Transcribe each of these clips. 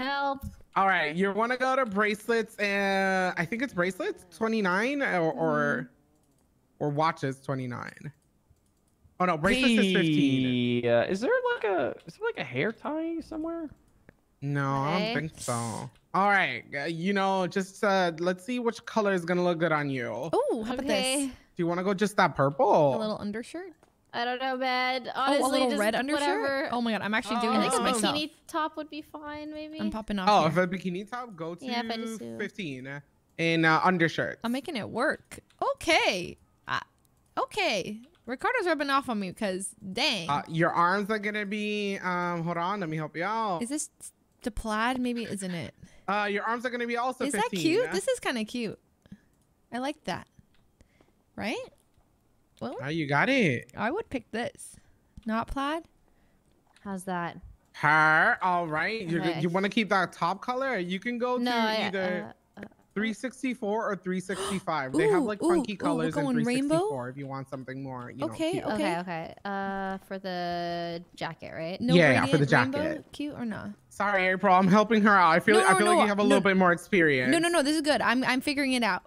Help. All right, you want to go to bracelets and I think it's bracelets 29 or or, or watches 29. Oh no, bracelets is 15. Hey, uh, is there like a is there like a hair tie somewhere? No, I don't think so. All right, uh, you know, just uh let's see which color is gonna look good on you. Oh, how about this? Do you want to go just that purple? A little undershirt. I don't know, man. Honestly, oh, a little just red undershirt. whatever. Oh my god, I'm actually doing I this think a bikini top would be fine, maybe. I'm popping off. Oh, here. if a bikini top, go to Yeah, if do- 15 in uh, undershirt. I'm making it work. Okay. Uh, okay. Ricardo's rubbing off on me because dang. Uh, your arms are gonna be um. Hold on, let me help you out. is this the plaid? Maybe isn't it? Uh, your arms are gonna be also Is 15. that cute? This is kind of cute. I like that. Right? Well, Oh, you got it. I would pick this. Not plaid. How's that? Her. All right. You Okay. you want to keep that top color? You can go No, to I, either uh, 364 or 365. they have Ooh, like ooh, funky ooh, we're colors in going rainbow? 364 if you want something more. You Okay, Know, cute. okay. okay, okay. Uh, for the jacket, right? No Yeah, yeah, for the gradient rainbow? jacket. Cute or not? Sorry, April. I'm helping her out. I feel No, I no, feel like you have a no. little bit more experience. No, no, no. This is good. I'm I'm figuring it out.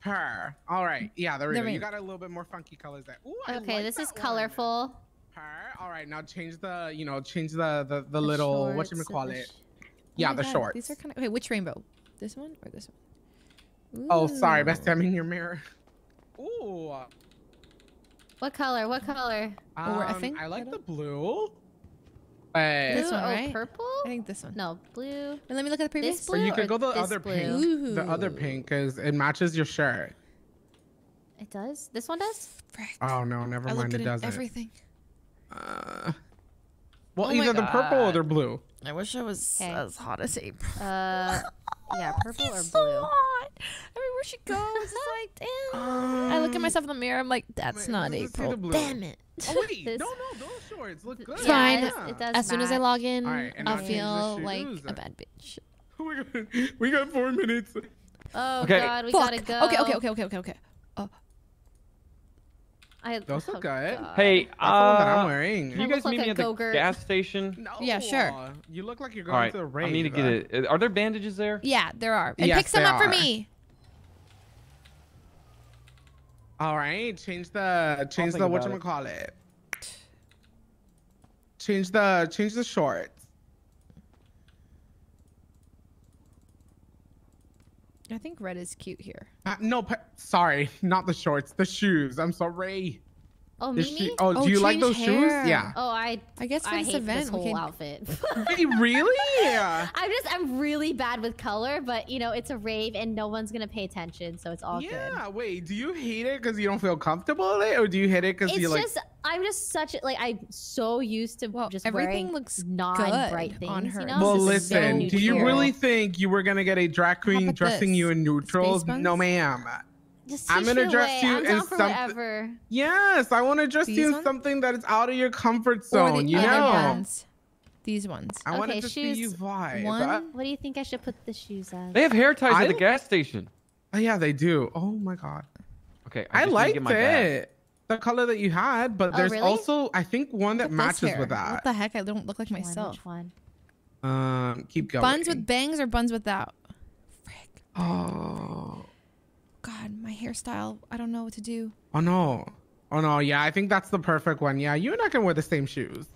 Her. All right. Yeah, there we There go. You got a little bit more funky colors there. Ooh, I Okay, like this is that one. colorful. Her. All right. Now change the, you know, change the the, the, The little what you call it. Oh Yeah, my the God, shorts. These are kind of okay. Which rainbow? This one or this one? Oh, sorry, Ooh. Bestie. I'm in your mirror. Ooh. What color? What color? Oh, we're Um. I like Hold the on. Blue. This Blue? one, oh, right? purple? I think this one. No, blue. Wait, let me look at the previous. This Or you blue could go the other blue? pink. The other pink because it matches your shirt. It does. This one does. Frick. Oh no, never I mind. It doesn't. everything. Uh, well, Oh either the purple or God. the blue. I wish I was Okay. as hot as April. Uh, yeah, purple or She's so blue. hot. Everywhere she goes, it's like, damn. I look at um, myself in the mirror. I'm like, that's wait, not April. Damn it. Oh wait, This- no, no, those shorts look good. It's fine. it does- it does As soon as I log in, Alright, and I'll now change the feel like a bad bitch. Oh my god, we got four minutes. Oh Okay. god, we Fuck. gotta go. Okay, okay, okay, okay, okay, okay. I, Those look oh, good. God. Hey, That's the that I'm uh, wearing. can you guys look like meet me at the go-gurt. gas station? no, Yeah, sure. uh, You look like you're going right, to the rave. I need to get it. Are there bandages there? Yeah, there are. And Yes, pick some they up for me. All right, change the change think the about what it. call it. Change the change the shorts. I think red is cute here. Uh, no, sorry, not the shorts. The shoes. I'm sorry. Oh, Mimi? shoe- oh, Oh, do oh, you like those hair. shoes? Yeah. Oh, I. I guess for I this hate event, this we whole can- outfit. Wait, really? Yeah. I'm just, I'm really bad with color, but you know, it's a rave and no one's gonna pay attention, so it's all good. Yeah. Wait, do you hate it because you don't feel comfortable in it, or do you hate it because It's you like? It's just, I'm just such, like, I'm so used to Well, just everything looks non-bright things. on her. You know? well, This is very listen. Do you really think you were gonna get a drag queen dressing this? you in neutrals? No, ma'am. Just I'm gonna dress away. you I'm in something- Yes, I want to dress These you in ones? something that is out of your comfort or zone. the You other know. ones. These ones. I want Okay, to just see you vibe. One. What do you think I should put the shoes as? They have hair ties I- at the gas station. Oh yeah, they do. Oh my god. Okay, I, just need to liked get my bag. it. The color that you had, but Oh, there's really? also I think one that Look at this matches with that. What the heck? I don't look like Which one? myself. Which one? Um, keep going. Buns with bangs or buns without? Frick. Oh. God, my hairstyle. I don't know what to do. Oh no. Oh no. Yeah, I think that's the perfect one. Yeah, you and I can wear the same shoes.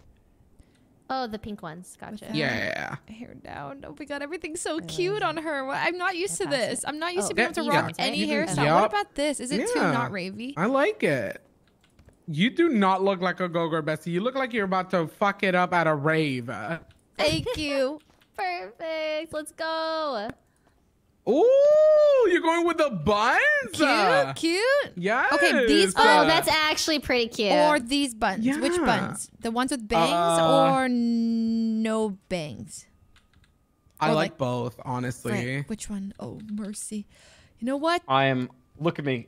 Oh, the pink ones. Gotcha. that- Yeah. Hair down. Oh my god, everything's so cute on her. Wha- I'm not used to pass it. this. I'm not used to Oh, being able to yeah, rock yeah. any You hairstyle. Yup. What about this? Is it too not ravey? I like it. You do not look like a go-go Bessie. You look like you're about to fuck it up at a rave. Thank you. Perfect. Let's go. Ooh, you're going with the buns? Cute, cute. Yeah. Okay, these Oh, Uh, that's actually pretty cute. Or these buns. Yeah. Which Yeah. buns? The ones with bangs Uh, or no bangs? I or like, like- both, honestly. Frick, Which one? Oh, mercy. You know what? I am. Look at me.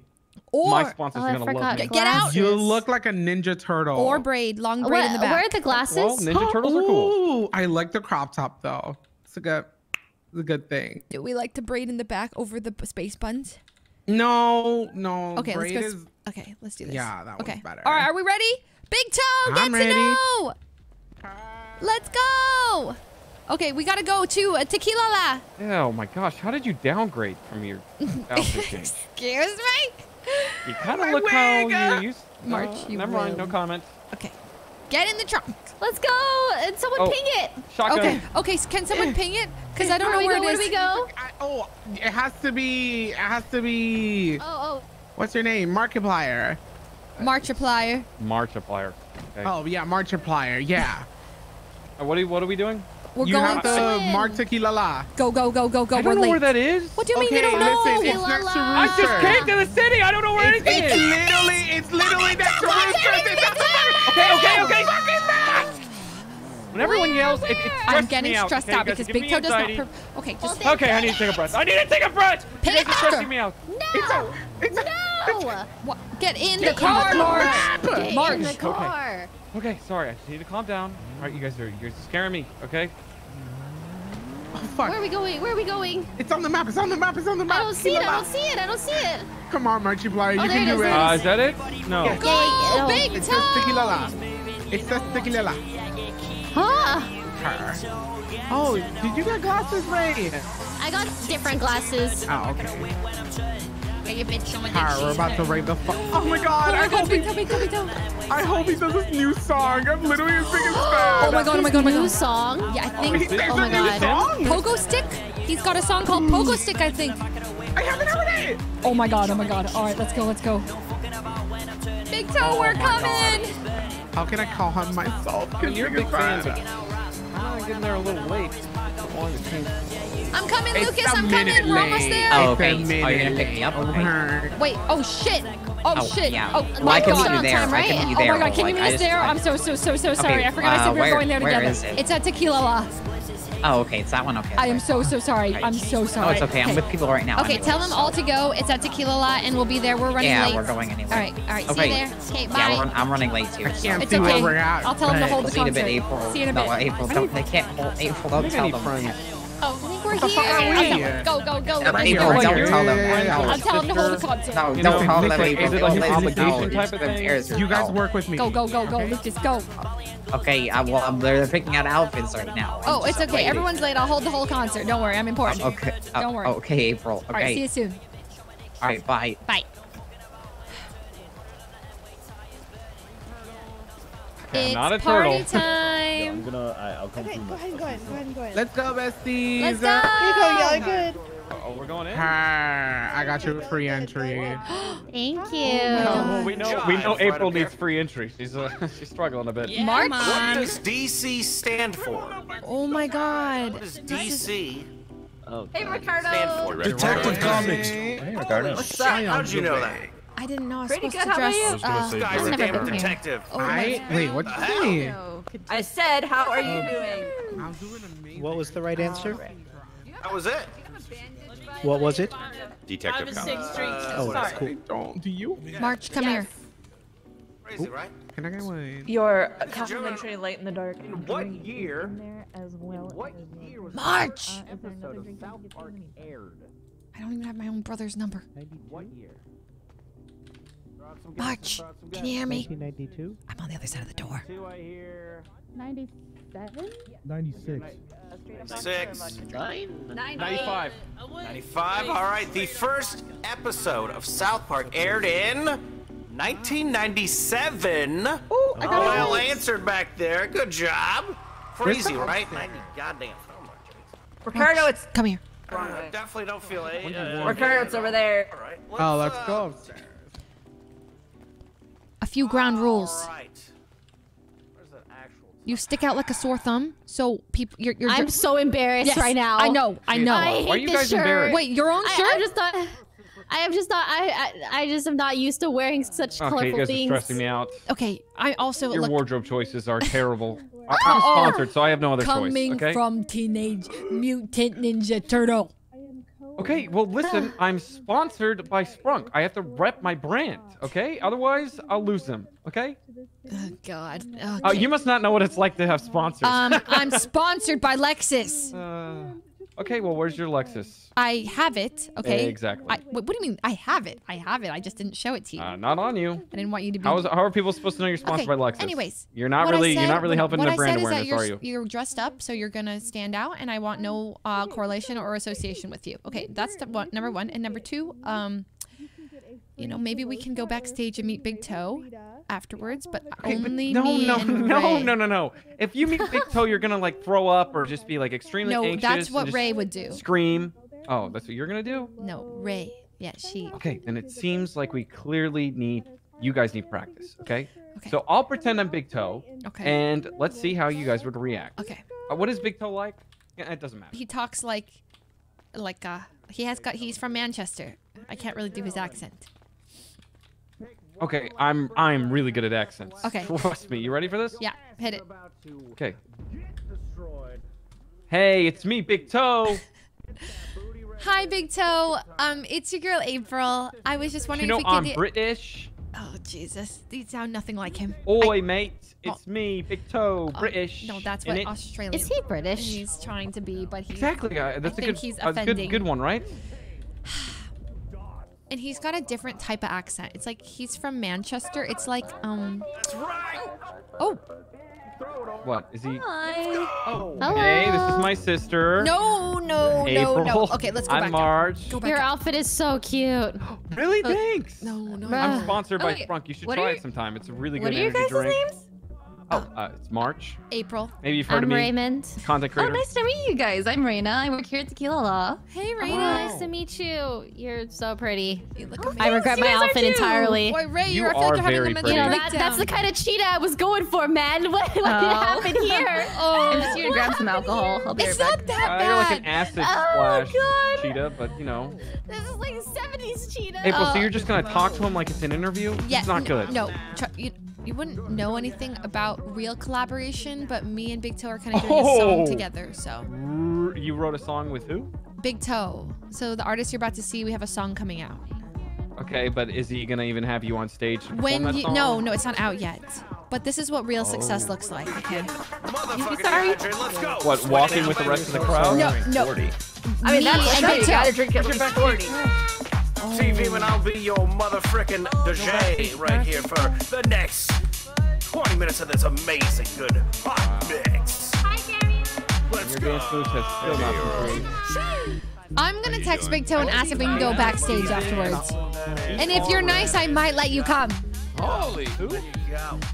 Or My sponsors Oh, are gonna love forgot. me. Get out. You look like a ninja turtle. or braid, long braid What, in the back. where are the glasses? Well, Ninja Turtles are cool. Ooh, I like the crop top though. It's a good, it's a good thing. Do we like to braid in the back over the space buns? No, no. Okay, let's go. is- Okay, let's do this. Yeah, that one's okay. better. All right, are we ready? Big toe, get I'm to ready. know. Let's go. Okay, we gotta go to uh, Tequila La. Oh my gosh, how did you downgrade from your outfit change? Excuse me. You kind of My look how you used. March, uh, you Never mind, no will. comment. Okay, get in the trunk. Let's go! And someone Oh. ping it! Shotgun. Okay, okay. s- Can someone ping it? Cause I don't know we where go? it Where is. do we go? I, oh, it has to be. It has to be. Oh, oh. What's your name? Markiplier. Markiplier. Markiplier. Okay. Oh yeah, Markiplier. Yeah. Uh, what are what are we doing? We're you going have to to mark tequila la. go, go, go, go, go. I We're don't know late. where that is. What do you mean okay, you don't know? listen, it's La next to la. I just came to the city. I don't know where It's, anything it's is. literally, it's literally next to Rooster. Okay, okay, okay. When everyone yells, it, it I'm getting me out. stressed okay? out because Big Toe does not. Per- okay, just Well, Okay, I need to take a breath. I need to take a breath. Pay You guys are stressing me out. No! It's a, No! What? get in the car, on the Marge. Get Marge. in the car. Okay, sorry. I just need to calm down. All right, you guys are you guys are scaring me. Okay. oh, fuck. Where are we going? Where are we going? It's on the map. It's on the map. It's on the map. I don't see it. Tequila I don't see it. I don't see it. Come on, Markiplier. Oh, you there can do is, it. Uh, is that it? No. Go, Yeah, Big It says tequila Toe. la. It says tequila la. Huh? Her. Oh, did you get glasses, Ray? I got different glasses. Oh, okay. Hey, you bitch, show me we're about to raid the fuck. Oh my Oh god, my I god, hope, Big he, Toe, Big Toe, I hope he does this new song. I'm literally his biggest fan. Oh my god, oh my god, oh my New god. song? Yeah, I He think. sings Oh a my new God. song. Pogo Stick? He's got a song called Pogo Stick, I think. I haven't heard it. Oh my god, oh my god. All right, let's go, let's go. Big Toe, we're coming. How can I call him myself? I you're a big fan, fan. but I'm getting there a little late. I wanted to change- I'm coming, It's Lucas, a I'm minute coming. We're almost there. Oh, It's a okay. Oh, you're gonna pick me up? Okay. Wait, oh shit. Oh, Oh, shit. yeah. Oh, Well, my I can meet you there. time, I right? can meet you Oh my god, can you meet us there? I- I'm so, so, so, so sorry. I forgot I uh, said we were where- going there together. is it? It's at Tequila La. Oh, okay. It's that one. Okay. I am so, so sorry. Right. I'm so No, sorry. it's okay. I'm with people right now. Okay, anyway, tell them so- all to go. It's at Tequila La, and we'll be there. We're running Yeah, late. we're going anyway. All right, all right. See you there. Okay, bye. Yeah, run- I'm running late too. so- can't it's see where okay. we're at, I'll tell them to but- hold the See you in a bit, April. See you in a no, bit. April. Don't, they can't hold April. Don't tell them. friends. Oh, I think we're the here. are we? Okay, Go, go, go. April, here. don't here. tell them. Yeah, yeah, yeah. I'll tell them to hold the concert. No, You don't know, call them Nick, April. is it like an obligation type of thing? You guys work with me. Go, go, go, go. Okay? Lucas, go. Okay, uh, well, um, they're picking out outfits right now. I'm Oh, it's okay. waiting. Everyone's late. I'll hold the whole concert. Don't worry. I'm important. Okay. uh, Don't worry. Okay, April. Okay. All right, see you soon. All right, bye. Bye. Okay, It's not a party turtle. time. I'm gonna. I, I'll come Okay, go ahead, go ahead, go ahead, go ahead. Let's go, besties. Let's go. Here you go, y'all. Good. Oh, we're going in. Her. I got you a free entry. Thank Oh, you. well, we know we know April up here. needs free entry. She's uh, she's struggling a bit. March. What does DC stand for? Oh my God. What does DC Oh, Hey, Ricardo. stand for? Detective Comics. Hey, Ricardo. What's that? How'd you know that? I didn't know I was Pretty supposed good. to How about dress. you? I was gonna uh, say, I've never damn been here. oh, I wait. What's The your hell? I said, how are you doing? I'm doing amazing. What was the right answer? That was it. What was it? Detective I'm Comics. Sixth Street. Oh, that's cool. don't. Do you? March, come here. Crazy, right? Can I get one? You're complimentary light in the dark. In what year? What year was March. the episode of South Park aired? I don't even have my own brother's number. What year? March, can you hear me? 1992. I'm on the other side of the door. Two, I hear. 97? 96. Six. Nine? Ninety-five. 95. All right. The first episode of South Park aired in 1997. Oh, well answered back there. Good job. Crazy, right? 90 goddamn. My jeez. Ricardo, it's Come here. Uh, definitely don't feel it. Uh, Ricardo, it's over there. All right. Oh, let's uh, go upstairs. A few ground rules. All right. Where's that actual? You stick out like a sore thumb, so people. You're. you're I'm so embarrassed Yes, right now. I know. I know. I Why hate are you this guys shirt. embarrassed? Wait, your own I, shirt? I'm just thought. I am just not. I, I I just am not used to wearing such oh, Okay, you colorful guys are things. stressing me out. okay. I also Your look. wardrobe choices are terrible. I- I'm Oh, sponsored, so I have no other choice. Coming Okay. from Teenage Mutant Ninja Turtle. Okay, well, listen, I'm sponsored by Sprunk. I have to rep my brand, okay? Otherwise, I'll lose them, okay? Oh God. Uh, Okay. you must not know what it's like to have sponsors. um, I'm sponsored by Lexus. uh, Okay, well, where's your Lexus? I have it. Okay. Exactly. I, what, what do you mean? I have it. I have it. I just didn't show it to you. Uh, not on you. I didn't want you to be. How is how are people supposed to know you're sponsored okay. by Lexus? Anyways, you're not really said- you're not really helping the brand awareness, are you're, you? You're dressed up, so you're gonna stand out, and I want no uh, correlation or association with you. Okay, that's one, number one, and number two, um, you know, maybe we can go backstage and meet Big Toe afterwards, but Okay, but only no, me no, and no, Ray. no, no, no. If you meet Big Toe, you're gonna like throw up or just be like extremely No, anxious. that's what Ray would do. Scream. Oh, that's what you're gonna do? No, Ray. Yeah, she. Okay, then it seems like we clearly need you guys need practice. Okay. Okay. So I'll pretend I'm Big Toe, Okay. and let's see how you guys would react. Okay. Uh, what is Big Toe like? It doesn't matter. He talks like, like uh, he has got. He's from Manchester. I can't really do his accent. Okay, I'm I'm really good at accents. Okay. Trust me. You ready for this? Yeah, hit it. Okay. Hey, it's me, Big Toe. Hi, Big Toe. Um, it's your girl April. I was just you wondering know if we I'm could. British. Oh Jesus, these sound nothing like him. Oi, mate. It's me, Big Toe, Oh, British. No, that's what it. Australian. Is he British? He's trying to be, but he Exactly. Uh, that's a think good, he's a good, good one, right? and he's got a different type of accent. It's like he's from Manchester. It's like um. Oh What is he? Hi. Oh, Hello. hey, this is my sister. no no April. no no. Okay, let's go I'm back. Marge. Go back. Your up. outfit is so cute. Really? Thanks. No no. Bruh. I'm sponsored by wait, Sprunk. You should what try are it sometime. It's a really What good are your energy guys' drink. names? Oh, uh, it's March. April. Maybe you've heard I'm of me. Raymond. Content creator. Oh, nice to meet you guys. I'm Raina. I work here at Tequila La. Hey Oh, Raina. nice to meet you. You're so pretty. You look I amazing. regret you my outfit too. entirely. Boy, Ray, You you're, feel like you're having very a mental You know, pretty. that, that's the kind of cheetah I was going for, man. What, what Oh. happened here? oh, I'm just here to grab some alcohol. I'll be It's right back. not that Uh, bad. you're like an acid Oh, splash God. cheetah, but you know. This is like 70s cheetah. April, so Oh. you're just gonna talk to him like it's an interview? Yeah, It's not good. No, you, you wouldn't know anything about real collaboration, but me and Big Toe are kind of doing a Oh. song together. So You wrote a song with who? Big Toe. So the artist you're about to see, we have a song coming out. Okay, but is he gonna even have you on stage to perform When that you song? no, no, it's not out yet. But this is what real success Oh. looks like. Okay. Motherfucking sorry? Let's go. What, walking with the rest of the crowd? No, no. I mean, Me that's and. Big You Toe. gotta drink at least 40. TV, and I'll be your motherfucking DJ right here for the next 20 minutes of this amazing good hot mix. Let's Your go. dance moves has still not improved. I'm gonna text Big Toe and ask if we can go backstage afterwards. And if you're nice, I might let you come. Holy.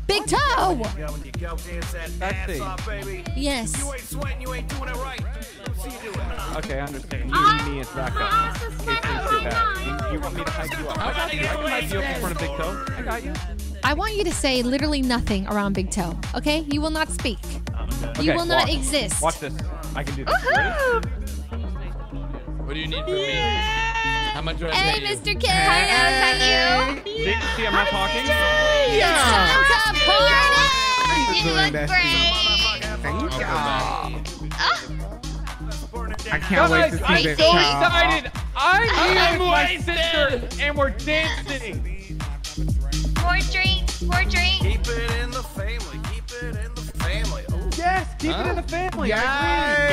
Big Toe. Go you go dance that Backstage. ass off, baby. Yes. You ain't sweating, you ain't doing it right. Let's see you do it. Okay, I understand. You need me as backup. in case things get bad. You, you want me to hype you up? I got you. I can hype you up in front of Big Toe. I got you. I want you to say literally nothing around Big Toe. Okay? You will not speak. You Okay, will not exist. Watch this. I can do this. What do you need from me? How much do I Hey, pay you? Mr. K. Hi, is that you? See, see, I'm not talking. Doing that shit. Thank you. I can't wait to Guys, see I'm this so show. excited. I'm here I'm with my wasted. sister, and we're dancing. More drinks. more drinks. Keep it in the family. Keep it in the family. Oh, Yes, keep Huh? it in the family. Yes. Half.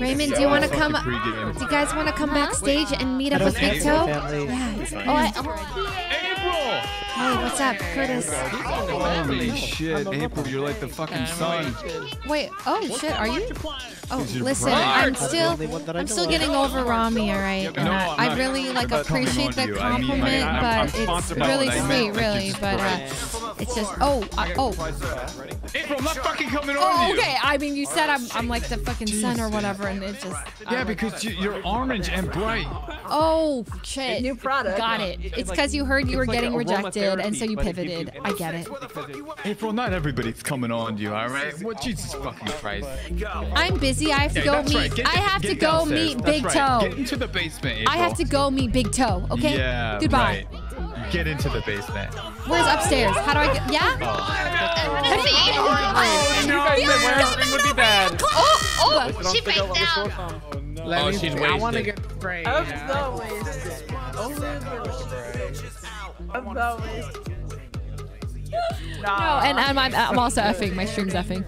Raymond, do you want to come? Do you guys want to come backstage and meet up with Big Toe? Yeah. Oh, I, oh, April. Hey, what's up, Curtis? Holy shit, April, you're like the fucking sun. Wait. Oh shit. Are you? Oh, listen. I'm still. only one that I I'm still getting over Rami, all right? And I, I'm I not- really like I'm not talking appreciate on the you. I mean, compliment, I'm- I'm but it's really sweet, really. But uh, bright. it's just. Oh, I, oh. April, I'm not fucking coming on Oh, you. okay. I mean, you said I'm, I'm like the fucking sun or whatever, and it just. Yeah, because you, you're orange and bright. Oh shit. New product. Got it. It's It's because you heard you were like getting rejected, and so you but it gives you pivoted. I get it. April, not everybody's coming on you, all right? What Jesus fucking Christ? I'm busy. I have to Yeah, go that's meet. right. Get- I have to get go downstairs. meet That's Big right. Toe. Get into the basement, April. I have to go meet Big Toe. Okay. Yeah. Goodbye. right. Get into the basement. Where's upstairs? How do I get? Yeah. Oh. And oh, you guys said wearing a ring would be bad. Oh, oh, Listen, I'll she stick out faked with out. this song. Let Oh, me she's see. I want to wasted. get sprayed. I'm yeah. so wasted. I'm so wasted. No, and I'm, I'm, I'm also effing. My stream's effing.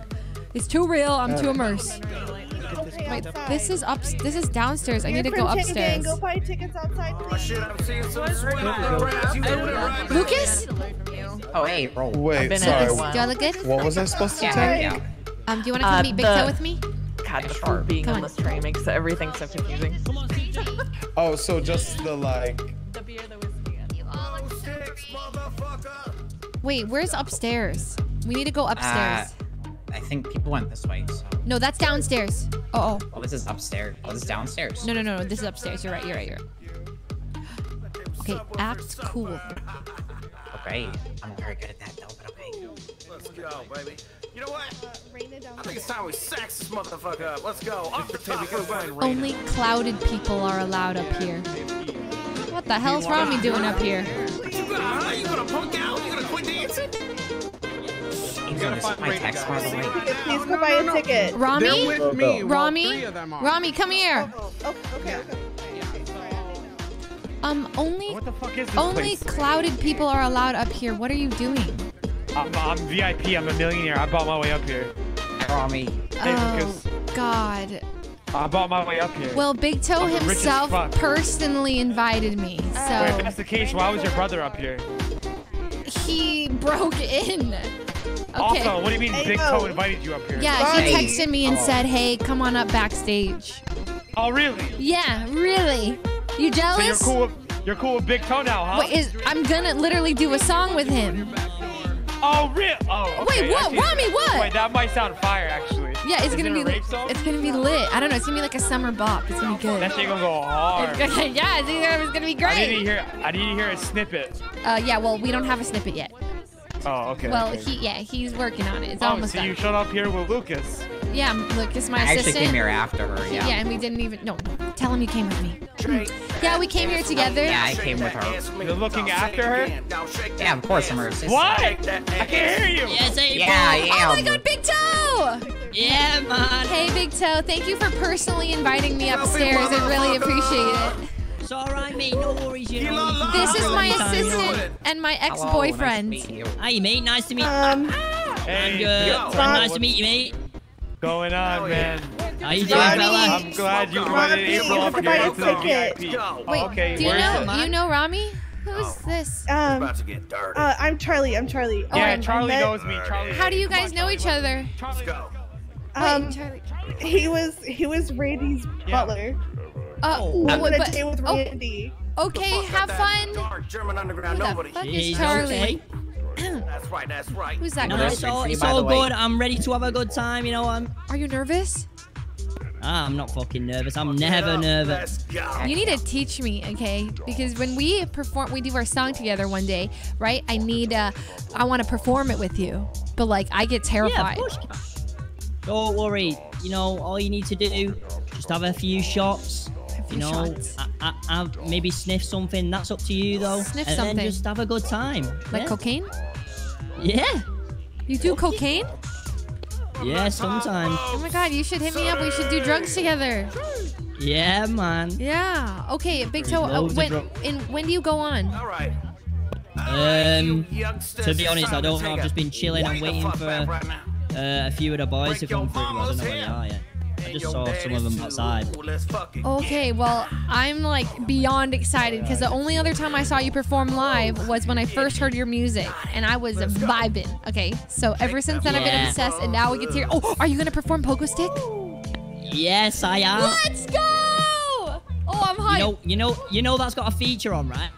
It's too real. I'm too immersed. Okay, Wait, outside. this is up. This is downstairs. I need to go Fingerprint gang, upstairs. Go buy tickets outside, Oh please. shit, I'm seeing some sweat on the grass. You doing it right? Lucas, Oh, hey, bro. Wait, been sorry. in do I look good? What was I supposed to Yeah, take? yeah. Um, do you want to come Uh, meet Big Toe with me? God, the food being Come on on. this train makes everything so confusing. Oh, so just the like. Sticks, motherfucker. Wait, where's upstairs? We need to go upstairs. Uh, I think people went this way. So. no, that's downstairs. Oh, oh. Well, this is upstairs. Oh, this is downstairs. No, no, no, no. This is upstairs. You're right. You're right. You're right. Okay, act cool. Okay. I'm not very good at that though, but okay. Let's go, baby. You know what? Rain. I think it's time we sex this motherfucker up. Let's go. Off the top. Only clouded people are allowed up here. What the hell's Rami doing up here? You gonna, huh? You gonna punk out? You gonna quit dancing? You know, this is my text, by the way. Please go buy a ticket. They're Rami? with me. Rami? three of them are. Rami, come here. Oh, oh, oh okay, okay, okay. okay, sorry, I didn't- Um, only What the fuck is this only place? clouded people are allowed up here. What are you doing? I'm, I'm VIP. I'm a millionaire. I bought my way up here. Rami. Hey, Oh Lucas. God. I bought my way up here. Well, Big Toe I'm the richest himself personally invited me, Wait, if so that's the case, why was your brother up here? he broke in. Okay. Also, what do you mean Hey, Big yo. Toe invited you up here? Yeah, he Hey. texted me and Oh. said, "Hey, come on up backstage." Oh, really? Yeah, really? You So you're cool with, you're cool with Big Toe now, huh? Wait, is I'm gonna literally do a song with him. oh, real? Oh, okay. Wait, what? I. Rami, what? Wait, that might sound fire, actually. Yeah, it's Is gonna it be a rape song? it's gonna be lit. I don't know. It's gonna be like a summer bop. It's gonna be good. That shit gonna go hard. It's gonna, yeah, it's gonna, it's gonna be I need to great. hear. I need to hear a snippet. Uh, yeah. Well, we don't have a snippet yet. Oh, okay. Well, okay. he yeah, he's working on it. It's Oh, almost so done. you showed up here with Lucas. Yeah, look, it's my I actually came here after her, yeah. Yeah, and we didn't even. No, tell him you came with me. Yeah, we came here together. Yeah, I came with her. You're looking after her? Yeah, of course I'm her assistant. What? I can't hear you. Yes, I Yeah, I Oh my. God, Big Toe! Yeah, man. Hey, Big Toe, thank you for personally inviting me upstairs. I really appreciate it. It's all right, mate. No worries. You know. you This is my anytime, assistant and my Hello, nice to ex-boyfriend. meet you. Hi, mate. Nice to meet you. Um, Hey, And, uh, yo. friend, nice to meet you, mate. going on, man? How you doing, Rami. fella? I'm glad you invited Rami, April you up have to here to the ticket. VIP. Go. Wait, Oh, okay, do you know do you know Rami? Who's this? um, About to get dirty. uh, I'm Charlie. I'm Charlie. Yeah, Um, I Charlie met- knows me. Charlie. How do you guys know each other? Let's go. Um, Wait, Charlie. he was he was Randy's Yeah. butler. Uh, I oh, went wait, a but, date with oh, Randy. okay, have fun. Dark German underground Who the nobody. fuck is Charlie? okay. That's right. That's right. Who's that No, girl? it's all, it's all good. I'm ready to have a good time. You know, I'm. Are you nervous? Ah, I'm not fucking nervous. I'm never nervous. You need to teach me, okay? Because when we perform, we do our song together one day, right? I need, uh, I want to perform it with you, but like I get Yeah, terrified. of course. Don't worry. You know, all you need to do, just have a few shots. A few You know, shots. I, I, I maybe sniff something. That's up to you, though. Sniff and something. then just have a good time. like yeah. cocaine? Yeah. You do cocaine? Yeah, sometimes. Oh my god, you should hit me up. We should do drugs together. Yeah, man. Yeah. Okay, Big Toe. Uh, when in when do you go on? All right. Um, to be honest, I don't know. I've just been chilling. I'm waiting for back right now. uh, a few of the boys to come through. I don't know where they are yet. I just saw some of them outside. too. Let's fuck it. Okay, well, I'm like beyond excited because the only other time I saw you perform live was when I first heard your music and I was vibing. Okay, so ever since then I've been obsessed and now we get to hear. Oh, are you gonna perform Pogo Stick? Yes, I am. Let's go! Oh, I'm hyped. You know, you know, you know that's got a feature on, right?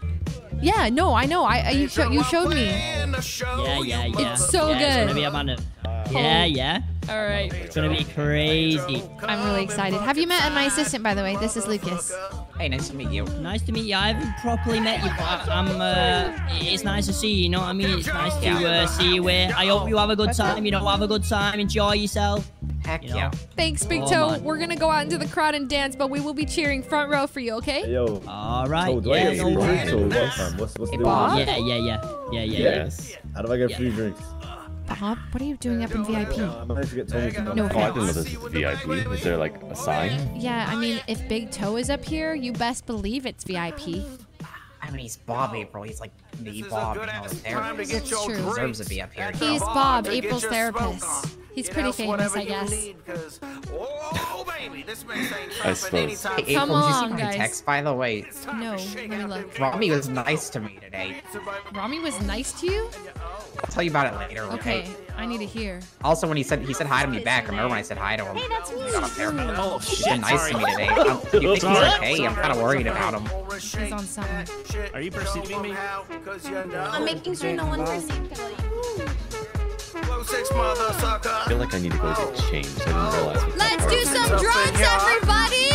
yeah, no, I know. I, I you, show, you showed me. Yeah, yeah, yeah. It's so yeah, It's good. gonna be a man of- oh. Yeah, yeah. All right. It's gonna be crazy. I'm really excited. Have you met my assistant, by the way? This is Lucas. Hey, nice to meet you. Nice to meet you. I haven't properly met you, but I- I'm. Uh, it's nice to see you. You know what I mean? It's nice to uh, see you here. I hope you have a good time. You know, have a good time. Enjoy yourself. Heck You know? yeah. Thanks, Big Oh, Toe. man. We're gonna go out into the crowd and dance, but we will be cheering front row for you, okay? Yo, All right. oh, do I yeah, get free worries. drinks or what, fam? What's, what's the deal? Bob? Yeah, yeah, yeah, yeah, yeah. yeah. Yes. How do I get Yeah. free drinks? Bob, what are you doing up in VIP? I managed to get Tony to No come. Oh, I didn't know this is VIP. Is there like a sign? Yeah, I mean, if Big Toe is up here, you best believe it's VIP. I I mean, he's Bob April. He's like the This is a Bob, you know, time to get It's your true. Deserves to be up here. at the He's Bob, April's therapist. He's Get pretty us famous, I guess. need, 'cause- oh, baby, this man ain't I trapping suppose. anytime Hey, soon. Come April, did you on, see my guys. text, by the way? No, to let me look. Rami was nice to me today. Rami was nice to you? I'll tell you about it later, okay? Okay, I need to hear. Also, when he said he said hi to me back, remember when I said hi to him? Hey, that's me. Got up there. Oh, He's shit, been nice to me today. Do you think he's okay? I'm kind of worried about him. He's on something. Are you perceiving me? I'm making sure no one perceives Low six. I feel like I need to go get changed. I didn't realize. what- Let's do some drugs, everybody!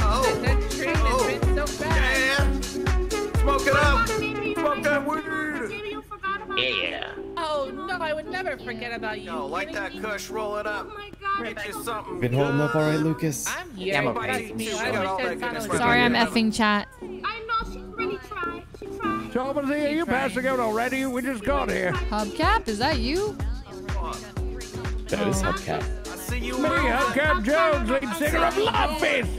Oh. Oh. Yeah. Smoke it up. Smoke that weed. Yeah. Oh no, I would never forget about you. Yo, like that kush, roll it up. Oh Get you something. Been holding up all right, Lucas. I'm here. Yeah, I'm okay. Trust me, I Got all always that said goodness Santa right was Sorry, I'm effing chat. I know she really tried. She tried. Thomas, are you passing out already? We just got here. Hubcap, is that you? That is oh. hubcap. Me, Hubcap Jones, lead singer of Love Fist.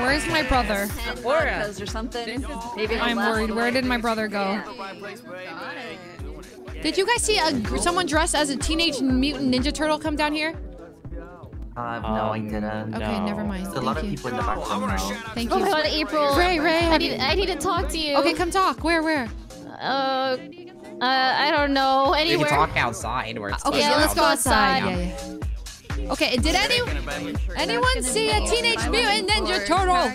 Where's my brother? Aura. or something. Maybe I'm worried. Where did my brother go? Did you guys see a, someone dressed as a teenage mutant ninja turtle come down here? Uh, no, I didn't. Okay, never mind. There's a lot of Thank you. people in the background now. Thank Oh you. my god, April. Ray, Ray, I need, I need to talk to you. Okay, come talk. Where, where? Uh, uh, I don't know. We Anywhere. can talk outside where it's Okay, close let's go outside. Yeah, yeah. Okay, did any anyone see a teenage mutant ninja turtle?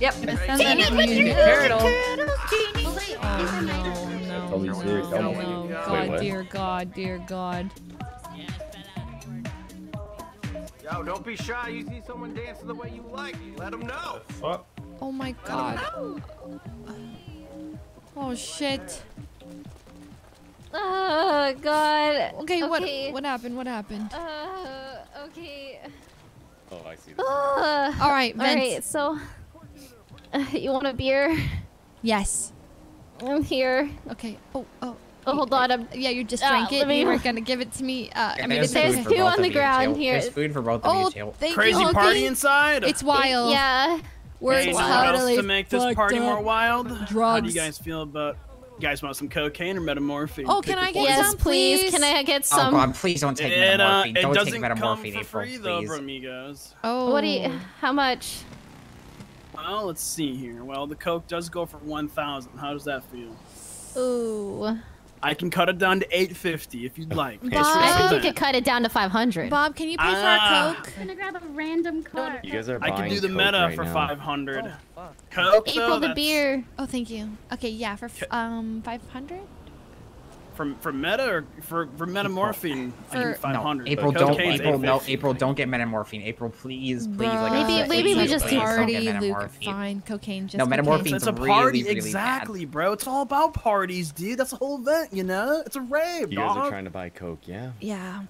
Yep. Teenage Mutant Turtle. Oh no, Tell me serious. no, Tell me. no, Wait, God, what? dear God, dear God. Yo, don't be shy. You see someone dancing the way you like, let them know. Oh my God. Oh shit. Oh god. Okay, what Okay. what happened? What happened? Uh, okay. Oh, I see. Uh, All right, All right. So, uh, you want a beer? Yes. I'm here. Okay. Oh, oh. Oh, hold on. I'm. Yeah, you just Uh, drank it. let me- You weren't gonna give it to me. Uh, I mean, There's it's there's food two on the of ground here. There's food for both Oh, of you, thank Crazy you, party inside? It's wild. Yeah. We're Hey, you know what else totally to make this party up. more wild? How do you guys feel about? You guys want some cocaine or metamorphine? Oh, Pick can I get poison. Yes, some, please. please? Can I get some? Oh god, please don't take It, uh, metamorphine. it don't doesn't take metamorphine, come for April, free though, please. amigos. Oh. What do you? How much? Well, let's see here. Well, the coke does go for one thousand. How does that feel? Ooh. I can cut it down to eight fifty if you'd like. Bob, I think you could cut it down to 500. Bob, can you pay for Ah. our coke? I'm gonna grab a random card. You guys are I can do the Coke meta right for now. five hundred. Coke April though, the that's- beer. Oh, thank you. Okay, yeah, for f- um 500. For for meta or for for metamorphine? I can For- No. April, don't. April, no. April, don't get metamorphine. April, please, please. Like Maybe- said, maybe we just please do don't party, Luke. metamorphine. Fine, cocaine. Just No, metamorphine- It's a party, really bad. exactly, bro. It's all about parties, dude. That's the whole event, you know. It's a rave, You guys dog. are trying to buy Coke, yeah? Yeah.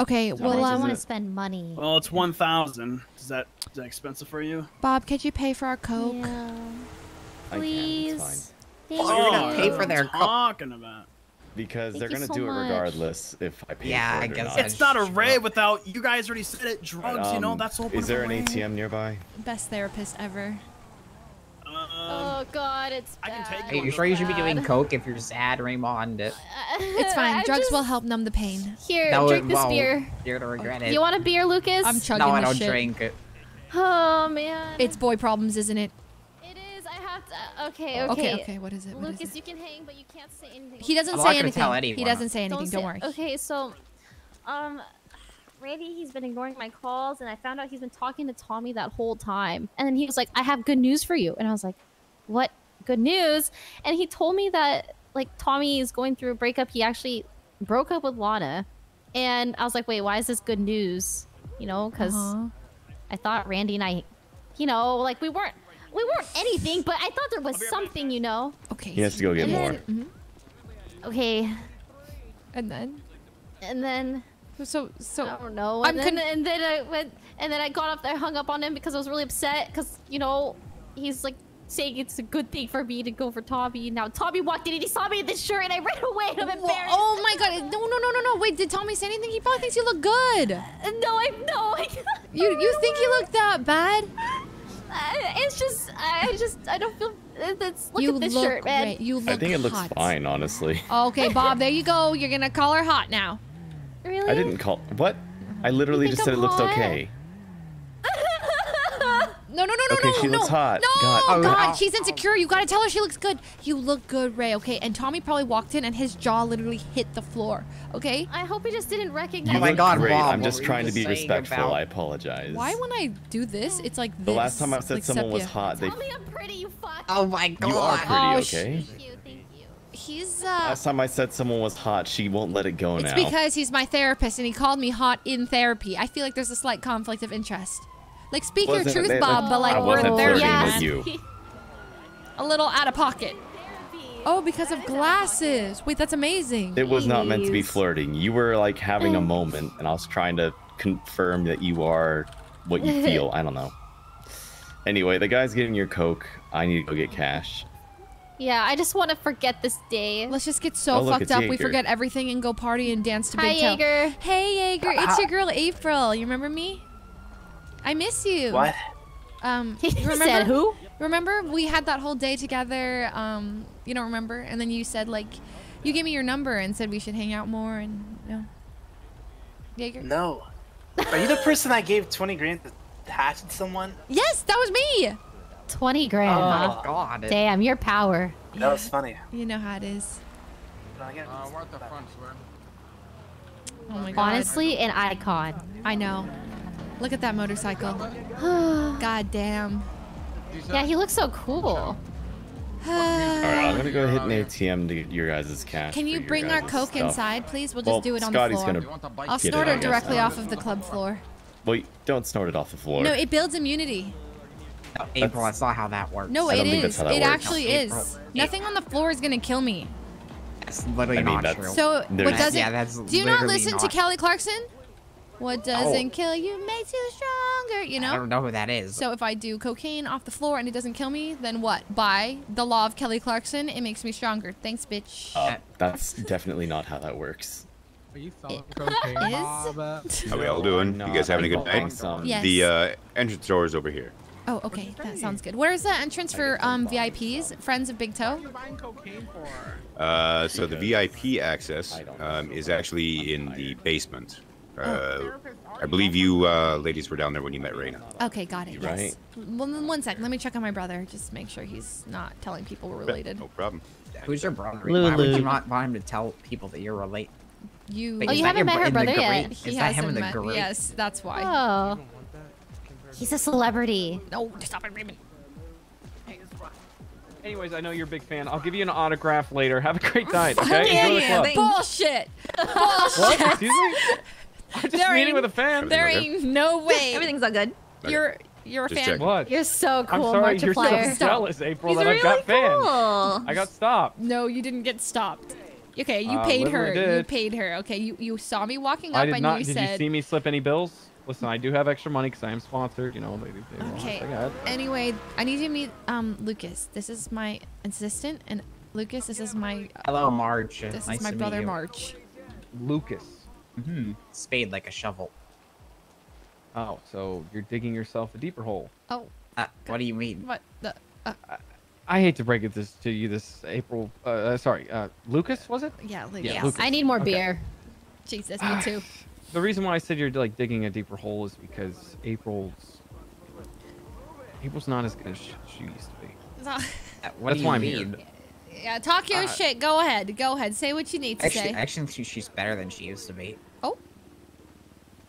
Okay, How Well, I want to spend money. Well, it's one thousand. Is that is that expensive for you? Bob, could you pay for our coke? Yeah. I can, Please. it's fine. Thank Oh, you're gonna pay for their What are you talking about? Because Thank they're gonna so do it regardless if I pay Yeah, for I it or guess not. It's not a true. rave without you guys already said it. Drugs, you know. Um, That's all. whole Is there an. ATM nearby? Best therapist ever. Um, Oh God, it's I can bad. take Are you sure you should be doing coke if you're sad, Raymond? It's fine. I'm Drugs just- will help numb the pain. Here, No, drink this beer. You're gonna regret it. You want a beer, Lucas? I'm chugging no, I don't shit. drink it. Oh man. It's boy problems, isn't it? It is. I. Okay. Okay, Okay. okay, what is it? What is Lucas, it? you can hang, but you can't say anything. He doesn't I'm say not anything. tell He doesn't say anything. Don't, say- worry. Okay, so, um, Randy, he's been ignoring my calls, and I found out he's been talking to Tommy that whole time. And then he was like, "I have good news for you," and I was like, "What good news?" And he told me that like Tommy is going through a breakup. He actually broke up with Lana, and I was like, "Wait, why is this good news?" You know, because Uh-huh. I thought Randy and I, you know, like we weren't. We weren't anything, but I thought there was something, you know. Okay. He has to go get And more. then- Mhm. Okay, And then, and then so so I don't know. I'm And then, and then I went, and then I got up there, hung up on him because I was really upset because you know he's like saying it's a good thing for me to go for Tommy. Now Tommy walked in and he saw me in this shirt and I ran away. And I'm Wha- embarrassed. Oh my god! No, no, no, no, no! Wait, did Tommy say anything? He probably thinks you look good. No, I no. I, You you think you look that bad? I- it's just I just I don't feel It's, look You at this look shirt, man. great. You look I think it looks hot. fine, honestly. Okay, Bob, there you go. You're gonna call her hot now. Really? I didn't call. What? I literally just said it I'm looked hot? okay. No, no, no, no, Okay, no, she no. looks hot. No, God. God, Oh, ow. she's insecure. You gotta tell her she looks good. You look good, Ray. Okay, and Tommy probably walked in and his jaw literally hit the floor. Okay. I hope he just didn't recognize. You my look God, great. Bob, I'm just were you trying to be respectful. about- I apologize. Why when I do this, it's like this? The last time I said like someone was hot, they. Tell me I'm pretty, you fuck. Oh my god. You are pretty, Oh, okay? Thank you, thank you. He's uh. Last time I said someone was hot, she won't let it go now. It's now. because he's my therapist and he called me hot in therapy. I feel like there's a slight conflict of interest. Like speak your Wasn't- truth, that- Bob, but like I we're wasn't the with you. A little out of pocket. Oh, because of glasses. Wait, that's amazing. It was not meant to be flirting. You were like having a mm. moment, and I was trying to confirm that you are what you feel. I don't know. Anyway, the guy's getting your coke. I need to go get cash. Yeah, I just want to forget this day. Let's just get so Oh, look, fucked it's up we forget everything and go party and dance to Hi, Big Toe. Jaeger. Hey, Jaeger. It's your girl April. You remember me? I miss you. What? Um, He remember said who? Remember we had that whole day together. Um, you don't remember? And then you said like, you gave me your number and said we should hang out more and you know. Jaeger. No. Are you the person I gave 20 grand to hatch someone? Yes, that was me. Twenty grand. Oh, huh? God. Damn, your power. That was funny. You know how it is. Oh my god. Honestly, an icon. I know. Look at that motorcycle. God damn. Yeah, he looks so cool. All right, I'm gonna go hit an ATM to get your guys' cash. Can you bring our coke stuff. inside, please? We'll just Well, do it on Scotty's the floor. gonna I'll snort it, it directly off of the club floor. Wait, don't snort it off the floor. No, it builds immunity. No, April, that's not how that works. No, I it don't think that's is. how that It works. actually No, is. April. Nothing on the floor is gonna kill me. That's literally I mean, not that's- true. So what There's- does it? Yeah, that's do you not literally listen to Kelly Clarkson? What doesn't Oh. kill you makes you stronger. You know? I don't know who that is. So if I do cocaine off the floor and it doesn't kill me, then what? By the law of Kelly Clarkson, it makes me stronger. Thanks, bitch. Uh, that's definitely not how that works. Are you selling cocaine, is? Bob? How we all doing? No, you guys having a good I'm night? some. Yes. The uh, entrance door is over here. Oh, okay. That sounds good. Where's the entrance for um VIPs, friends of Big Toe? buying cocaine for? Uh, so the VIP access um, is actually in the basement. Uh, I believe you uh, ladies were down there when you met Raina. Okay, got it. Yes. Right. Well, then one sec. Let me check on my brother. Just make sure he's not telling people we're related. No problem. Who's your brother? Why would you not want him to tell people that you're related? You. Wait, Oh, you haven't your met her brother yet. group? He Is that him in the met. group? Yes, that's why. Oh. He's a celebrity. No, stop it, Raymond. Anyways, I know you're a big fan. I'll give you an autograph later. Have a great night, okay? Yeah, Enjoy the yeah, club. thanks. Bullshit. What? Excuse me? I'm just There meeting ain't- with a fan. There Everything ain't no way. Everything's all good. You're you're a Just fan. checking. What? You're so cool, I'm cool, sorry, you're so jealous, April, He's that I really got fans. cool. I got stopped. No, you didn't get stopped. Okay, you Uh, paid her. literally You paid her. Okay, you you saw me walking up I did and not. you Did said. you see me slip any bills? Listen, I do have extra money because I am sponsored. You know, they, they want Okay. I got. Anyway, I need you to meet um Lucas. This is my assistant, and Lucas, this is my Hello, Marge. this nice is my to brother meet you. March. Lucas. Hmm Spade like a shovel. Oh, so you're digging yourself a deeper hole. Oh, Uh, what do you mean? what the? Uh, I hate to break it this to you, this April. Uh, uh, sorry, uh, Lucas was it? yeah, Lucas. Yeah, Lucas. I need more Okay. beer. Jesus, me too. The reason why I said you're like digging a deeper hole is because April's April's not as good as she, she used to be. Uh, what That's do you why I'm mean? here. yeah, talk your Uh, shit. Go ahead. Go ahead. Say what you need to Actually, say. I actually she's better than she used to be. Oh,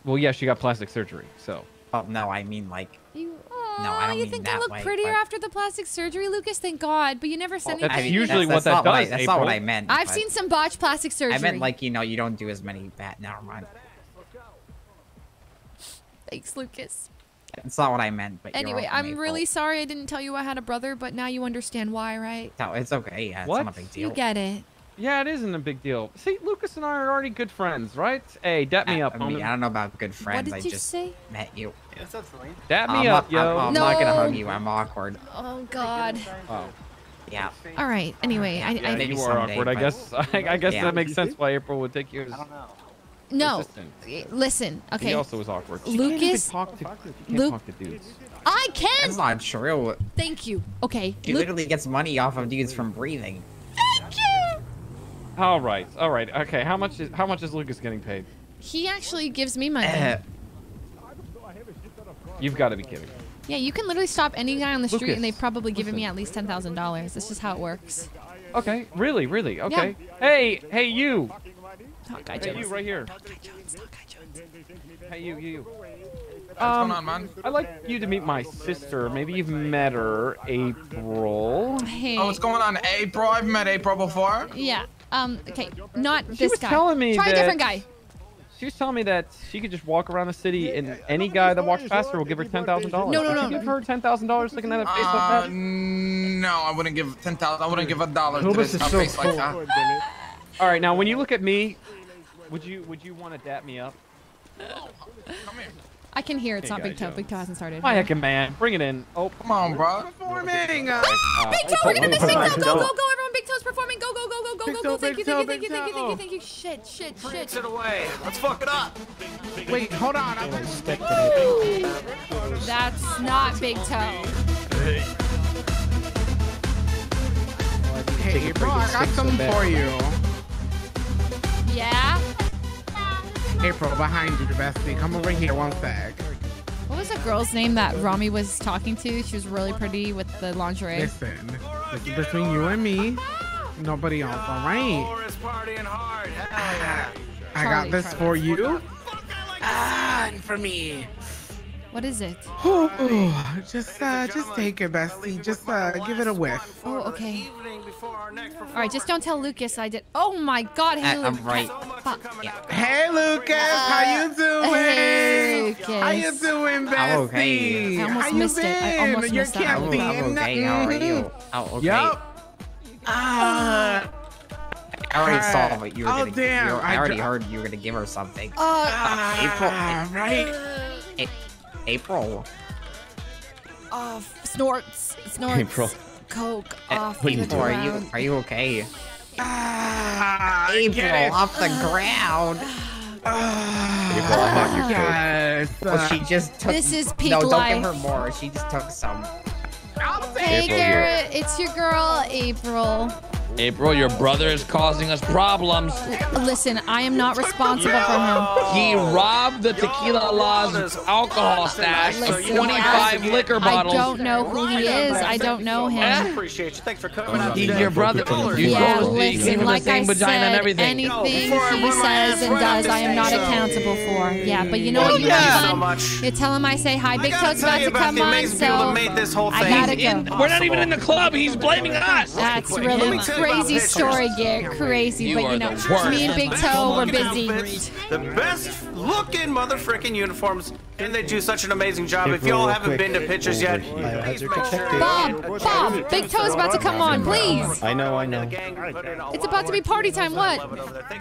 Well, yeah, she got plastic surgery, so Oh no, I mean like you. oh, No, I don't you mean think I look way, prettier after the plastic surgery, Lucas? Thank God. But you never said That's anything. I mean, usually that's, what that not what I- does, that's not what April. I meant. I've seen some botched plastic surgery. I meant like you know you don't do as many bad. Never mind. Thanks, Lucas. That's not what I meant. But you're Anyway, I'm April. really sorry I didn't tell you I had a brother, but now you understand why, right? No, it's okay. Yeah, it's What? not a big deal. You get it. Yeah, it isn't a big deal. See, Lucas and I are already good friends, right? Hey, dap me I- up, I, mean, homie. I don't know about good friends. did I you just say? met you. Yeah, that's Celine. Dap I'm me up, yo. I'm, I'm not gonna hug you. I'm awkward. Oh God. Oh, Yeah. All right. Anyway, I, yeah, I maybe you are someday, awkward. I guess. I, I guess Yeah. that makes sense why April would take you as I don't know. No. assistant. Listen, okay. He also was awkward. She Lucas. talk to, she can't talk to dudes. I can. That's not true. Thank you. Okay. He Lu- literally gets money off of dudes from breathing. All right, all right, okay. How much is how much is Lucas getting paid? he actually gives me money. Eh. You've got to be kidding. Yeah, you can literally stop any guy on the street Lucas, and they've probably given me at least ten thousand dollars. That's just how it works. Okay, really, really, okay. Hey, hey, you. Talk Guy Hey, you right here. Hey, you, you, you. What's Um, going on, man? I'd like you to meet my sister. Maybe you've met her, April. Hey. Oh, what's going on? April, I've met April before. Yeah. Um. Okay. Not She this was guy. telling me Try that a different guy. She was telling me that she could just walk around the city and any guy that walks past her will give her ten thousand dollars. No, no, no, Would you give her ten thousand dollars looking at a face Uh, like that? no, I wouldn't give ten thousand. I wouldn't give a dollar to this is so face like cool. that. All right, now when you look at me, would you would you want to dap me up? I can hear it's Hey, not Big Toe. Jones. Big Toe hasn't started. My heckin' man, bring it in. Oh, come on, bro. Performing. Uh, Uh, Big Toe, we're gonna miss Big Toe. Go, go, go, everyone. Big Toe's performing. Go, go, go, go, go, go, go. Thank you, thank you, thank you, thank you, thank you, thank you. Shit, shit, shit. it away. Let's fuck it up. Wait, hold on. I'm That's not Big Toe. Hey, April, I got something for you. Yeah. April, behind you, bestie. Come over here one sec. What was the girl's name that Rami was talking to? She was really pretty with the lingerie. Listen, this is between you and me. Nobody else, all right? Boris partying hard. Hell yeah. I got this for you. Ah, and for me. What is it? Ooh, just, uh, just take it, bestie. Just, uh, give it a whiff. Oh, okay. All right, just don't tell Lucas I did. Oh my God, hey, Uh, I'm Lucas. right. Fuck. Hey, Lucas, how you doing? Hey, Lucas. How you doing, bestie? I'm okay. I almost how you missed it. I almost You're missed that. can't I'm, see I'm okay. How are you? Oh, okay. Yup. Ah. I already Uh, saw what you were oh, gonna. damn, you were- I I already dr- heard you were gonna give her something. Uh, April. right. A- April. uh, snorts, snorts. April. Coke Uh, off the April, are you are you okay? Ah, April, off the ground. April, I have your coat. Yes. Well, she just took. This is peak No, don't life. give her more. She just took some. Hey, April, Garrett, it's your girl, April. April, your brother is causing us problems. Listen, I am not responsible for him. He robbed the Tequila La's alcohol stash of Listen, 25 liquor bottles. I don't know who he is. I don't know him. I appreciate you. Thanks for coming out. He's your brother. You Yeah, told us he listen, gave him like I and said, everything. anything he says and does, I am not accountable for. Yeah, but you know Oh, what you yeah. do? You tell him I say hi. Big I gotta Toe's about to come on, so that made this whole I thing. Gotta In- go. we're not even in the club. He's blaming us. That's really me tell you about crazy story, Garrett. Crazy, You but you know, me and Big Toe were busy. Outfits, The best looking motherfucking uniforms, and they do such an amazing job. If y'all haven't been to pictures yet, please make sure Bob, Bob, Big Toe's about to come on, please. I know, I know. It's about to be party time. What?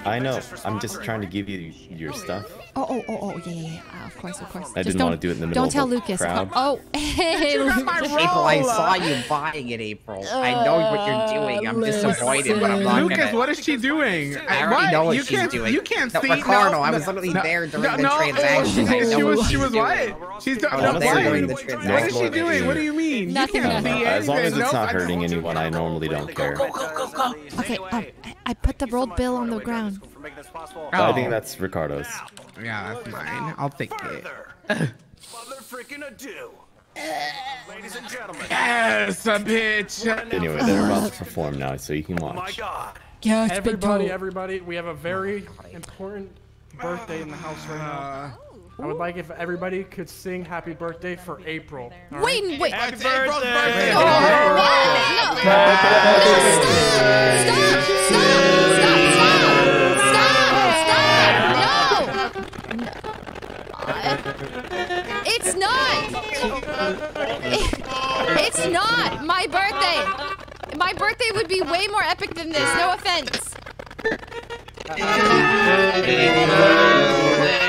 I know. I'm just trying to give you your stuff. Oh, oh, oh, oh, yeah, yeah, yeah. Uh, of course, of course. I Just didn't wanna do it in the middle Don't of tell Lucas. crowd. Oh, hey, Lucas. April, I saw you buying it, April. I know what you're doing. I'm disappointed, but I'm not Lucas, gonna. what is she doing? I already know what you she's can't, doing. You can't No, see. Ricardo, no, I no, was literally no, there during no, the no, transaction. I She, know she was. She was doing. what? She's doing. I No, was there what? during the What is she doing? What do you mean? Nothing, you can't nothing. As long as it's Nope, not I- hurting anyone, I normally don't care. Go go Okay, um, I, I put the rolled bill on the ground. But I think that's Ricardo's. Yeah, that's mine. I'll take it. Mother freaking ado. Ladies and gentlemen. Yes, a bitch. Anyway, they're about to perform now, so you can Oh my watch. god. Yeah, it's Big Everybody, everybody, we have a very important birthday in the house right now. I would like if everybody could sing happy birthday for April. all right? Wait, wait. Happy birthday. birthday! It's not. It's not my birthday. My birthday would be way more epic than this. No offense. It is not my birthday.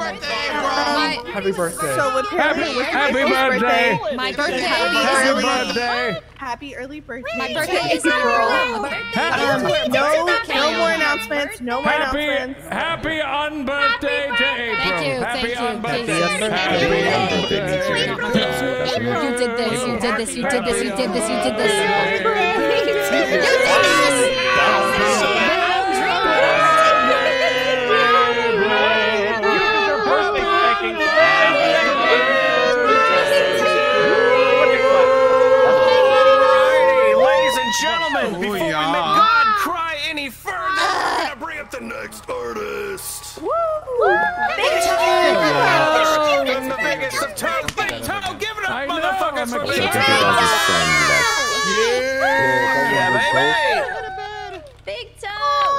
My, Happy birthday. So apparently, Happy- with happy April's birthday. my birthday Happy is Happy early- birthday. Happy early birthday. my birthday is in April. Um, no, no more announcements. No more Happy, announcements. happy unbirthday to April. Thank you, happy thank you, unbirthday. thank you. Happy unbirthday. You did this. You did this. You did this. You did this. You did this. You did and gentlemen, before we yeah. make God cry any further, we're gonna bring up the next artist. Woo! Big From the biggest of toes, Big Toe, give it up, motherfuckers, I'm for Also, Big Toe. think it was his friend left. Yeah, baby. Big toe.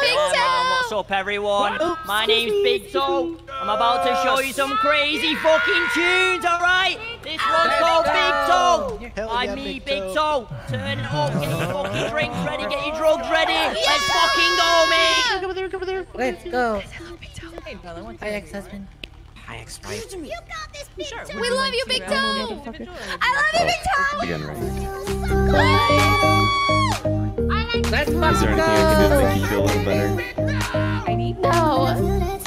Big toe. what's up, everyone? My name's Big Toe. I'm about to show you some crazy fucking tunes, alright? This one's called Big Toe. By me, Big Toe. Turn it up, get your fucking drinks ready, get your drugs ready. Let's fucking go, mate. Over there, over there. Let's go. Hi, ex-husband. Hi, ex-wife. You got this, Big sure, Toe. We love you, Big Toe. I love you, Big toe. Again, right. Let's go. Is there anything I can do to make you feel a little better? No.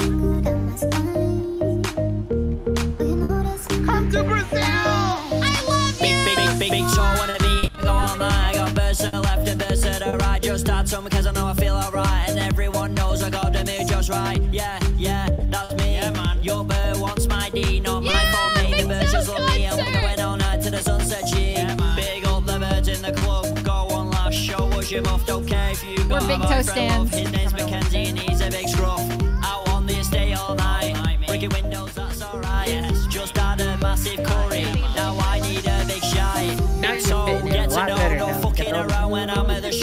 Big, big, show wanna be go all night. I got birds to the left and birds to the right. Just start something cause I know I feel alright. And everyone knows I got the mood just right. Yeah, yeah, that's me. Yeah, man. Your bird wants my D, not my fault, mate. The birds just love me. And we're going all night to the sunset, G. Big up the birds in the club. Go on, last show us your muff. Don't care if you got We're Big a Toe boyfriend, stands. His name's Mackenzie and he's a big scruff. Out on the estate all night. Breaking windows, that's alright. Yes,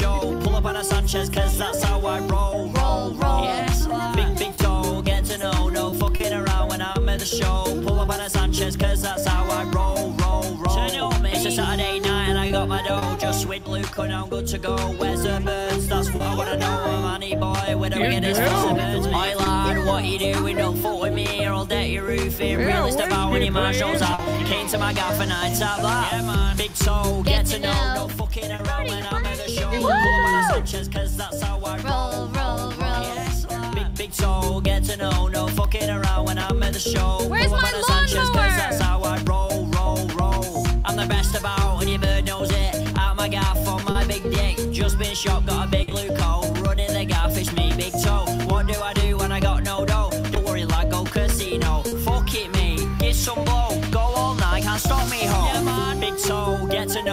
show. Pull up on a Sanchez, cause that's how I roll, roll, roll. Yes, big, big toe, get to know, no fucking around when I'm at the show. Pull up on a Sanchez, cause that's how I roll, roll, roll. Turn it on, mate. It's a Saturday night and I got my dough. Just with Luke and I'm good to go. Where's the birds? That's what I wanna know. I'm honey boy, where do we get this the birds? Oi lad, what you doing? Don't fuck with me or I'll deck your roof in. Realist about when your man shows up. Came to my gaff and I tap that. Yeah, man. Big toe, get to know. No fucking around when I'm roll, roll, roll. Big, big toe, get to know. No fucking around when I'm the show. Where's my roll, roll, roll. I'm the best about, and your bird knows it. Out my gaff on my big dick. Just been shot, got a big loophole. Running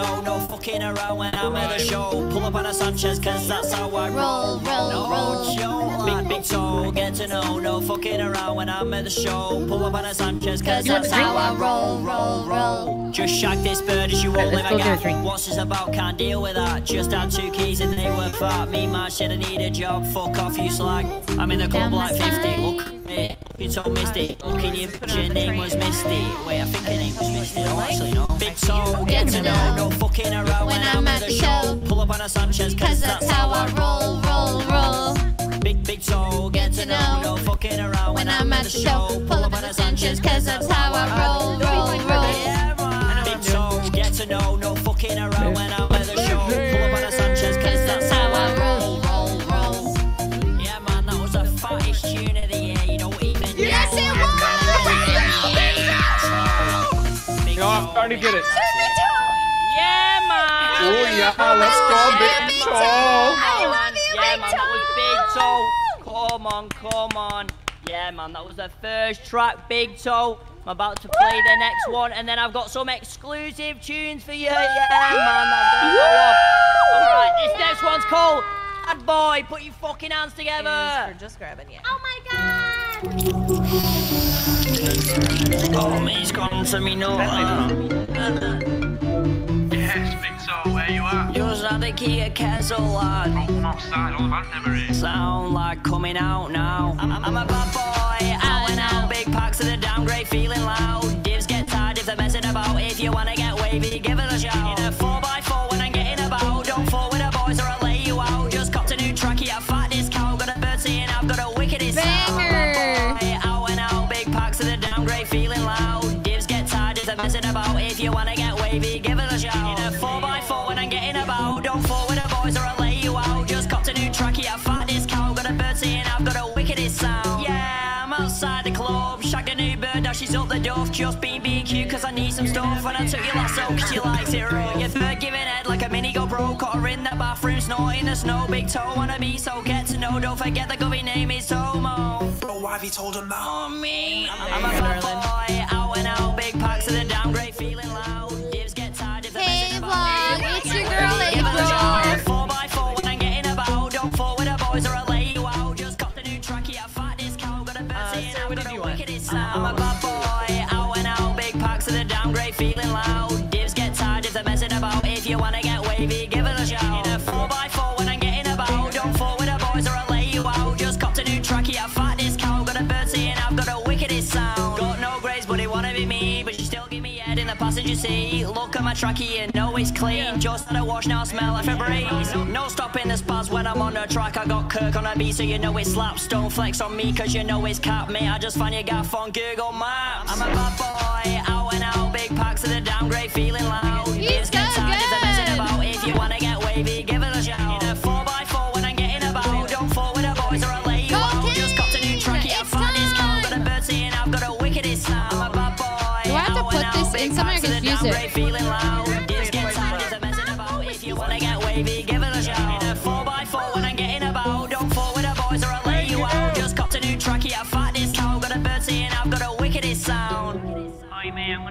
toe, get to know. No fucking around when I'm at the show. Pull up on a Sanchez, cause that's how I roll, roll, no roll. Big, big toe, get to know. No fucking around when I'm at the show. Pull up on a Sanchez, cause You that's how? I roll, roll, roll. Just shag this bird as you won't let's live a again. What's this about? Can't deal with that. Just had two keys and they were fat. Me, man, said I need a job. Fuck off, you slag. I'm in the club Down like 50. Look at me. You told Misty. Look in your your name was Misty. Wait, I think her name was Misty. No, actually, no. Big toe, get to know. No fucking around when I'm at the show. Pull up on a Sanchez, cause that's how I roll, roll, roll. Big, big toe, get to know. No fucking around when I'm at the show. Pull up on a Sanchez, cause that's how I roll, roll, roll. Big toe, get to know. No fucking around when I'm at the show. Starting to get it. Yeah, man. Oh yeah, let's go, big toe. I love you, Yeah, Big man, Toe. that was Big Toe. Come on, come on. Yeah, man, that was the first track, Big Toe. I'm about to play the next one, and then I've got some exclusive tunes for you. Yeah, man, that's gonna go off. All right, this next one's called Bad Boy. Put your fucking hands together. just grabbing you. Oh my god. Oh, it's gone to me now. Yes, Toe, where you at? Just had a key at Kessel, lad. From outside, all band memories. Sound like coming out now. I'm, I'm a bad boy, out and out. Big packs of the damn great, feeling loud. Divs get tired if they're messing about. If you wanna get wavy, give it a shout. In a 4x4 when about. If you wanna get wavy, give it a shout. In a 4x4 when I'm getting about. Don't fall with the boys or I'll lay you out. Just copped a new trackie, a fat discount. Got a bird saying I've got a wickedest sound. Yeah, I'm outside the club. Shagged a new bird, now she's up the duff. Just cute, cause I need some stuff. When I took your lasso, cause she likes it raw. Your third giving head like a go broke. Caught her in the bathroom, snorting the snow. Big toe, wanna be so get to know. Don't forget the govy name is Tomo. Bro, why have you told him that? On me. I'm a bad boy, out and out, big packs of the downgrade, feeling loud. Divs get tired if Hey vlog, it's your girl Give it a. April. 4x4 when I'm getting about. Don't fall with the boys or I'll lay you out. Just got the new trackie, a fat discount. Got a bird saying I've got a wickedest sound. I'm a bad boy, out and out, big packs of the downgrade, feeling loud. Divs get tired if they're messing about. If you wanna get wavy, give it a shout. In a 4x4 when I'm getting about. Don't fall with the boys or I'll lay you out. Just copped a new trackie, a fat discount. Got a bird saying I've got a wickedest sound. Got no grades, but they wanna be me. But you still give me head in the passenger seat. Look at my trackie and know it's clean. Just had a wash now, smell like Febreze. No stopping the spaz when I'm on the track. I got Kirk on the beat, so you know it slaps. Don't flex on me, cause you know it's cap, mate. I just find your gaff on Google Maps. I'm a bad boy, out big packs the downgrade, feeling loud. It's get tired if they're messing about. If you wanna get wavy, give it a shout.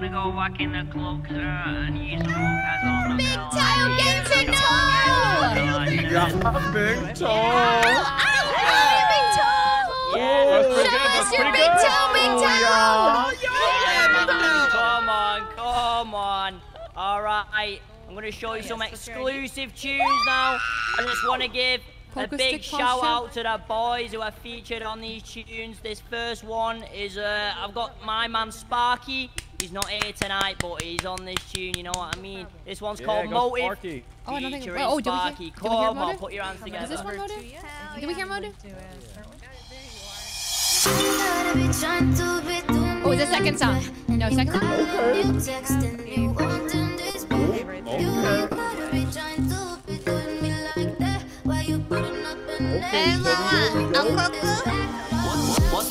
Hi man, I'm gonna go back in the club cause uh, I need some more guys on the Big Tail, get to know! Yeah, big toe. Yeah, that's pretty good. That's pretty good. Come on, come on. All right, I'm gonna show you some exclusive tunes now. I just want to give a big stick shout posture. out to the boys who are featured on these tunes. This first one is uh, I've got my man Sparky. He's not here tonight, but he's on this tune. You know what I mean? This one's Yeah, called go Motive. Sparky. Oh, I don't think. featuring Oh, did we hear? Sparky. Did we hear Come on, Motive? put your hands Is together. this one Motive? Did we hear Motive? Oh, the second song. No, second song. What's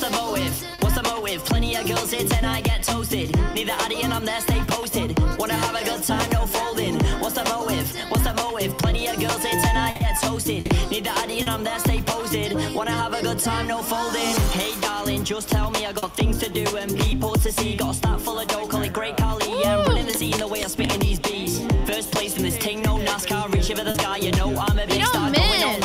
the motive? What's the motive? Plenty of girls hits and I get toasted. Neither Addy and I'm there, stay posted. Wanna have a good time, no folding. What's the motive? What's the motive? Plenty of girls hits and I get toasted. Neither Addy and I'm there, stay posted. Wanna have a good time, no folding. Hey darling, just tell me I got things to do and people to see. Got a stack full of dough, call it Great Cali. Yeah, I'm running the scene the way I'm spitting these beats. First place in this ting, no NASCAR, Reach for the sky. You know I'm a big star.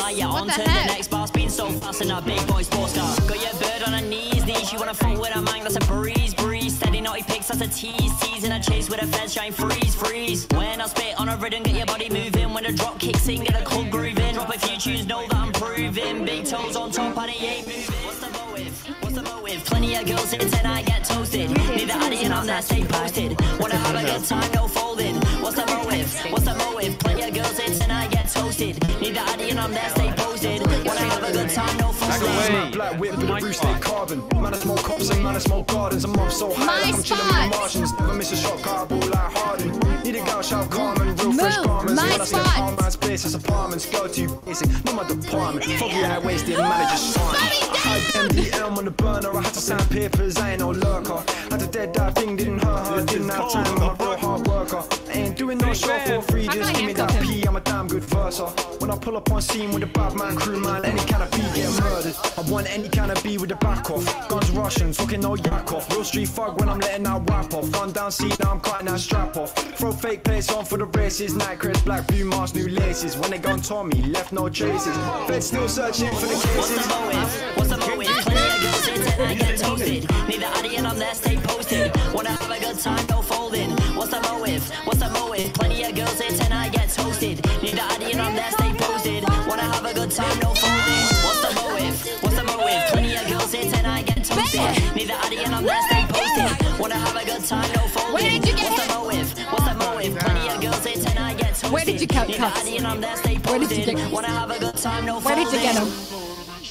Going all miss. night, yeah, What on the to heck? the next bar. Spin so fast in a big boy sports car. Got your bird on her knees, knees. You wanna fuck with a man, that's a breeze, breeze. Steady naughty pics, that's a tease, tease. In a chase with a fence, shine freeze, freeze. When I spit on a rhythm, get your body moving. When the drop kicks in, get a club grooving. Drop a few tunes, know that I'm proving. Big toes on top, and he ain't moving. What's the motive? What's the motive? Plenty of girls here tonight get toasted. Neither Addy and I'm there, stay posted. Wanna have a good time, no folding. What's the motive? What's the motive? Plenty of girls here tonight get toasted. Neither Addy and I'm there, stay posted. Wanna have a good time, no folding. Black whip with a roof stay carbon. Man, I smoke cops and man, I smoke gardens. I'm up so high, like I'm chilling with the Martians. Never miss a shot, car ball like Harden. Need a girl shout Carmen, real fresh Move. garments. My when I step spot. on man's place, it's apartments. Go too basic, not my department. Foggy high waisted, manager starting. I had MDM on the burner. I had to sign papers, I ain't no lurker. Had to dead that thing, didn't hurt her. Didn't have time, I'm a real hard worker. I ain't doing no show for free, just give me that? P. I'm a damn good verser. Uh, when I pull up on scene with a bad man crew, man, any kind of beat get murdered. I want any kind of beat with the back off. Guns Russian, talking no yak off. Real street thug when I'm letting that wipe off. Gun down seat, now I'm cutting that strap off. Throw fake plates on for the races. Night crest, black blue mask, new laces. When they gun Tommy, left no traces. Fed still searching for the cases. What's the cases. motive? What's the motive? Plenty of girls here I get toasted. Need the and I'm there, stay posted. Wanna have a good time, no folding. What's the motive? What's the motive? Plenty of girls here tonight get toasted. Neither Addy and I'm there, stay posted. Wanna have a good time, no folding. What's the motive? What's the motive? Plenty of girls here tonight get toasted. Neither Addy and I'm there, stay posted. Wanna have a good time, no folding. Where did you get What's the motive? What's the motive? Plenty of girls here tonight get toasted. Where did you cut Neither cups? Addy and I'm there, stay Where did you posted. get- Wanna have a good time, no Where folding. did you get him?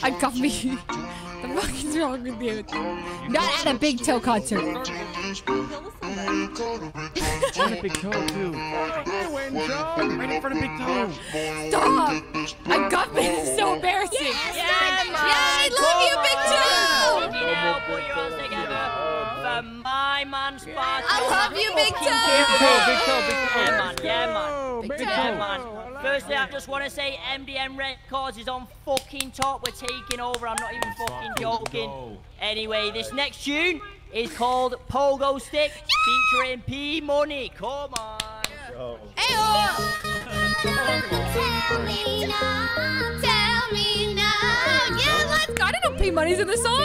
I got me. The fuck is wrong with you? Not at a Big Toe concert. What a big toe, too. Right in front of big toe. Stop! My gut pain is so embarrassing. Yeah. Yeah, I love you, Big Toe. Fucking hell, put your together for my man Spartan. I love you, Big Toe. Big toe, big toe. Yeah, man. Yeah, man. Big Yeah, toe. man. Firstly, I just want to say MDM Records is on fucking top. We're taking over. I'm not even fucking joking. Anyway, this next tune is called Pogo Stick featuring P Money. Come on. Oh. Tell me now. Yeah, let's go. I didn't know P Money's in the song.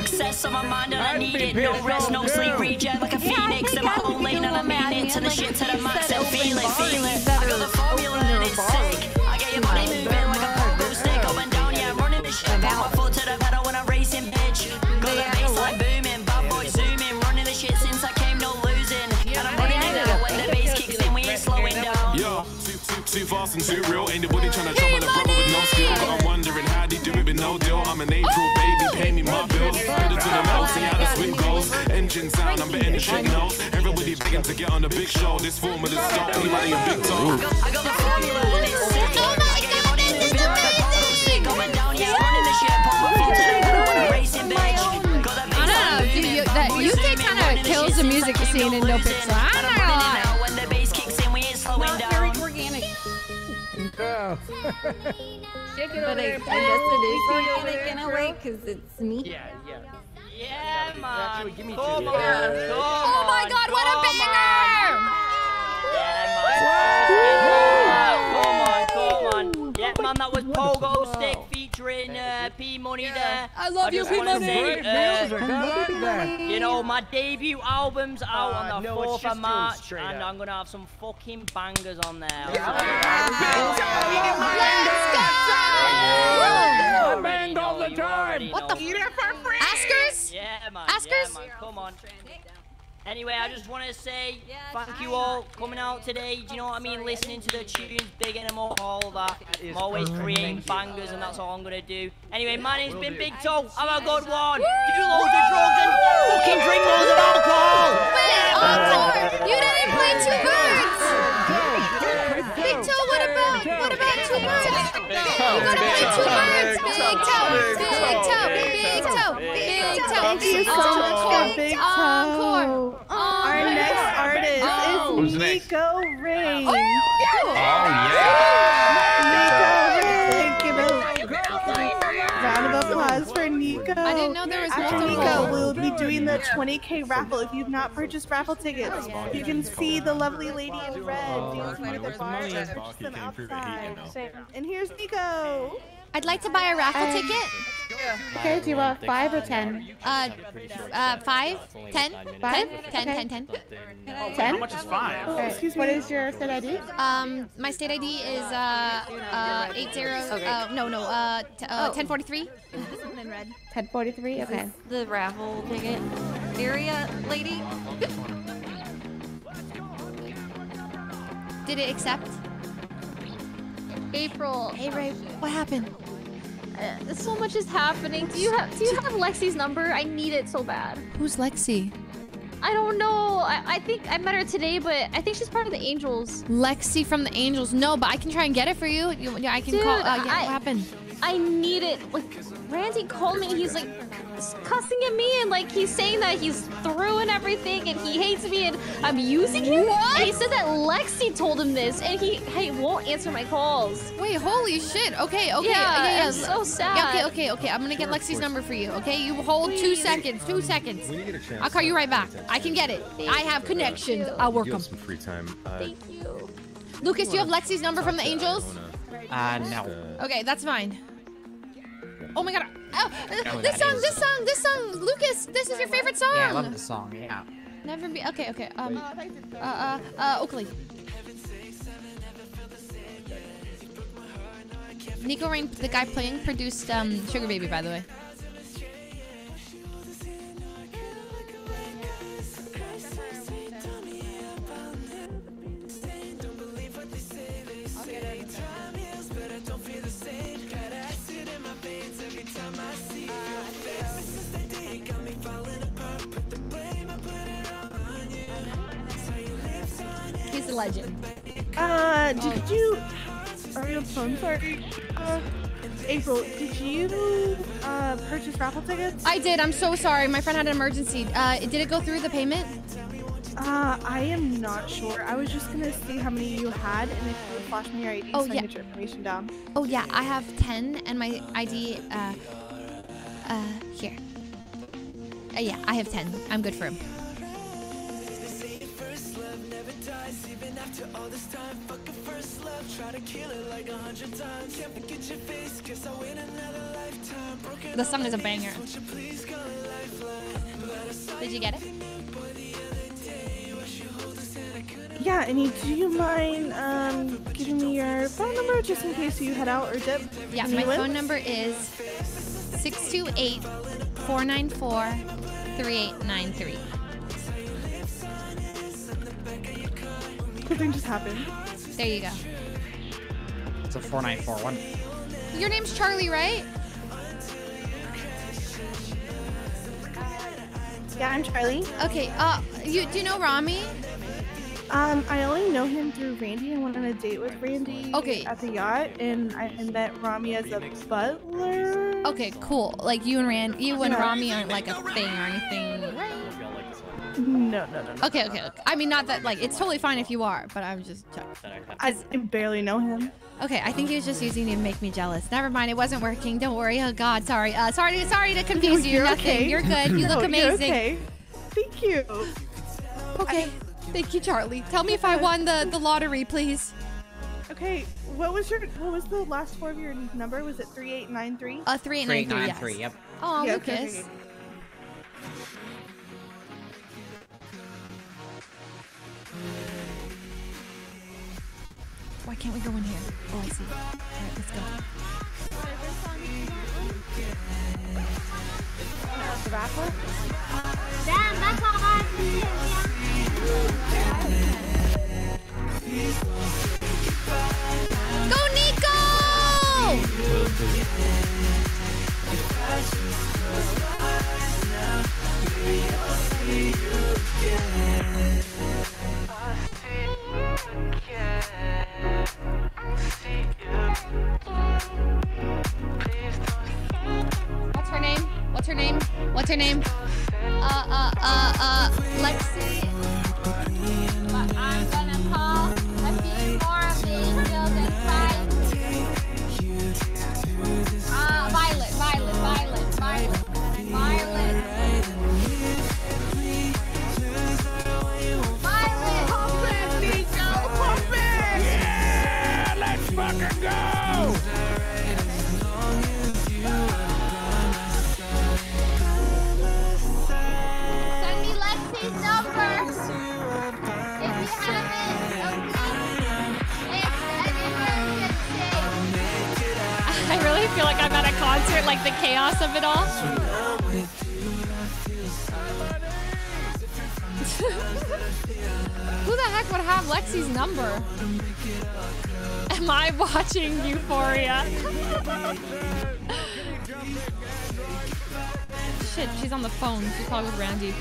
Success on my mind and I need it, no rest, no sleep, reject like a phoenix. in my own lane and I mean it to the shit to the max. and feel it, feel it. Engine sound, I'm betting the shit knows. Everybody begging to get on the big show. This formula's stop anybody a big toe. I got the formula and it's sick. Oh my god, this is amazing! Going down, yeah, running the shit. Put my foot to the pedal when I'm racing, bitch. Got that I don't know. You, you, that UK kind of kills the music scene no in No losing. Pixel. I I'm don't running it know. now when the bass kicks in, we ain't slowing down. organic. Shake it But over I, I there, guess it is Shake it over organic in a girl. because it's me. Yeah, yeah. Yeah, man. Actually, give me come on, Yeah. come Oh my god, what a come banger! Come on, come on. Yeah, man, that was Pogo Stick featuring uh, P Money there. I love you, P Money. say, uh, music. I. You know, my debut album's out Uh, on the no, 4th of March, and up. I'm gonna have some fucking bangers on there. Let's go! I band all the time. What the? Eat it for free. Askers? Yeah, man. Askers? Yeah, man. Come on. Anyway, I just want to say thank you all coming out today. Do you know what I mean? Listening to the tunes, bigging them up, all that. I'm always creating bangers, and that's all I'm gonna do. Anyway, my name's been Big Toe. Have a good one. Do loads of drugs and fucking drink loads of alcohol. Wait, encore! You didn't play two birds! Big toe, what about, what about two birds? You gotta play two birds! Big toe, big toe, big toe, big toe. Thank you so much for Big Encore! Toe. Our next artist Oh. is Nico Ring. Oh, yeah. Nico Ring. Give a round of applause for Nico. I didn't know there was After multiple. Nico, we'll be doing the 20k raffle. If you've not purchased raffle tickets, oh, you can see the lovely lady in red dancing with the bar and purchase them outside. And here's Nico. I'd like to buy a raffle ticket. Okay, do you want five or ten? Uh, uh, five, ten, Five? ten, ten, Okay. ten, ten. Ten? How much is five? Okay, excuse me. What is your state ID? Um, my state ID is uh, uh, eight zero. Uh, no, no. Uh, t- uh, Oh. ten forty three. in red. 1043? Okay. The raffle ticket area lady. Did it accept? April. Hey Ray, what happened? Uh, so much is happening. Do you have Do you have Lexi's number? I need it so bad. Who's Lexi? I don't know. I, I think I met her today, but I think she's part of the Angels. Lexi from the Angels. No, but I can try and get it for you. you yeah, I can Dude, call. Uh, yeah, I- what happened? I need it. Like, Randy called me. He's like cussing at me and like he's saying that he's through and everything and he hates me and I'm using him. What? And he said that Lexi told him this and he, he won't answer my calls. Wait, holy shit. Okay, okay. Yeah, yeah, yeah. it's so sad. Yeah, okay, okay, okay. I'm gonna get Lexi's number for you. Okay, you hold two seconds. Two seconds. I'll call you right back. I can get it. I have connections. I'll work You them. some free time. Uh, Thank you. Lucas, do you have Lexi's number from the Angels? Uh, no. Okay, that's fine. Oh my god. Oh, know this song, is. this song, this song. Lucas, this is your favorite song. Yeah, I love the song. Yeah. Never be. Okay, okay. Um, uh, uh, uh, Oakley. Nico Rain, the guy playing, produced um, Sugar Baby, by the way. Legend. Uh, did you? Are you? Sorry. Uh, April, did you uh purchase raffle tickets? I did. I'm so sorry. My friend had an emergency. Uh, did it go through the payment? Uh, I am not sure. I was just gonna see how many you had and if you would flash me your ID Oh, so yeah. can get your information down. Oh yeah, I have ten, and my ID. Uh, uh, here. Uh, yeah, I have ten. I'm good for him. The song is a banger. Did you get it? Yeah, and do you mind um giving me your phone number just in case you head out or dip? Yeah, when my win? phone number is 628 494 3893. Good thing just happened. There you go. It's a 4941. Your name's Charlie, right? Yeah, I'm Charlie. Okay, uh, you do you know Rami? Um, I only know him through Randy. I went on a date with Randy. Okay. At the yacht, and I I met Rami as a butler. Okay, cool. Like you and Rand, you and Yeah. Rami aren't like a thing or anything, right? No, no, no, no. Okay, okay, okay. I mean, not that like it's totally fine if you are, but I'm just checking. I, I barely know him. Okay, I think he was just using you to make me jealous. Never mind, it wasn't working. Don't worry. Oh God, sorry. Uh, sorry, sorry to confuse you. You're Nothing. okay. You're good. You No, look you're amazing. okay. Thank you. Okay. Thank you, Charlie. Tell me if I won the the lottery, please. Okay, what was your what was the last four of your number? Was it three eight nine three? Uh, three eight nine three. Yes. 3893, yep. Oh, Yeah, Lucas. okay, Why can't we go in here? Oh, I see. All right, let's go. The raffle? Damn, that's Go, Nico! What's her name? What's her name? What's her name? Uh, uh, uh, uh, Lexi. Concert, like the chaos of it all. Who the heck would have Lexi's number? Am I watching Euphoria? Shit, she's on the phone. She's probably with Randy.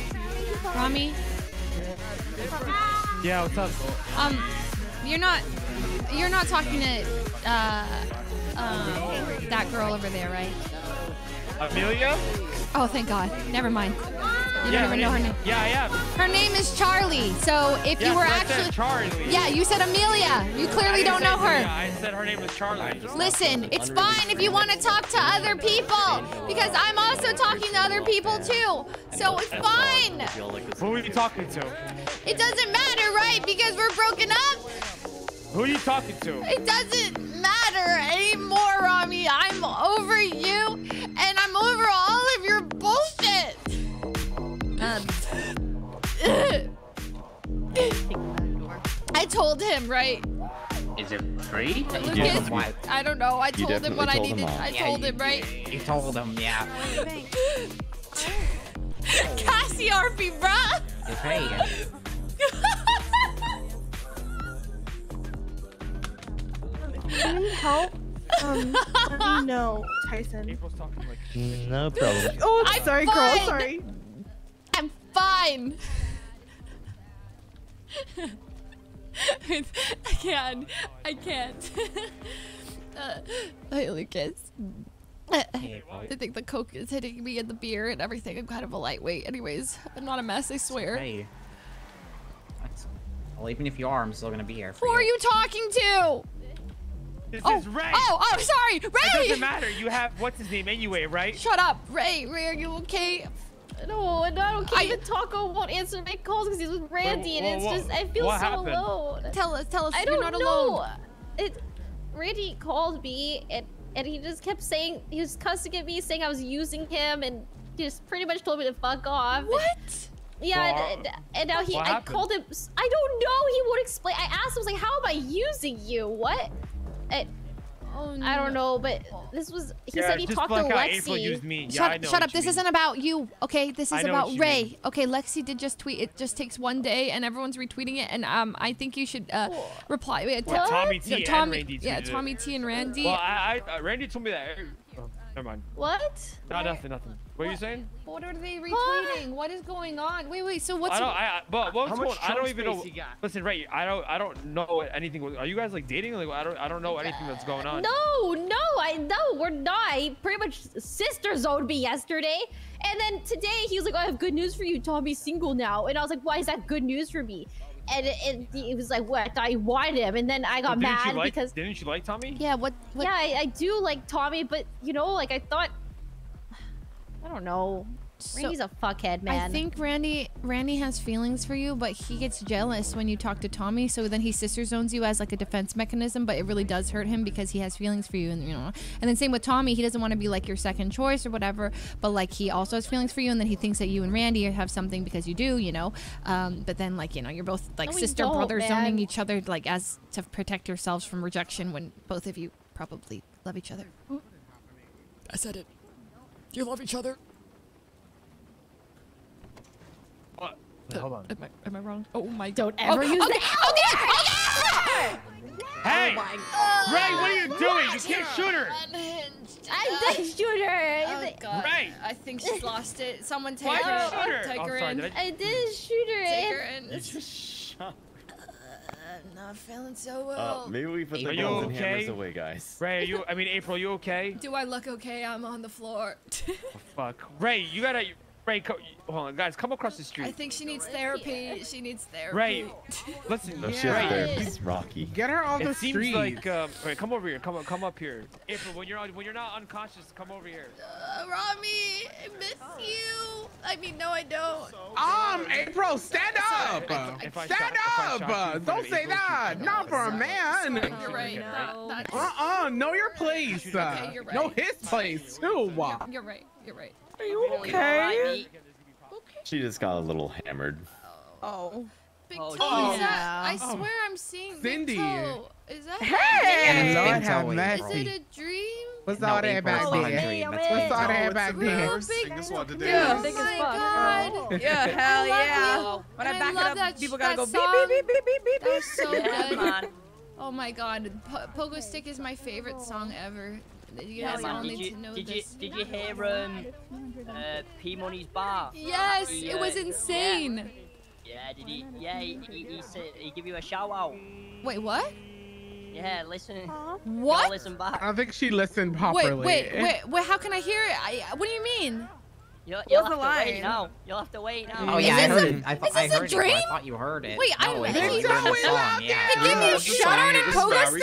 Rami, Yeah, what's up? Um, you're not, you're not talking to, uh, um, that girl over there, right? Amelia? Oh, thank God. Never mind. You yeah, don't even know her name. Yeah, I am. Her name is Charlie. So if Yes, you were I actually, Charlie. yeah, you said Amelia. You clearly don't know her. Amelia, I said her name was Charlie. Listen, it's fine if you want to talk to other people because I'm also talking to other people too. So it's fine. Who are you talking to? It doesn't matter, right? Because we're broken up. Who are you talking to? It doesn't matter anymore, Rami. I'm over you and I'm over all of your bullshit. Um, I told him, right? Is it free? Lucas, told him why? I don't know. I told him what I told him needed. I Yeah, told you- him, right? You told him, yeah. Cassie Arpy, bruh. You're paid. you need help, um, let me know, Tyson. No problem. Oh, I'm sorry, girl. Sorry. I'm fine. I can't. I can't. uh, hey, Lucas. I think the coke is hitting me and the beer and everything. I'm kind of a lightweight. Anyways, I'm not a mess, I swear. Hey. That's- Well, even if you are, I'm still gonna be here for Who you. are you talking to? This Oh, is Ray. oh, oh, sorry, Ray. It doesn't matter. You have what's his name anyway, right? Shut up, Ray. Ray, are you okay? No, and I don't care. Even Taco won't answer my calls because he's with Randy, and it's whoa, just I feel so happened? alone. Tell us, tell us. I you're don't know. alone. It. Randy called me and and he just kept saying he was cussing at me, saying I was using him, and he just pretty much told me to fuck off. What? Yeah, Well, and, and, and now he what I happened? called him. I don't know. He won't explain. I asked him, I was like, "How am I using you? What?" I, Oh, I don't know, but this was. He Yeah, said he talked to Lexi. April used me. Yeah, shut I know shut up. This mean. isn't about you. Okay, this is about Ray. mean. Okay, Lexi did just tweet. It just takes one day, and everyone's retweeting it. And um, I think you should uh reply. Wait, Well, Tommy T no, and Tommy, Randy Yeah. Tommy T and Randy. Well, I, I uh, Randy told me that. Oh, never mind. What? No, nothing, nothing. What are you saying? what are they retweeting? What is going on? Wait, wait. So what's I don't. I, I but what's How going? much I don't even know. space you got? Listen, Ray. I don't. I don't know anything. Are you guys like dating? Like I don't. I don't know anything that's going on. No, no, I no, we're not. He pretty much sister zoned me yesterday. And then today he was like, I have good news for you. Tommy's single now. And I was like, why is that good news for me? And it, it, it was like, what? I thought you wanted him. And then I got Well, mad like, because Didn't you like Tommy? Yeah. What? what yeah, I, I do like Tommy, but you know, like I thought, I don't know. Randy's a fuckhead, man. I think Randy Randy has feelings for you, but he gets jealous when you talk to Tommy. So then he sister zones you as like a defense mechanism, but it really does hurt him because he has feelings for you, and you know. And then same with Tommy, he doesn't want to be like your second choice or whatever, but like he also has feelings for you, and then he thinks that you and Randy have something because you do, you know. Um, but then like you know you're both like No, sister don't, brother zoning each other like as to protect yourselves from rejection when both of you probably love each other. I said it. You love each other. What? Hold on. Am I, am I wrong? Oh my! Don't ever oh, use okay, that. Hey, Oh Ray, what are you doing? You can't shoot her. I did shoot her. Oh god. Ray. I think she's lost it. Someone take Why'd you her. shoot her? Take Oh, her sorry, in. did I did shoot her. Take and- her in. You just shot. I'm not feeling so Uh, well. maybe we put Are the you guns and hammers okay? away, guys. Ray, are you? I mean, April, you okay? Do I look okay? I'm on the floor. Oh, fuck. Ray, you gotta. Ray, co- hold on, guys, come across the street. I think she needs therapy. She needs therapy. Ray, listen. No, she Ray, has therapist, Rocky. Get her off it the seems street. like. Um, Ray, come over here. Come up. Come up here. April, when you're on, when you're not unconscious, come over here. Uh, Rami, I miss you. I mean, no, I don't. Um, April, stand up! If I Stand I up! Don't say that! Not for a man! You're right. That, Uh-uh, know your place! Okay, you're Know his place, too! You're right. You're right. Are you okay? She just got a little hammered. Oh. Big Oh, toe. Oh, is that, yeah. I oh. swear I'm seeing Cindy. Big toe. Is that? Hey! Lord Big toe, have mercy. Is it a dream? What's No, all that back it's not a there? dream, that's What's all that back there? Big Sing what it Yeah. is. My. God. Oh. Yeah, hell yeah. When I back it up, people gotta go beep, beep, beep, beep, beep, beep, That was so good. Oh my god, Pogo Stick is my favorite song ever. You guys all Did need you, to know did you, did you hear um, uh, P Money's bar? Yes, He, it uh, was insane. Yeah, Yeah, did he? Yeah, he, he, he said he give you a shout out. Wait, what? Yeah, listen. What? Listen back. I think she listened Wait, properly. wait, wait, wait. How can I hear it? I, what do you mean? You'll, you'll the have to wait line? now. You'll have to wait now. Oh yeah, I Is this heard a- it. I thought is I this a heard it. dream? I thought you heard it. Wait, I- no, it Big was Toe, the we song. love Yeah. They gave me a shout out in Pogo Yeah, you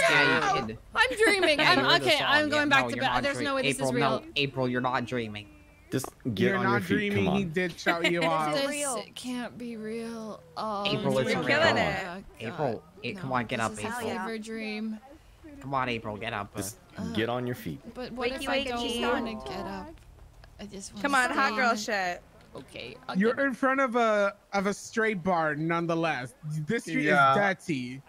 Stick. did. I'm dreaming. I'm you heard the okay. I'm going Yeah, back no, to bed. There's no way this April, is real. No, April, you're not dreaming. Just get You're on not your feet. dreaming. Come He on. did shout you out. This can't be real. Oh, April, it's my real. God. Come on. God. April, come on, get up, is April. a fever dream. Come on, April, get up. Just get on your feet. But what Wakey, if I wakey. don't want to get up? I just want Come on, hot girl shit. Okay. I'll You're get in front of a of a straight bar, nonetheless. This street Yeah. is dirty.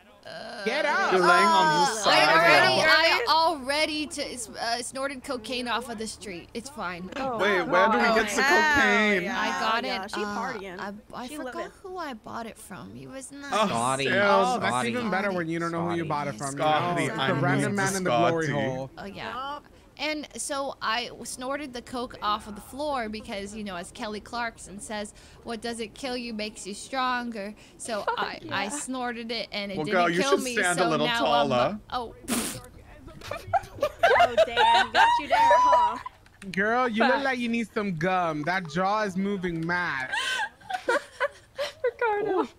Get out! You're laying on the I already. I already t- uh, snorted cocaine off of the street. It's fine. Wait, where do we get the cocaine? I got yeah, it. she uh, partying. I, I She forgot living. who I bought it from. He was nice. Oh, Scotty. Oh, that's Scotty. even better when you don't know who you bought it from. you know? Scotty, It's the I'm random Mr. man in the glory hole. Oh yeah. And so I snorted the coke off of the floor because you know, as Kelly Clarkson says, "What doesn't kill you makes you stronger." So I, I snorted it and it Well, didn't girl, you kill should me. stand a so little now taller. I'm oh. Oh damn, got you there, huh? Girl, you look like you need some gum. That jaw is moving mad. Ricardo.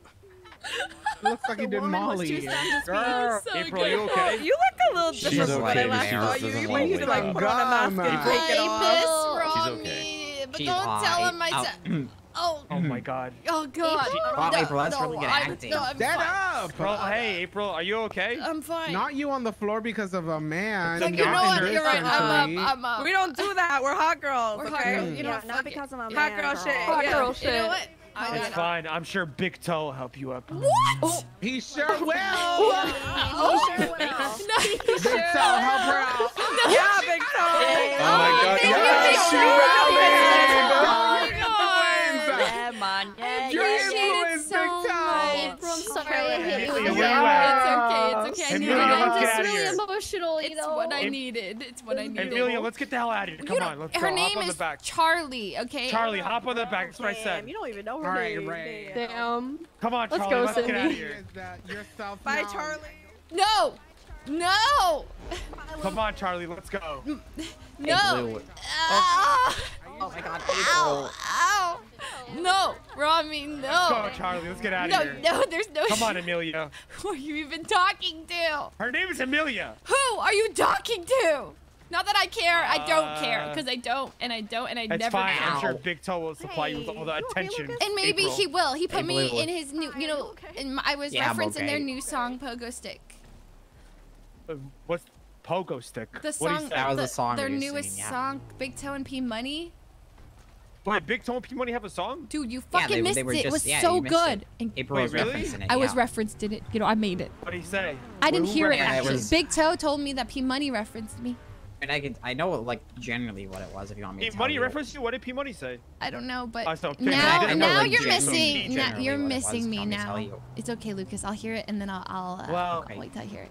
Looks like you did Molly. Girl, so April, good. you okay? You look a little She's different when I okay, last man. saw This you. doesn't You look need to like like put on a mask and Gum. take it I off. miss She's Romy, but She's don't tell him I fine. said. Oh, Oh my god. oh God. Wow, No, April, that's no, really good I'm- acting. No, I'm Get fine. up. April, hey, April, are you okay? I'm fine. Not you on the floor because of a man. Like, you know what? You're right. I'm up. I'm up. We don't do that. We're hot girls. We're okay? hot girls. You know yeah, what? not because it. I'm a man. know girl what? shit. Hot yeah. girl You know what? I It's got fine. I'm sure Big Toe will help you up. What? Oh, he sure will. Oh, sure will. No, he Big sure toe, help her out. Yeah, big toe. Oh my god. thank you, Yeah, big she I hit you. Hey, where that. you at? It's okay. It's okay. I Hey, needed Amelia, it. I'm let's get just really here. emotional. You It's know. what I needed. It's what I needed. Amelia, let's get the hell out of here. Come don't- on, let's her go. Hop name on the is back. Charlie. Okay. Charlie, hop on the back. That's what I Damn, said. you don't even know her All right, name. Ray. Damn. Come on, Let's Charlie. go, Let's get out of Cindy. here. Is that yourself Bye, now? Charlie. No. No. Come on, Charlie. Let's go. No. Blue. Ah! Oh my god, Ow. April. Ow. No. Rami, Let's no. go, Charlie. Let's get out of No, here. no, no, there's no. Come on, Amelia. Who are you even talking to? Her name is Amelia. Who are you talking to? Not that I care. I don't care Uh, because I don't, and I don't, and I It's never fine. care. I'm sure Big Toe will supply you with all the Hey, you okay, attention. And maybe April. he will. He put Hey, me Blue. in his new, you know, in my, I was Yeah, I'm referencing their okay. new song Pogo Stick. Uh, What's Pogo Stick? The song, you That was the- the song their were newest singing, yeah. song, Big Toe and P Money. Wait, Big Toe and P Money have a song? Dude, you Yeah, fucking they- missed they were it. it just- was yeah, so good. it. April Wait, was really? referencing it. I was referenced in it. You know, I made it. What do you say? I didn't Who hear it referenced it? actually. was- Big Toe told me that P Money referenced me. And I can, I know like generally what it was if you want me P to tell Money you. referenced you? What did P Money say? I don't know, but I saw- now, I know, now like, you're missing. Now you're what it was, missing me you want me to now. It's okay, Lucas. I'll hear it and then I'll, I'll, uh, Well- I'll wait till I hear it.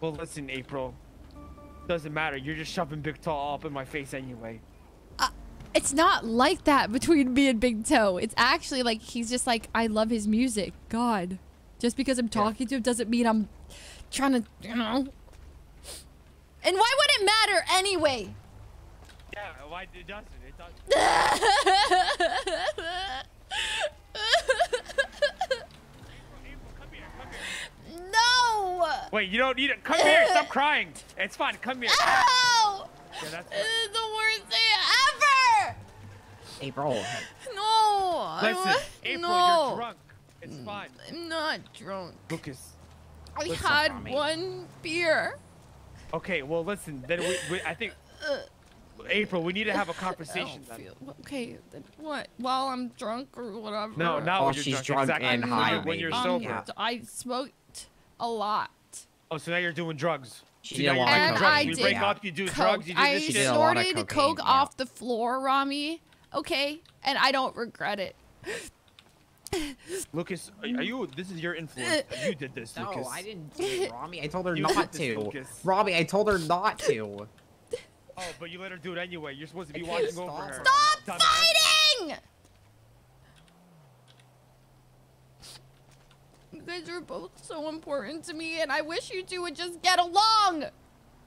Well, listen, April. Doesn't matter. You're just shoving Big Toe up in my face anyway. It's not like that between me and Big Toe. It's actually like he's just like I love his music. God, just because I'm talking to him doesn't mean I'm trying to, you know. And why would it matter anyway? Yeah, why it doesn't? It doesn't. no! Wait, you don't need it. Come here. Stop crying. It's fine. Come here. Ow! Yeah, that's This is the worst thing ever! April. No! I Listen, wa- April, no. you're drunk. It's mm, fine. I'm not drunk. Lucas. I Listen, had Rami. one beer. Okay, well, listen. Then we, we I think uh, April, we need to have a conversation then. don't feel- Okay, then what? While I'm drunk or whatever? No, not Oh, when you're she's drunk. drunk exactly. and when high, you're- when you're maybe. sober. Yeah. I smoked a lot. Oh, so now you're doing drugs. She So did a now lot of doing and cocaine. drugs. I You did break up, you do coke. drugs, you do I this shit. did a lot of snorted cocaine, coke yeah. off the floor, Rami. Okay, and I don't regret it. Lucas, are, are you? This is your influence. You did this, No, Lucas. I didn't do it, Robbie. I told her You not did this, to. Robbie, I told her not to. Oh, but you let her do it anyway. You're supposed to be watching over her. Stop Dumbass. fighting! You guys are both so important to me, and I wish you two would just get along.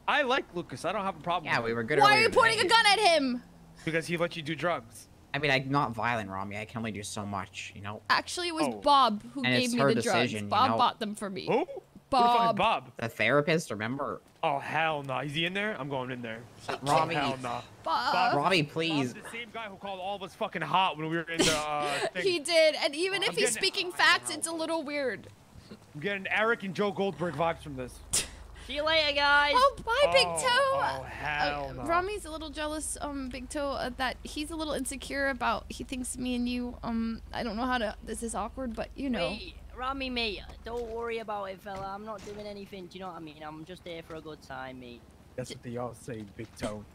I like Lucas. I don't have a problem. Yeah, with we were good Why are you pointing a gun at him? Because he let you do drugs. I mean, I'm not violent, Rami. I can only do so much, you know? Actually, it was Oh. Bob who And gave me the decision, drugs. Bob know? bought them for me. Who? Bob. Bob? The therapist, remember? Oh hell no! Is he in there? I'm going in there. Rami. Oh, hell no. Bob. Robbie, please. Bob's the same guy who called all of us fucking hot when we were in the uh, thing. He did, and even if I'm he's getting- speaking facts, it's a little weird. I'm getting Eric and Joe Goldberg vibes from this. See you later, guys. Oh, bye, Big Oh, Toe. oh, hell no. Rami's a little jealous, um, Big Toe, uh, that he's a little insecure about. He thinks me and you, um, I don't know how to. This is awkward, but you know. Wait, Rami, mate, don't worry about it, fella. I'm not doing anything. Do you know what I mean? I'm just here for a good time, mate. That's what they all say, Big Toe.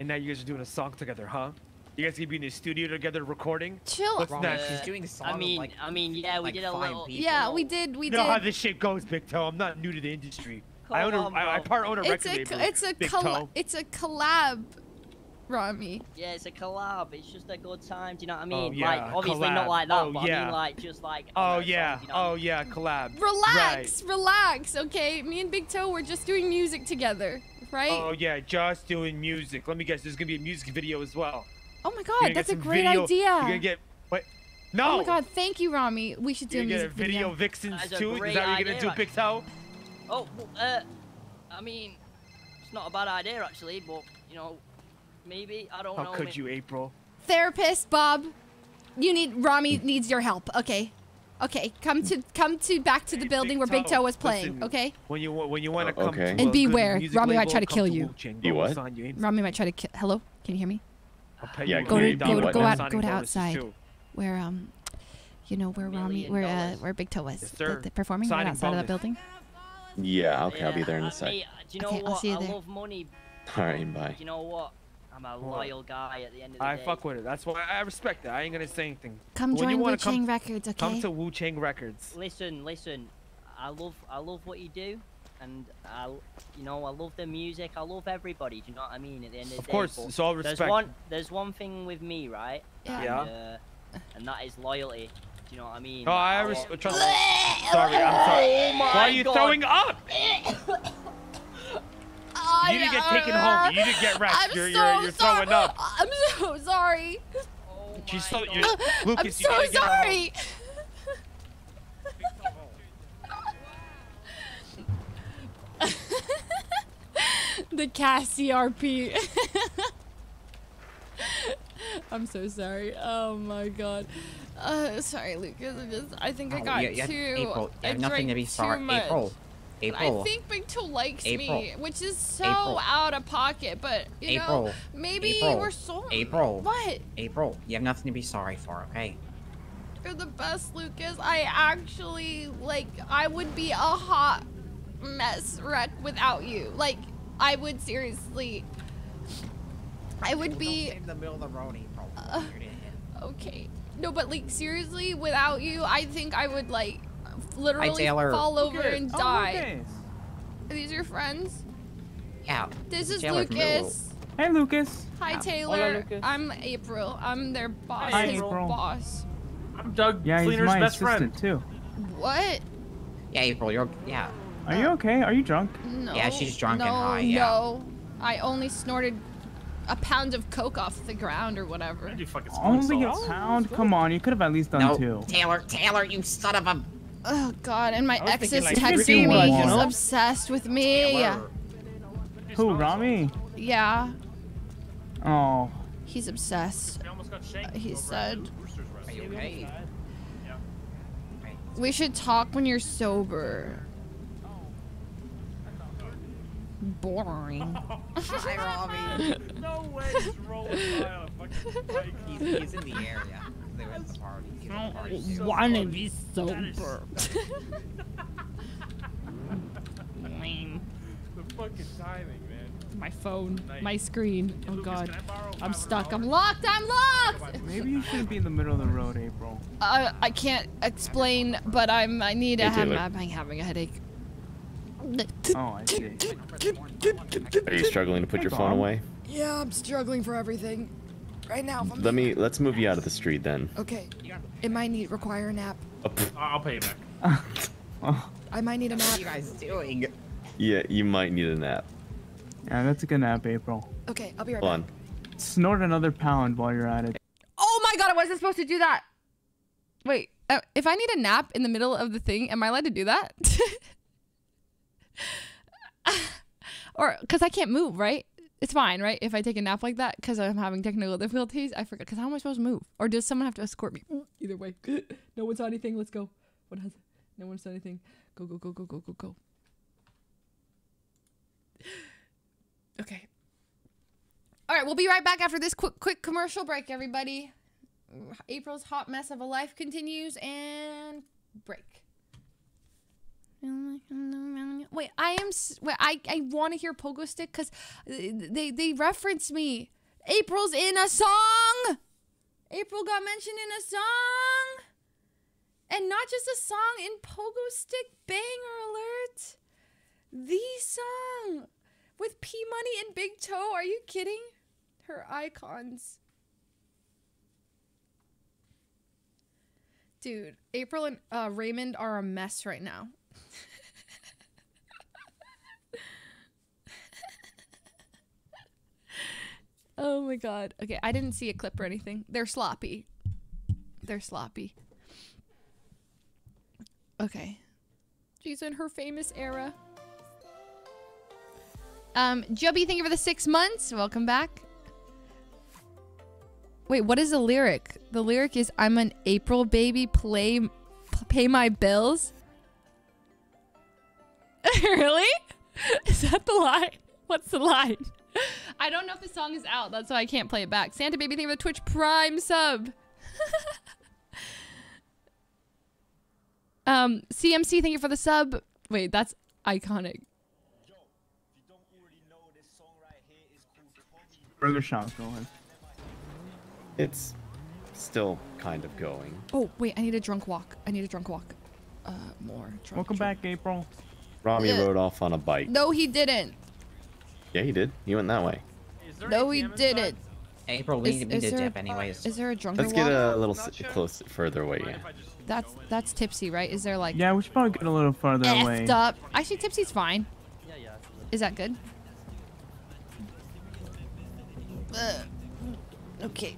And now you guys are doing a song together, huh? You guys gonna be in the studio together recording? Chill. What's Rami, next? she's doing a song I mean, like, I mean, yeah, we like did a five little. people. Yeah, we did. We you know how this shit goes, Big Toe. I'm not new to the industry. I own Come a, on, I, I part own a it's record a, label. it's a, Big it's a collab, Rami. Yeah, it's a collab. It's just a good time. Do you know what I oh, mean? Oh, yeah, like, obviously collab. not like that, Oh, but I mean, like, just like. Oh other yeah, songs, you know what I oh mean? yeah, collab. Relax, relax, okay? Me and Big Toe, we're just doing music together, right? Oh yeah, just doing music. Let me guess, there's gonna be a music video as well. Oh my god, that's a great video- idea. You're gonna get what? No. Oh my god, thank you, Rami. We should do You're a gonna get a music video vixens That's too. Is great that what you're gonna idea, do. Big Toe? Oh, well, uh, I mean, it's not a bad idea actually, but you know, maybe I don't How know. could may- you, April? Therapist Bob, you need Rami needs your help. Okay, okay, come to come to back to the building where Big Toe was playing. listen, Okay, When you when you want to Oh, come okay. to And a beware, music Rami might try to kill you. Wu-Chang. You what? on you ain't- Rami might try to kill. Hello, can you hear me? Yeah, Go to go to go out go to outside where um, you know where Rami where uh where Big Toe was Yes, the- the performing right Signing outside of that bonus. building. Yeah, okay, I'll be there in uh, a sec. mate, do you know Okay, I'll see you I there. love money. All right, bye. You know what? I'm a loyal guy at the end of the I day. I fuck with it. That's why I respect that. I ain't gonna say anything. Come When join Wu wanna come- Chang Records, okay? Come to Wu Chang Records. Listen, listen. I love, I love what you do, and I, you know, I love the music. I love everybody. Do you know what I mean? At the end of the Of day, course, but it's all There's one, there's one thing with me, right? Yeah. Yeah. And, uh, and that is loyalty. Do you know what I mean? Oh, I I'll- res- trust me. Sorry, I'm sorry. Oh my Why are you God. throwing up? I, You need to get taken home. You need to get rest. I'm You're- so you're- you're throwing sorry. up. I'm so sorry. She's so. You're, I'm Lucas, you so need to get home. sorry. the Cassie RP. I'm so sorry. Oh my god. Uh, sorry, Lucas. I just, I think I Oh, got yeah, yeah, too. April, you I have nothing to be sorry. much. April, April. I think Big Toe likes me, which is so April. out of pocket. But you know, April. maybe April. we're so. April. What? April, you have nothing to be sorry for, okay? You're the best, Lucas. I actually like. I would be a hot mess wreck without you. Like, I would seriously. I would be. in the middle of the road, April. Uh, okay. No, but like seriously, without you, I think I would like literally fall over and Oh, die. Lucas. Are these your friends? Yeah. This is Taylor Lucas. Hey, Lucas. Hi, Yeah. Taylor. Hola, Lucas. I'm April. I'm their boss. Hi, his April. boss. I'm Doug Yeah, he's my best friend. too. What? Yeah, April, you're yeah. Are you okay? Are you drunk? No. Yeah, she's drunk no, and high, yeah. No. I only snorted a pound of coke off the ground or whatever. Only a pound? Come on, you could have at least done No, two. Taylor, Taylor, you son of a. Oh god, and my I ex thinking, is like, texting me. He's you know? obsessed with me. Who, Rami? Yeah, Oh, he's obsessed. Uh, he said Are you okay? we should talk when you're sober. Boring. Hi, Rami. no way he's rolling by on a fucking bike. He's, he's in the area. They were at the party. He's at the party too. wanna be sober. Lame. The fucking timing, man. My phone, Nice. my screen. Oh Lucas, god, I borrow I'm stuck. hour? I'm locked. I'm locked. maybe you shouldn't be in the middle of the road, April. Uh, I can't explain, but I'm. I need to Hey, have. Taylor. I'm having a headache. Oh, I see. Are you struggling to put your phone away? Yeah, I'm struggling for everything. Right now. Let me. Let's move you out of the street then. Okay. It might need require a nap. Oh, I'll pay you back. I might need a nap. What are you guys doing? Yeah, you might need a nap. Yeah, that's a good nap, April. Okay, I'll be right Fun. back. Snort another pound while you're at it. Oh my god, I wasn't supposed to do that. Wait, uh, if I need a nap in the middle of the thing, am I allowed to do that? or because I can't move, right? It's fine, right? If I take a nap like that because I'm having technical difficulties, I forget. Because how am I supposed to move? Or does someone have to escort me? Either way, no one saw anything. Let's go. What has? No one saw anything. Go go go go go go go. Okay. All right, we'll be right back after this quick quick commercial break, everybody. Mm, April's hot mess of a life continues and break. Wait, I am. Wait, I I want to hear Pogo Stick because they they reference me. April's in a song. April got mentioned in a song, and not just a song in Pogo Stick Banger Alert. The song with P Money and Big Toe. Are you kidding? Her icons. Dude, April and uh, Raymond are a mess right now. Oh my god. Okay, I didn't see a clip or anything. They're sloppy. They're sloppy. Okay. She's in her famous era. Um, Jubby, thank you for the six months. Welcome back. Wait, what is the lyric? The lyric is I'm an April baby, play pay my bills. really? Is that the line? What's the line? I don't know if the song is out. That's why I can't play it back. Santa baby, thank you for the Twitch Prime sub. um, CMC, thank you for the sub. Wait, that's iconic. Burger shop going. It's still kind of going. Oh, wait, I need a drunk walk. I need a drunk walk. Uh, more drunk. Welcome back, April. Rami Yeah. rode off on a bike. No, he didn't. Yeah, he did. He went that way. No, he didn't. April, we Is- need, we is need to there- dip anyways. Is there a drunker Let's get walk? a little s- close, further away. Yeah. That's that's tipsy, right? Is there like Yeah, we should probably get a little further away. effed up? Actually, tipsy's fine. Yeah, yeah. Is that good? okay.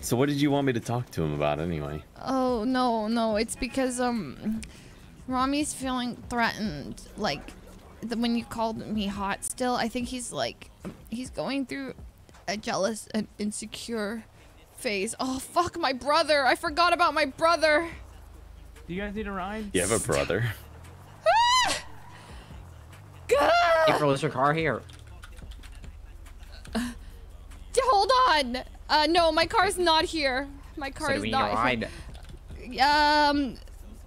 So what did you want me to talk to him about anyway? Oh no, no, it's because um, Rami's feeling threatened. Like, the, when you called me hot, still, I think he's like, he's going through a jealous and insecure phase. Oh fuck, my brother! I forgot about my brother. Do you guys need a ride? You have a brother. ah! April, is your car here? D- Hold on. Uh, no, my car's not here. My car So do is we need a not ride? here. Um,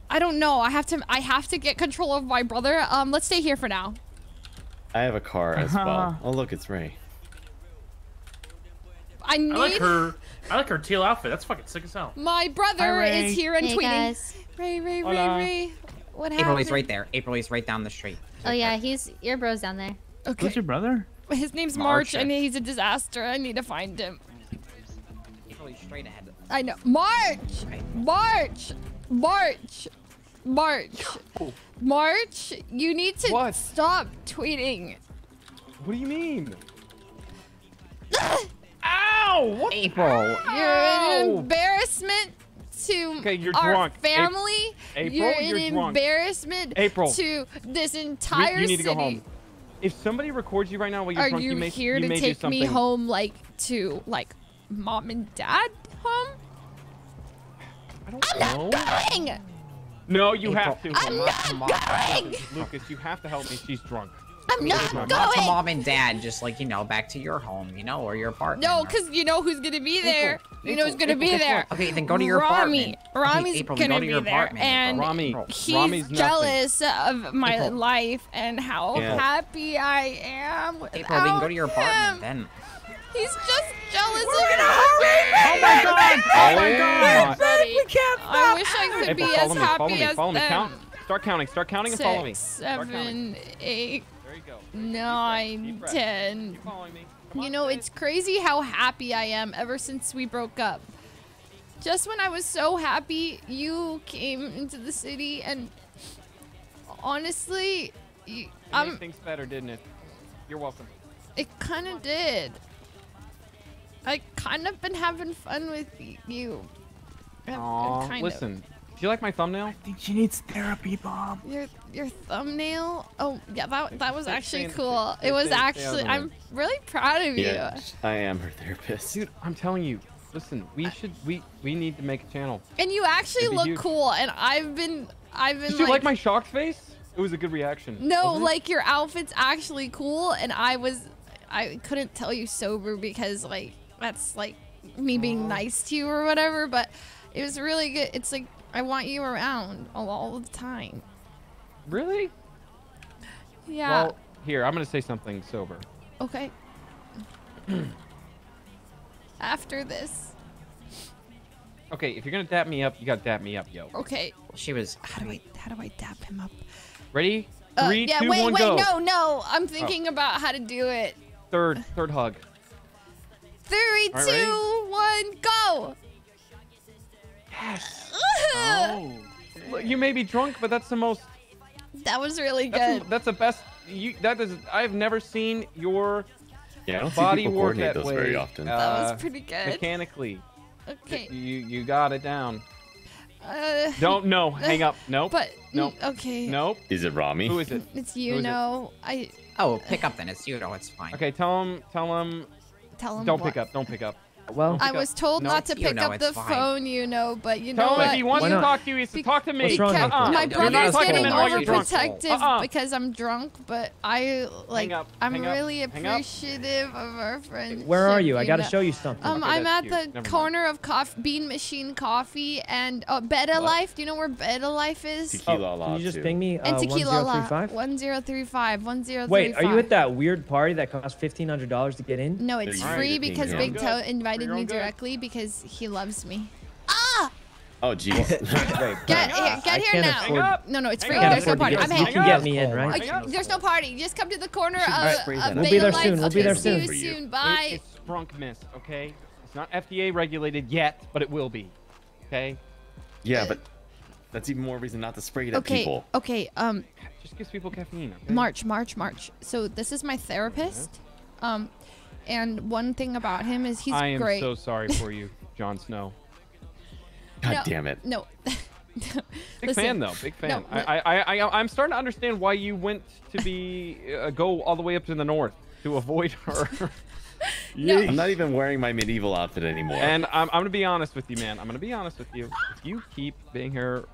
I don't know. I have to. I have to get control of my brother. Um, let's stay here for now. I have a car as well. Oh look, it's Ray. I need. I like her. I like her teal outfit. That's fucking sick as hell. My brother Hi, is here and Hey, tweeting. guys. Ray, Ray, Ray, Hola. Ray. What happened? April, he's right there. April, he's right down the street. Oh yeah, he's your bro's down there. Okay. Who's your brother? His name's March, March. and he's a disaster. I need to find him. April, he's straight ahead. I know. March! March! March! March! March, you need to stop tweeting. What do you mean? Ow! What? April. You're an embarrassment to Okay, you're our drunk. Ap- family. April, you're an you're drunk. embarrassment April. to this You- entire you need to city. go home. If somebody records you right now while you're Are drunk, you, you may here you to take me home, like to like mom and dad home? I'm No. not going. No, you have to. I'm not going. Lucas, you have to help me. She's drunk. I'm not Not to mom and dad, just like, you know, back to your home, you know, or your apartment. No, because you know who's gonna be there. you know who's gonna be there. what? Okay, then go to your Rami. apartment. Rami's Okay, gonna go to be there, and Rami- he's Rami's nothing. jealous of my April. life and how Yeah. happy I am. April, we can go to your without apartment him. then. He's just jealous of me. Oh my god! Oh my god! We can't stop. I wish I could April, be follow as me. happy Follow me. as Follow me. them. Count. Start counting. Start counting and follow me. Six, Start counting. eight, There you go. nine, breath. ten. Keep following me. You know, it's crazy how happy I am ever since we broke up. just when I was so happy you came into the city, and honestly, you, It I'm. made things better, didn't it? You're welcome. It kind of did. I kind of been having fun with you. Uh, Aw, kind listen. Do you like my thumbnail? I think she needs therapy, Bob. Your your thumbnail. Oh yeah, that that was actually cool. It was stay- stay out of actually. I'm really proud of you. Yeah, I am her therapist. Dude, I'm telling you. Listen, we should we we need to make a channel. And you actually look huge. cool. And I've been I've been Did you like, like my shocked face? It was a good reaction. No, wasn't it? like your outfit's actually cool, and I was, I couldn't tell you sober because like that's like me being nice to you or whatever. But it was really good. It's like I want you around all, all the time. Really? Yeah. Well, here I'm gonna say something sober. okay. After this. Okay, if you're gonna dap me up, you gotta dap me up, yo. Okay. She was. How do I how do I dap him up? Ready? Uh, Three, yeah. two, wait, one, wait. go. No, no. I'm thinking about how to do it. Third, third hug. Three, All right, ready? two, one, go. Yes. Look, You may be drunk, but that's the most. that was really That's, good. the, that's the best. You that is. I've never seen your Yeah, I don't see body people work coordinate that those way. very often. That was uh, pretty good. Mechanically, Okay. you you got it down. Uh, Don't no, hang up. Nope. But nope. mm, okay. Nope. Is it Rami? Who is it? It's you No. it? I Oh, pick up then. It's you know. It's fine. Okay, tell him. Tell him. Tell him. Don't what. pick up. Don't pick up. Well, I was told No. not to pick up the fine. phone, you know, but you know Tell him what? if he wants Why to not? talk to you, he has to talk to me. What's wrong, Because Uncle? my No, you're brother's getting him while overprotective Uh-uh. because I'm drunk, but I like up, I'm hang up, really hang up. appreciative of our friendship. where are you? I gotta show you something. Um, Okay, I'm at the Never mind. corner of coffee, Bean Machine Coffee and uh, Beta Life. Do you know where Beta Life is? Tequila oh, can you just ping me? and Uh, Tequila 1035? 1035. 1035. Wait, are you at that weird party that costs fifteen hundred dollars to get in? No, it's free because. Big Good. Toe For invited me own good. directly because he loves me. Ah! Oh, jeez. Get, here, get here now. afford- No, no, it's free. There's no party. I'm you hanging can get me in, right? Like, there's no party. Just come to the corner of, Alright, spray of then. We'll be there soon. We'll be Okay, there see you soon. soon. Bye. it's Sprunk Miss, okay? It's not FDA regulated yet, but it will be. Okay? yeah, but that's even more reason not to spray it at Okay, people. okay. Um, Just gives people caffeine. Okay? March, March, March. So this is my therapist. Um, and one thing about him is he's great. I am great. so sorry for you, Jon Snow. God No, damn it. No. Big Listen, fan though, big fan. no, I, I, I, I, I'm starting to understand why you went to be uh, go all the way up to the north to avoid her. No. I'm not even wearing my medieval outfit anymore. and I'm, I'm gonna be honest with you, man. I'm gonna be honest with you. If you keep being her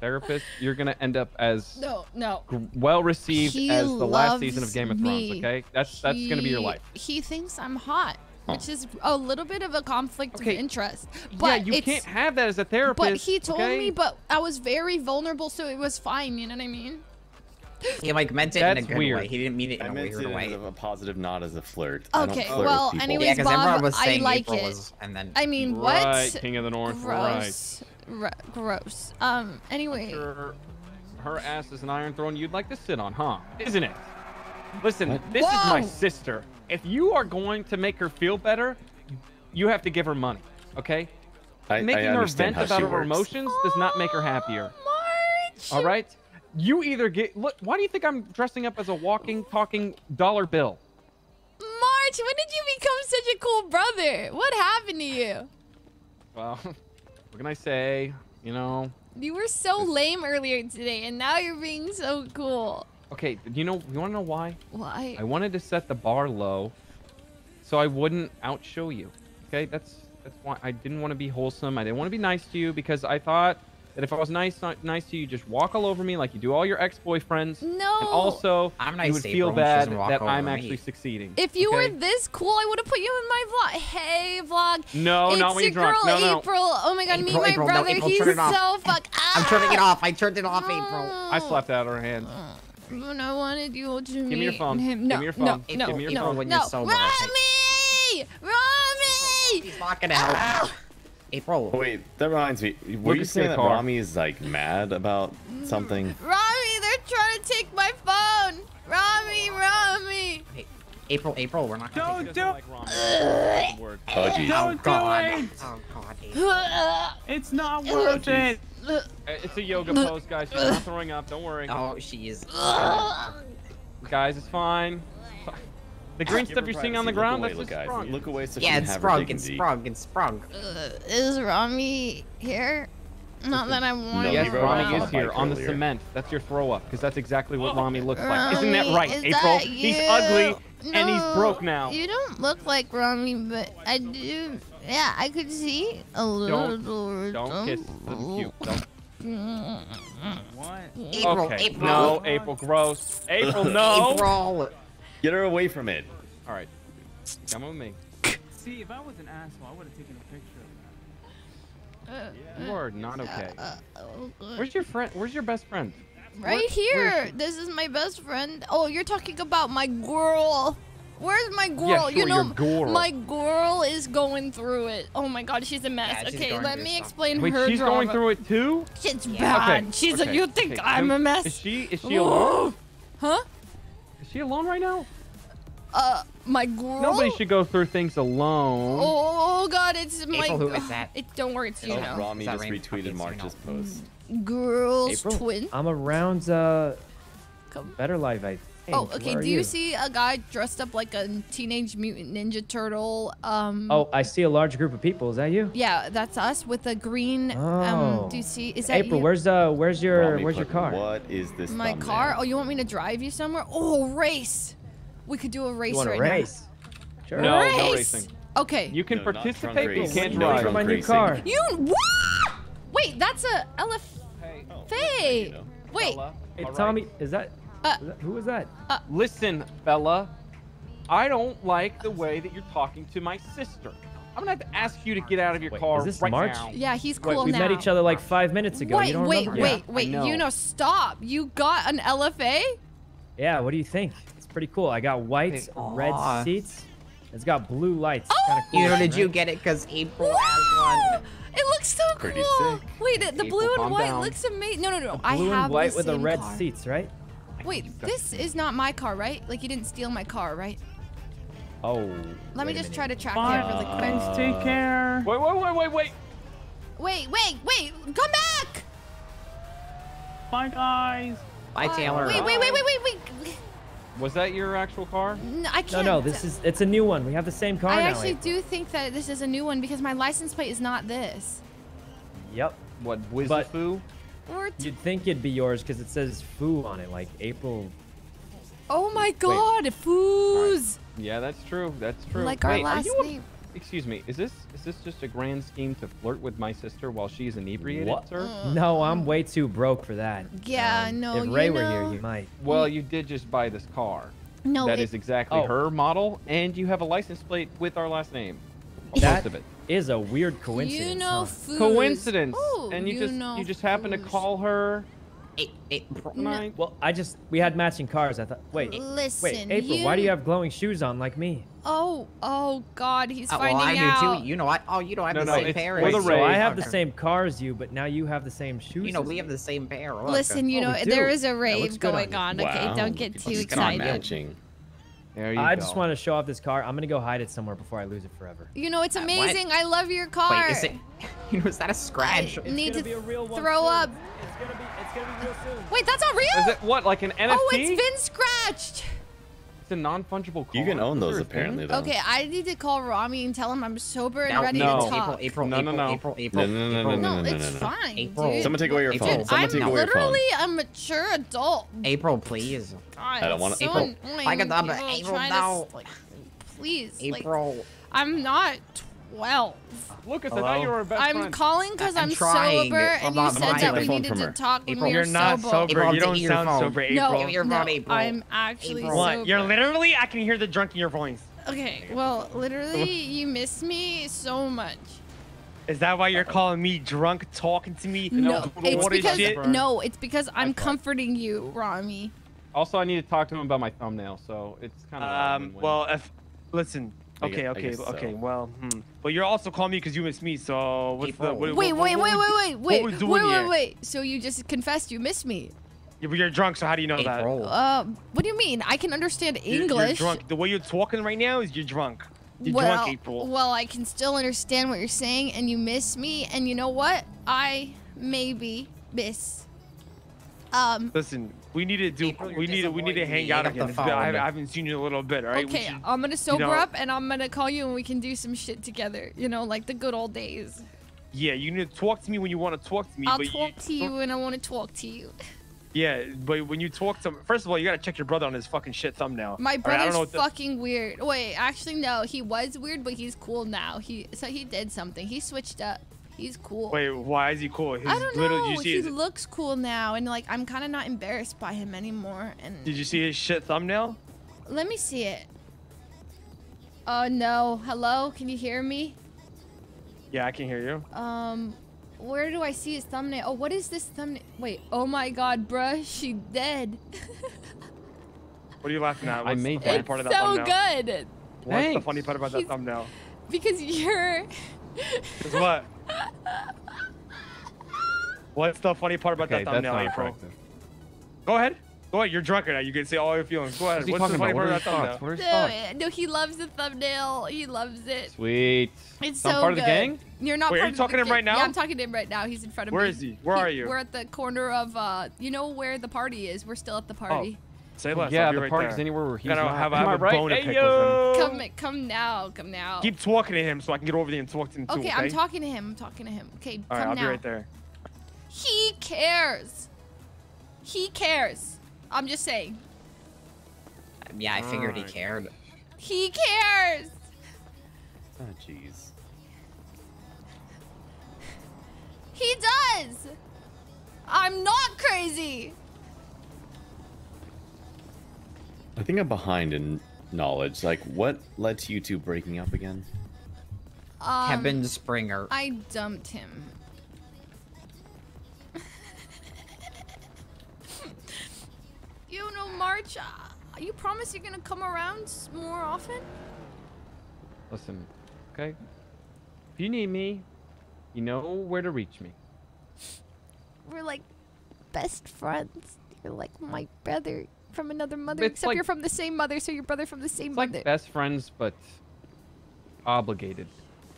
therapist, you're gonna end up as No, no. well received He as the last season of Game of Thrones. me. Okay, that's that's gonna be your life. He thinks I'm hot, which is a little bit of a conflict Okay. of interest. But yeah, you it's, can't have that as a therapist. But he told okay? me, but I was very vulnerable, so it was fine. You know what I mean? He like meant it in a good weird. way. He didn't mean it in I a meant weird it way. as a positive, not as a flirt. I don't Okay, flirt well, people. anyways, Yeah, 'cause Bob, was I like April it. was, and then I mean, what? Right, King of the North. Right. Gross. R- gross. Um. Anyway. Her, her ass is an iron throne you'd like to sit on, huh? Isn't it? Listen, What? this is my sister. If you are going to make her feel better, you have to give her money, okay? I, I Making her vent about her works. emotions does not make her happier. March. All right? You either get look. Why do you think I'm dressing up as a walking, talking dollar bill? March, when did you become such a cool brother? What happened to you? Well, what can I say? You know. You were so lame earlier today, and now you're being so cool. Okay, you know. You want to know why? Why? I wanted to set the bar low, so I wouldn't outshow you. Okay, that's that's why I didn't want to be wholesome. I didn't want to be nice to you because I thought that if I was nice not nice to you, you just walk all over me like you do all your ex-boyfriends. No. And also, I'm you would feel bad that I'm me. actually succeeding. If you okay? were this cool, I would have put you in my vlog. Hey, vlog. No, it's not when your you're drunk. girl No, no. April. Oh my god, meet April, my April, no, brother. April, He's turn it off. so fuck. I'm turning it off. I turned it off, April. I slapped out her hand. Mm. When I wanted you to Give me your meet phone. him. Give No, me your no, phone. no, Give me your no, phone. when no. you're sober, Rami! Rami! He's not gonna help. April. Wait, that reminds me. Were Look you saying that car. Rami is like mad about something? Rami, they're trying to take my phone. Rami, Rami. Hey, April, April, we're not gonna Don't take do Word. Pudgy. Oh, Don't God. do it. Oh, God. It's not worth it. Uh, It's a yoga pose, guys. She's not throwing up. Don't worry. Oh, she is. Guys, it's fine. The green stuff you're seeing on the ground, Look that's away, just look, guys. Sprunk. Look away so she Yeah, can it's have her Sprunk, it's and Sprunk, it's Sprunk. Uh, is Rami here? Not that I want No, Yes, Rami is here on the earlier. cement. That's your throw up, because that's exactly what Rami looks like. Isn't that right, is April? that He's you? ugly and he's broke now. You don't look like Rami, but I do. Yeah, I could see a little. Don't, don't kiss the cute. Don't. What? April, okay. April. No, April, gross. April, no. April. Get her away from it. All right, come with me. See, if I was an asshole, I would have taken a picture of that. Uh, you are uh, not okay. Uh, uh oh. Where's your friend? Where's your best friend? Right Where- here. This is my best friend. Oh, you're talking about my girl. Where's my girl? Yeah, you know, girl. my girl is going through it. Oh my god, she's a mess. Yeah, she's okay, let me stuff. explain Wait, her she's drama. going through it too. It's bad. Okay, She's okay, a. You think okay. I'm a mess? Is she? Is she alone? huh? Is she alone right now? Uh, my girl. Nobody should go through things alone. Oh god, it's my. April, who is that? It, don't worry, it's you Oh, know. Rami Is just Rain? retweeted Okay, so March's post. Girls April? twin. I'm around uh, Come- Better Life, I think. Oh, okay. Where are Do you see a guy dressed up like a teenage mutant ninja turtle? Um. Oh, I see a large group of people. Is that you? Yeah, that's us with a green. Um. Oh. Do you see? Is that April, you? where's uh, where's your, Rami where's your car? What is this my thumbnail? car? Oh, you want me to drive you somewhere? Oh, race. We could do a race You want right to race? Sure. No, race. no racing. Okay. You can No, participate, but you can't No drive. my new car. You what? Wait, that's a LF. Oh, you know. Wait. Bella, Hey, all right. Tommy, is that, Uh, that who was that? Listen, Bella. I don't like the way that you're talking to my sister. I'm gonna have to ask you to get out of your Wait, car is this right March? now. Yeah, he's Wait, cool we now. met each other like five minutes ago. Wait, you don't wait, remember? wait, I wait. know. You know, stop. You got an LFA? Yeah, what do you think? It's pretty cool. I got white, Hey, red aw. seats. It's got blue lights. Oh! Cool, You know, did right? you get it? Because April has one. It looks so Pretty cool. sick. Wait, the, the blue and white down. looks amazing. No, no, no. I have and white the with the red car. seats, right? Wait, this is not my car, right? Like you didn't steal my car, right? Oh. Let me wait a just try to track Bye. that really quick. Thanks, take care. Wait, wait, wait, wait, wait. Wait, wait, wait! Come back! Bye, guys. Bye, Uh, Taylor. Wait, wait, wait, wait, wait, wait! Was that your actual car? No, I can't. no, no, this is it's a new one. We have the same car I now. actually April. do think that this is a new one because my license plate is not this. Yep. What, But- Wizafoo? Or t- You'd think it'd be yours because it says "foo" on it, like April. oh my god, foos! Yeah, that's true. That's true. Like our Wait, are last you a- name. Excuse me. Is this is this just a grand scheme to flirt with my sister while she's inebriated, What? sir? No, I'm way too broke for that. Yeah, Um, no, If Ray you were know- here, you might. Well, you did just buy this car. No, That it- is exactly Oh. her model, and you have a license plate with our last name. That Most of it. Is a weird coincidence. You know, huh? foos. Coincidence. Ooh, and you, just know you just happen to call her Eight, April. tonight. Well, I just we had matching cars. I thought. Wait, Listen, wait, April. Why do you have glowing shoes on like me? Oh, oh God, he's Uh, well, finding I out. do too. You know what? Oh, you don't have No, the no, same pair. for Wait, the as- so I race. have the same car as you, but now you have the same shoes. You know, we have the same pair. Look. Listen, you Oh, know we there a rave looks good on going on. Okay, don't get too not excited. matching. There you I go. just want to show off this car. I'm gonna go hide it somewhere before I lose it forever. You know it's Uh, amazing. I love your car. Wait, is it? You know, is that a scratch? I need to gonna be a real one throw up. It's gonna be. It's gonna be real soon. Wait, that's not real. Is it what, like an NFT? oh, it's been scratched. It's a non-fungible car. You can own those there a thing? apparently, though. Okay, I need to call Rami and tell him I'm sober and No, ready no. to talk. April, April, No, no, April, no. April, April, No, no, no, April. no, No, no, no, it's no, no. fine, April. dude. Someone take away your April, phone. Someone I'm take away your phone. literally a mature adult. April, please. God, I don't wanna- so April, annoying like a when number, people April, try to, no. like, please, like, April. I'm not 12. Lucas, I Hello? thought you were our best I'm friend. calling because I'm I'm, trying. sober, I'm and you said that we Take the phone needed from to her. talk when April, we You're not sober. sober. April, you don't sound phone. sober, April. No, Give me your no, phone, April. I'm actually April. What? You're literally. I can hear the drunk in your voice. Okay, well, literally, you miss me so much. Is that why you're calling me drunk, talking to me? No, it's because shit? no, it's because I'm comforting you, Rami. Also, I need to talk to him about my thumbnail, so it's kind of. Um. Well, if listen. I Okay. Okay. guess Okay. so. Well. Hmm. But you're also calling me because you miss me. So what's the? April. What, Wait, what, wait, what wait, we- wait, wait, what wait, we wait, doing wait, here? wait. So you just confessed you miss me? Yeah, but you're drunk, so how do you know that? Uh, what do you mean? I can understand You're- You're, English. drunk. The way you're talking right now is you're drunk. You're well, drunk, April. well, I can still understand what you're saying, and you miss me, and you know what? I maybe miss. Um. Listen, we need to do. We need to. We need to hang out Pick up the again. I. I haven't seen you in a little bit. All right. Okay, should- I'm gonna sober know- up, and I'm gonna call you, and we can do some shit together. You know, like the good old days. Yeah, you need to talk to me when you want to talk to me. I'll but talk to you when I want to talk to you. Yeah, but when you talk to first of all, you gotta check your brother on his fucking shit thumbnail. My All right, I brother's don't know what the- fucking weird. Wait, actually no, he was weird, but he's cool now. He so he did something. He switched up. He's cool. Wait, why is he cool? His I don't little, know. You see He his, looks cool now, and like I'm kind of not embarrassed by him anymore. And did you see his shit thumbnail? let me see it. Oh no! Hello, can you hear me? Yeah, I can hear you. Um, where do I see his thumbnail? Oh, what is this thumbnail? Wait. Oh my God, bruh, she dead. What are you laughing at? I made the funny that. part of that so thumbnail? good What's the Thanks. funny part about that He's- thumbnail? because you're. Is what? What's the funny part about Okay, that that's thumbnail, not April? attractive. Go ahead. Go ahead. You're drunk right now. You can say all your feelings. Go ahead. What's he the talking funny about? part What are of that his thumbnail? thoughts? What are his No, no, he loves the thumbnail. He loves it. Sweet. It's So I'm so part of the gang? You're not. Wait, are you of talking to him right now? Yeah, I'm talking to him right now. He's in front of Where me. is he? Where are you? We're at the corner of uh, you know where the party is. We're still at the party. Say less. Yeah, I'll be the right party's there. anywhere where he's Gotta not. have, Am have I a right? bone to Hey, pick with yo! him. Come, come now, come now. Keep talking to him so I can get over there and talk to him too. okay, Okay, I'm talking to him. I'm talking to him. Okay, All right, come I'll now. be right there. He cares. He cares. I'm just saying. Yeah, I figured he cared. He cares. Oh, jeez. He does. I'm not crazy. I think I'm behind in knowledge. Like, what led to you two breaking up again? Um, Kevin Springer. I dumped him. you know, March, uh, you promise you're gonna come around more often? Listen, okay? If you need me, you know where to reach me. We're like best friends. You're like my brother from another mother, It's except like- you're from the same mother, so your brother from the same mother. like best friends, but obligated.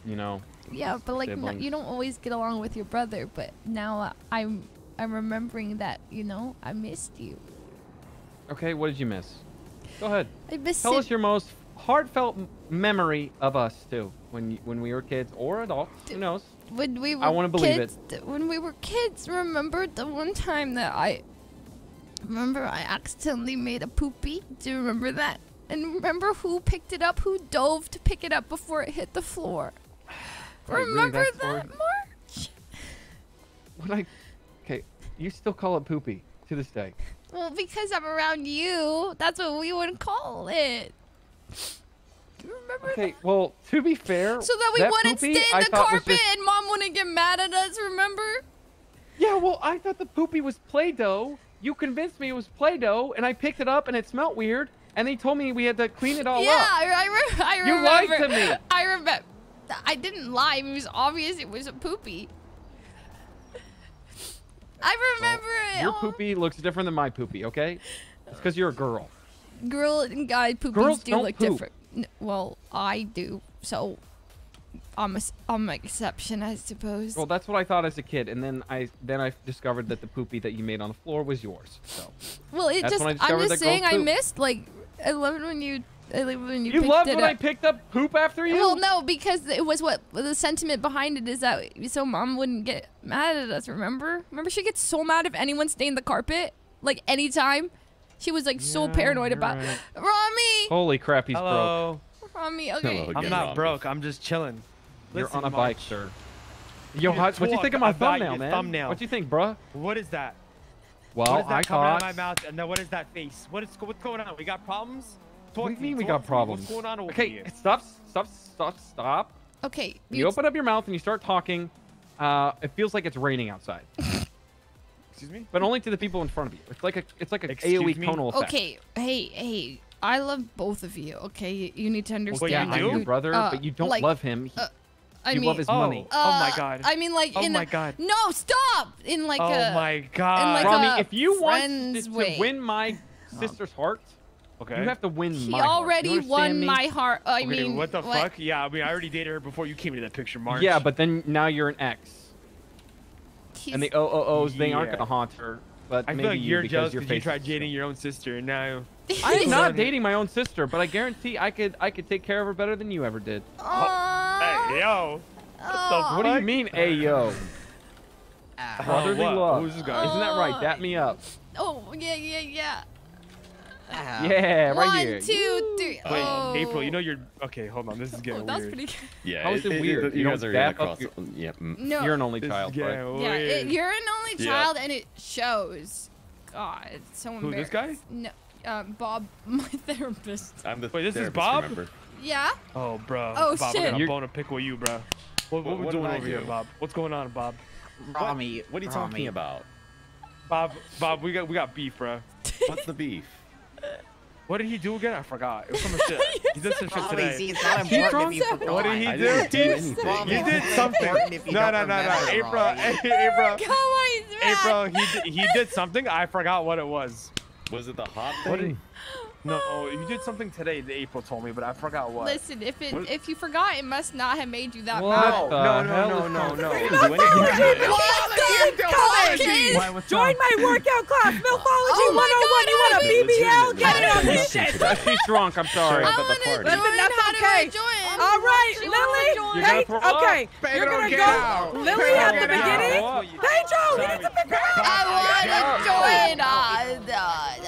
You know. Yeah, but like no, you don't always get along with your brother. But now I'm I'm remembering that you know I missed you. Okay, what did you miss? Go ahead. I miss Tell it. us your most heartfelt memory of us too, when you, when we were kids or adults. Who knows? When we were I wanna believe kids, th- When we were kids, remember the one time that I remember I accidentally made a poopy. Do you remember that? And remember who picked it up? Who dove to pick it up before it hit the floor? Remember that that? March? When I, okay, you still call it poopy to this day. Well, because I'm around you, that's what we would call it. Do you remember Okay, well, to be fair, So that we wouldn't poopy, stain the carpet just- and mom wouldn't get mad at us, remember? Yeah, well, I thought the poopy was Play-Doh. You convinced me it was Play-Doh, and I picked it up, and it smelled weird. And they told me we had to clean it all yeah, up. I, I, re- I You remember. lied to me. I remember. I didn't lie. It was obvious it was a poopy. I remember it. Your poopy looks different than my poopy, okay? It's because you're a girl. Girl and guy poopies Girls do look poop. different. Well, I do. So, I'm a, s- I'm an exception, I suppose. Well, that's what I thought as a kid, and then I then I discovered that the poopy that you made on the floor was yours. So. Well, it That's just. I I'm just saying. I missed. Like, I love it when you. I love it when you. You picked loved it when I picked up poop after you. Well, no, because it was what the sentiment behind it is that so mom wouldn't get mad at us. Remember? Remember, she gets so mad if anyone stained the carpet, like anytime. She was like so paranoid about right. Rami. Holy crap, he's Hello. Rami, okay. I'm not broke. I'm just chilling. You're Listen, on a March. bike, sir. Yo, You how, what you think of my thumbnail, man? thumbnail. What do you think, bruh? What is that? Well, what is that I coming out of my mouth? And then what is that face? What is what's going on? We got problems? Talk What do you mean me, we got problems? What's going on over okay, here? stop, stop, stop, stop. Okay. When you open up your mouth and you start talking, uh, it feels like it's raining outside. Excuse me? But only to the people in front of you. It's like a, it's like a Excuse AOE me? tonal effect. Okay, hey, hey, I love both of you. Okay, you, you need to Well, understand. yeah, I'm you- your brother, uh, but you don't like, love him. He- uh, I you mean, love his Oh, money. oh my Uh, god. I mean, like Oh in my a- God. No, stop! In like oh a. my god. In like Rami, a if you want to, to win my sister's heart, Okay. you have to win He my heart. You already understand won me? my heart. I okay, mean, what the fuck? Yeah, I mean, I already dated her before you came into that picture, Mark. Yeah, but then now you're an ex, and the OOOs they aren't gonna haunt her. But I maybe feel like you you're because jealous because you face tried is dating your own sister, and now. I'm not dating my own sister, but I guarantee I could I could take care of her better than you ever did. Hey, yo. Oh. What do you mean, ayo? yo? Brotherly what? love. Who's this guy? Isn't that right? Dap me up. Oh yeah, yeah, yeah. Yeah, right One, here. two, three. Wait, oh. April, you know you're. Okay, hold on. This is getting Oh, that's weird. pretty good. Yeah, How is it it- it- weird? you You guys are gonna cross. your- Yeah. mm. No. You're an only This child, getting right? Yeah, it, you're an only Yeah. child, and it shows. God, it's so embarrassing. Who, this guy? No, um, Bob, my therapist. I'm the Wait, this is Bob? Remember? Yeah. Oh, bro. Oh, Bob, shit. I got a You're- bone to pick with you, bro. What, what, What- we what doing did I over here. Bob? What's going on, Bob? Rami, What are you Rami. talking about? Bob, Bob, we got we got beef, bro. What's the beef? What did he do again? I forgot. It was some shit. He did some shit Rami, today. see, it's not He important if you drunk? What did he do? didn't do He- anything. Rami, He did something. important if you No, no, no, no. April, April, Come on, April. He did, he did something. I forgot what it was. Was it the hot What did thing? No, you did something today. that April told me, but I forgot what. Listen, if it What? if you forgot, it must not have made you that What mad. the no, no, hell no, no, no. on? I didn't do anything. Why, what's Join my workout class, Milfology Oh my 101. You want a BBL? Get it on nothing this to shit. that. She's drunk. I'm sorry. Sorry I about the want to join. Listen, that's okay. Join? All right, Lily. wants to join. You're gonna Hey, okay, you're gonna go. Lily at the beginning. Pedro, you need to pick her up. I want to join.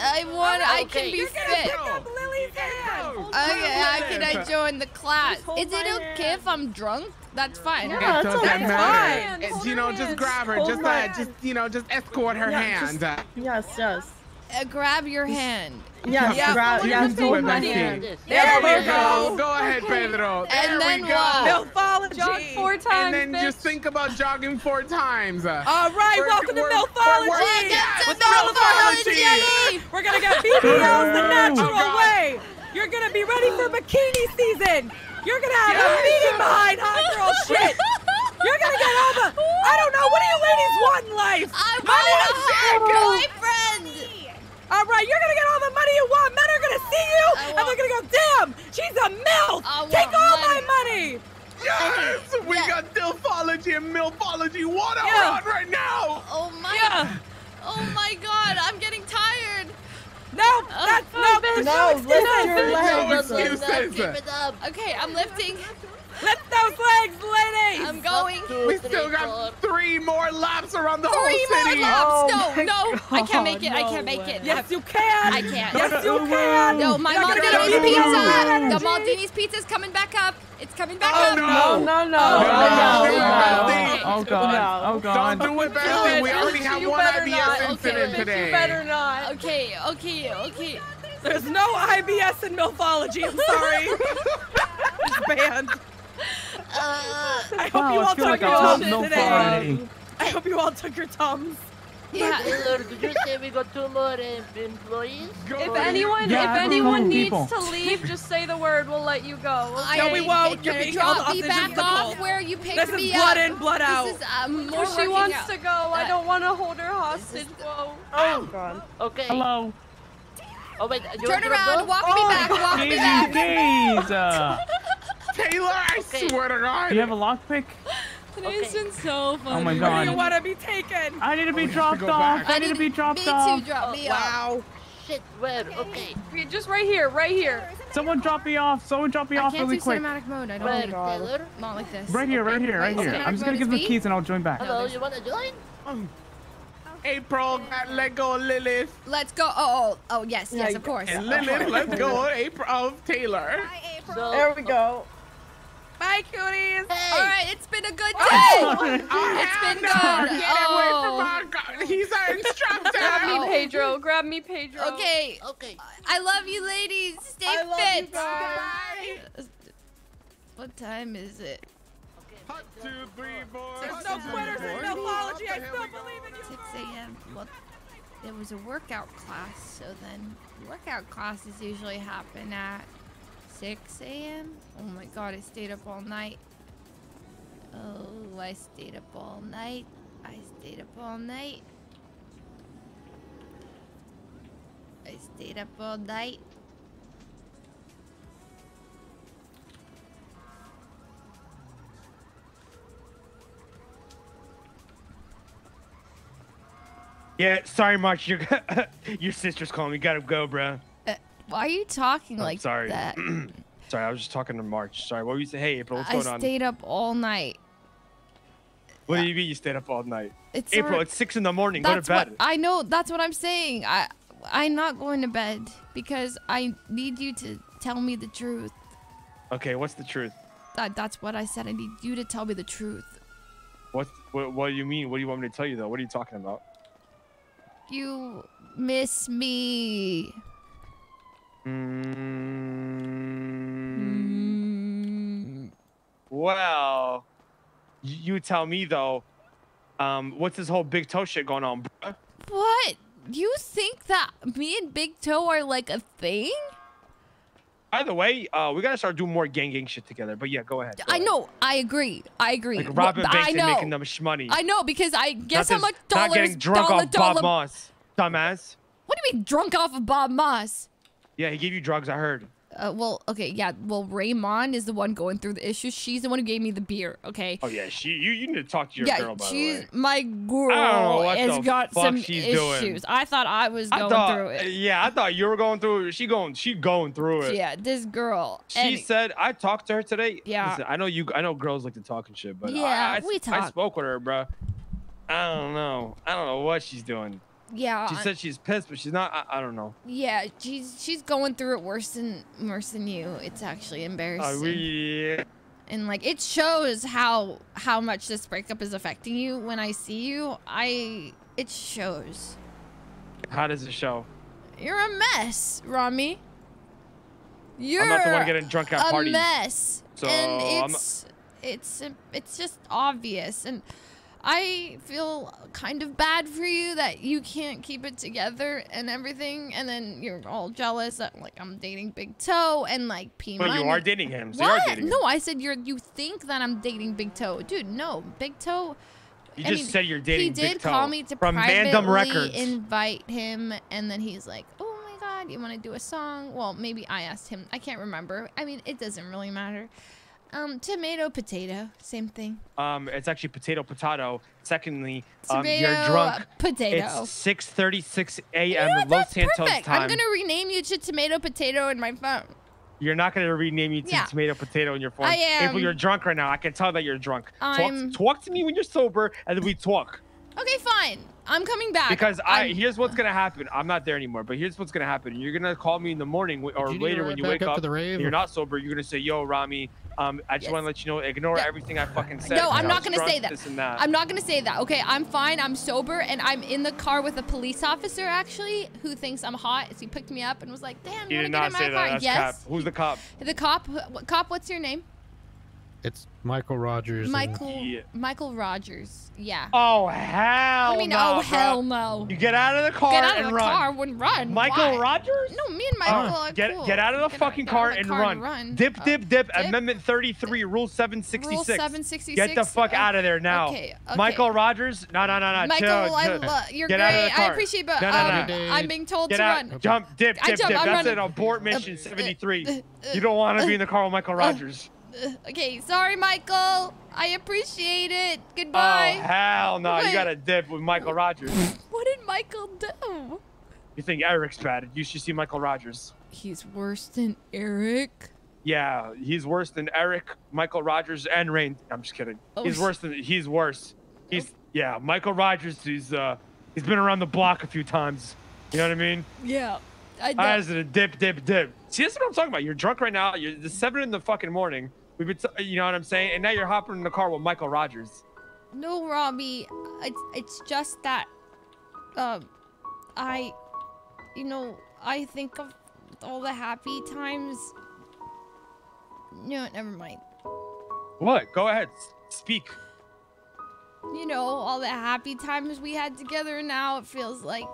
I want. I can be You're fit. Pick up Lily's hand. Okay, how can I join the class? Is it okay if I'm drunk? That's fine. It? Yeah, doesn't that's matter. fine. It's, you know, her just hand. grab her. Hold Just, uh, just, you know, just escort her Yeah, hand. just- Yes, yes. Uh, grab your hand. Yes, Yeah, grab, you yes, can do it, my Maxine. There There we we go. go. Go ahead, Pedro. There And then we go. what? Milfology. Jog four times, And then bitch. just think about jogging four times. All right, We're- welcome to we're- Milfology. we're- Welcome to With Milfology. We're gonna get oh, BBLs the natural Oh, way. You're gonna be ready for bikini season. You're gonna have a meeting behind hot girl shit. You're gonna get all the. I don't know. What do you ladies want in life? I Money want a and hot boyfriend. All right, you're gonna get all the money you want. Men are gonna see you, I and they're gonna go, "Damn, she's a milf. Take all money." my money." Yes, we Yeah. got Dilfology and Milfology. What are Yeah. on right now? Oh my. Yeah. Oh my God, I'm getting tired. No, oh, that's no. no, there's no, excuses. lift your No legs. excuses. Keep it up. Okay, I'm lifting. Lift those legs, ladies. I'm going. We still got three more laps around the Three whole more laps. Oh no, my no, I can't make it. I can't make it. Yes, you can. I can't. Yes, you can. No, my You're gonna get Maldini's pizza. BBL. The Maldini's pizza's coming back up. It's coming back Oh up. no! No, no, no. Oh, no, no, no, no, oh, no. no. Oh god. Oh Don't do it, Bessie. We already have You one better IBS not. incident Okay, today. You better not. Okay, okay, okay. There's no IBS in Milfology. I'm sorry. it's banned. Uh, I hope Wow, you all took like your I tums milk today. already. I hope you all took your tums. yeah. Taylor, did you say we got two more uh, employees? Go If anyone, Yeah, if I have a anyone needs people. to leave, just say the word. We'll let you go. I- No, we won't. You're Can being you held me hostage back in off where you picked This is me blood up. in, blood out. This is um, more If she wants out. to go, I Uh, don't want to hold her hostage. Whoa. Oh God. Okay. Hello. Oh wait, you Turn around, go? walk me back, walk me Daisy back. days. Taylor, I Okay. swear to God. do you have a lockpick? Today's been so funny. Oh my Where do god. you want to be taken? I need to be oh, we have to dropped off. back. I need to be dropped Me too, off. drop oh, me off. Wow. Shit, where? Okay. Okay, Just right here, right here. Someone drop me off. Someone drop me I off can't really do quick. cinematic mode. I don't Where, like Taylor? Not like this. Right here, right here, right here. cinematic I'm just gonna give them the keys and I'll join back. Hello, you wanna join? Um, April got let go of Lilith. Let's go. Oh, oh, oh, yes, yes, of course. And Lilith let's go April of Taylor. So, There we go. Bye, cuties. Hey. All right, it's been a good oh, day. I oh, oh, It's been have good. no- Get away Oh. from my God. He's our instructor. Grab me, Oh. Pedro. Grab me, Pedro. Okay, okay. I love you, ladies. Stay I love fit. you guys. What time is it? One, two, three, four. There's no quitters in Milfology. I still believe in you. 6 a.m. Well, there was a workout class, so then workout classes usually happen at 6 a.m. Oh my god, I stayed up all night. Oh, I stayed up all night. I stayed up all night. I stayed up all night. Yeah, sorry, March. Your your sister's calling You Gotta go, bro. Why are you talking Oh, like sorry. that? sorry, I was just talking to March. Sorry, what were you saying? Hey, April, what's I going on? I stayed up all night. What do you mean you stayed up all night? It's April, alre- it's six in the morning. Go to bed. what I know. That's what I'm saying. I I'm not going to bed because I need you to tell me the truth. Okay, what's the truth? That that's what I said. I need you to tell me the truth. What, what what do you mean? What do you want me to tell you though? What are you talking about? You miss me. Mm, well, you tell me though. Um, what's this whole Big Toe shit going on, bruh? What? You think that me and Big Toe are like a thing? By the way, uh, we gotta start doing more gang gang shit together. But yeah, go ahead. go I ahead. know. I agree. I agree. Like robbing Wh- banks I and know. making them shmoney. I know because I guess Not how much dollars Not getting drunk dollar, off dollar, Bob Moss, dumbass. What do you mean drunk off of Bob Moss? Yeah, he gave you drugs. I heard. Uh, well, okay, yeah. Well, Raymond is the one going through the issues. She's the one who gave me the beer. Okay. Oh yeah, she. You, you need to talk to your yeah, girl by she's my girl has got some issues. doing. I thought I was I going thought, through it. yeah, I thought you were going through it. She going, she going through it. Yeah, this girl. She and- said I talked to her today. Yeah. Listen, I know you. I know girls like to talk and shit, but Yeah, I, we I spoke with her, bro. I don't know. I don't know what she's doing. Yeah, She I- said she's pissed, but she's not. I, I don't know. yeah, she's she's going through it worse than worse than you. It's actually embarrassing. Uh, we. and like it shows how how much this breakup is affecting you when i see you i it shows How does it show? you're a mess rami you're I'm not the one getting drunk at a parties. mess So, and I'm- it's it's it's just obvious and i feel kind of bad for you that you can't keep it together and everything and then you're all jealous that like i'm dating Big Toe and like p Well, you are dating him. So you what? are dating him. No, I said you're. You think that I'm dating Big Toe, dude? No, Big Toe. You I just mean, said you're dating He Big did Toe call me to from privately Records. invite him, and then he's like, "Oh my God, you want to do a song?" Well, maybe I asked him. I can't remember. I mean, it doesn't really matter. Um, tomato, potato, same thing. Um, it's actually potato potato. Secondly, um, you're drunk. potato. It's 6:36 a.m. You know what? in Los That's Santos perfect. time. I'm gonna rename you to tomato, potato in my phone. You're not gonna rename you to Yeah. tomato potato in your phone. I am. April, you're drunk right now. I can tell that you're drunk. I'm- Talk, talk to me when you're sober, and then we talk. Okay, fine. I'm coming back. Because I I'm- here's what's gonna happen. I'm not there anymore, but here's what's gonna happen. You're gonna call me in the morning or you need to later when you wake up up. to the rave? and you're not sober. You're gonna say, "Yo, Rami, um, I just want to let you know, ignore everything I fucking said." No, I'm not gonna say that. That. I'm not gonna say that. Okay, I'm fine. I'm sober, and I'm in the car with a police officer actually who thinks I'm hot. So he picked me up and was like, "Damn, you, You wanna get in my car?" Yes. cap. Who's the cop? The cop. Cop, what's your name? It's Michael Rogers. and- Michael. Michael Rogers. Yeah. Oh hell I mean, no! oh bro. hell no. You get out of the car Get out of the run. car and run. Michael Why? Rogers? No, me and Michael Uh, are get cool. get out of the Get fucking get car, out of and, car run. and run. Dip, Uh, dip, dip, Amendment 33, Rule 766. Rule 766. Get the fuck uh, out of there now. okay, okay. Michael Rogers? No, no, no, no. Michael, chill, I chill. lo- you're Get great. out of the I appreciate, but no, no, um, no. I'm being told Get to out. run. Jump, dip, dip, dip. That's an abort mission 73. You don't want to be in the car with Michael Rogers. Okay, sorry, Michael. I appreciate it. Goodbye. Oh, hell no. You got to dip with Michael Rogers. What did Michael do? You think Eric's bad. You should see Michael Rogers. He's worse than Eric. Yeah, he's worse than Eric, Michael Rogers, and Rain. I'm just kidding. Oh, he's worse than he's worse. He's yeah, Michael Rogers. He's uh, he's been around the block a few times. You know what I mean? Yeah. I I is it a dip, dip, dip? See, that's what I'm talking about. You're drunk right now. You're the seven in the fucking morning. We've been, you know what I'm saying? And now you're hopping in the car with Michael Rogers. No, Robbie. It's it's just that, um, I, you know, I think of all the happy times. No, never mind. What? Go ahead, s- speak. You know, all the happy times we had together. and Now it feels like,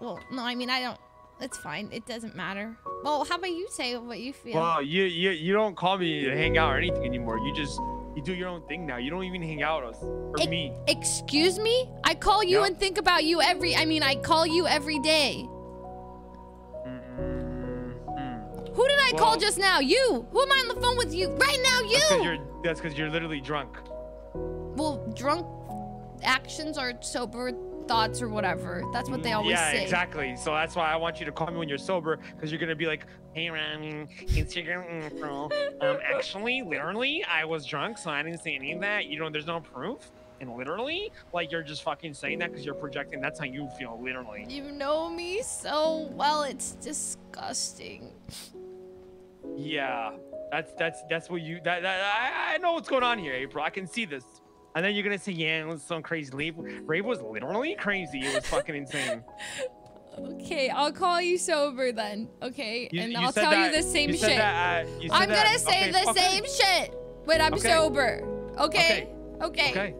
well, no, I mean, I don't. It's fine. It doesn't matter. Well, how about you say what you feel? Well, you you you don't call me to hang out or anything anymore. You just You do your own thing now. You don't even hang out with us or Ex- me. Excuse me? I call you Yep. and think about you every. I mean, I call you every day. Who did I call just now? You. Who am I on the phone with? You right now? You. That's because You. you're that's because you're literally drunk. Well, drunk actions are sober thoughts or whatever. That's what they always yeah, say. Yeah, exactly. So that's why I want you to call me when you're sober, because you're gonna be like, "Hey, Rami, Instagram info. Um, actually, literally, I was drunk, so I didn't say any of that. You know, there's no proof." And literally, like you're just fucking saying that because you're projecting. That's how you feel, literally. You know me so well. It's disgusting. Yeah, that's that's that's what you. That, that I, I know what's going on here, April. I can see this. And then you're gonna say, "Yeah, it was some crazy." Rape, rape was literally crazy. It was fucking insane. Okay, I'll call you sober then. Okay, You- and you I'll tell you the same you shit. that, uh, I'm that- gonna say okay, the okay. same shit when I'm Okay. sober. Okay. Okay. Okay.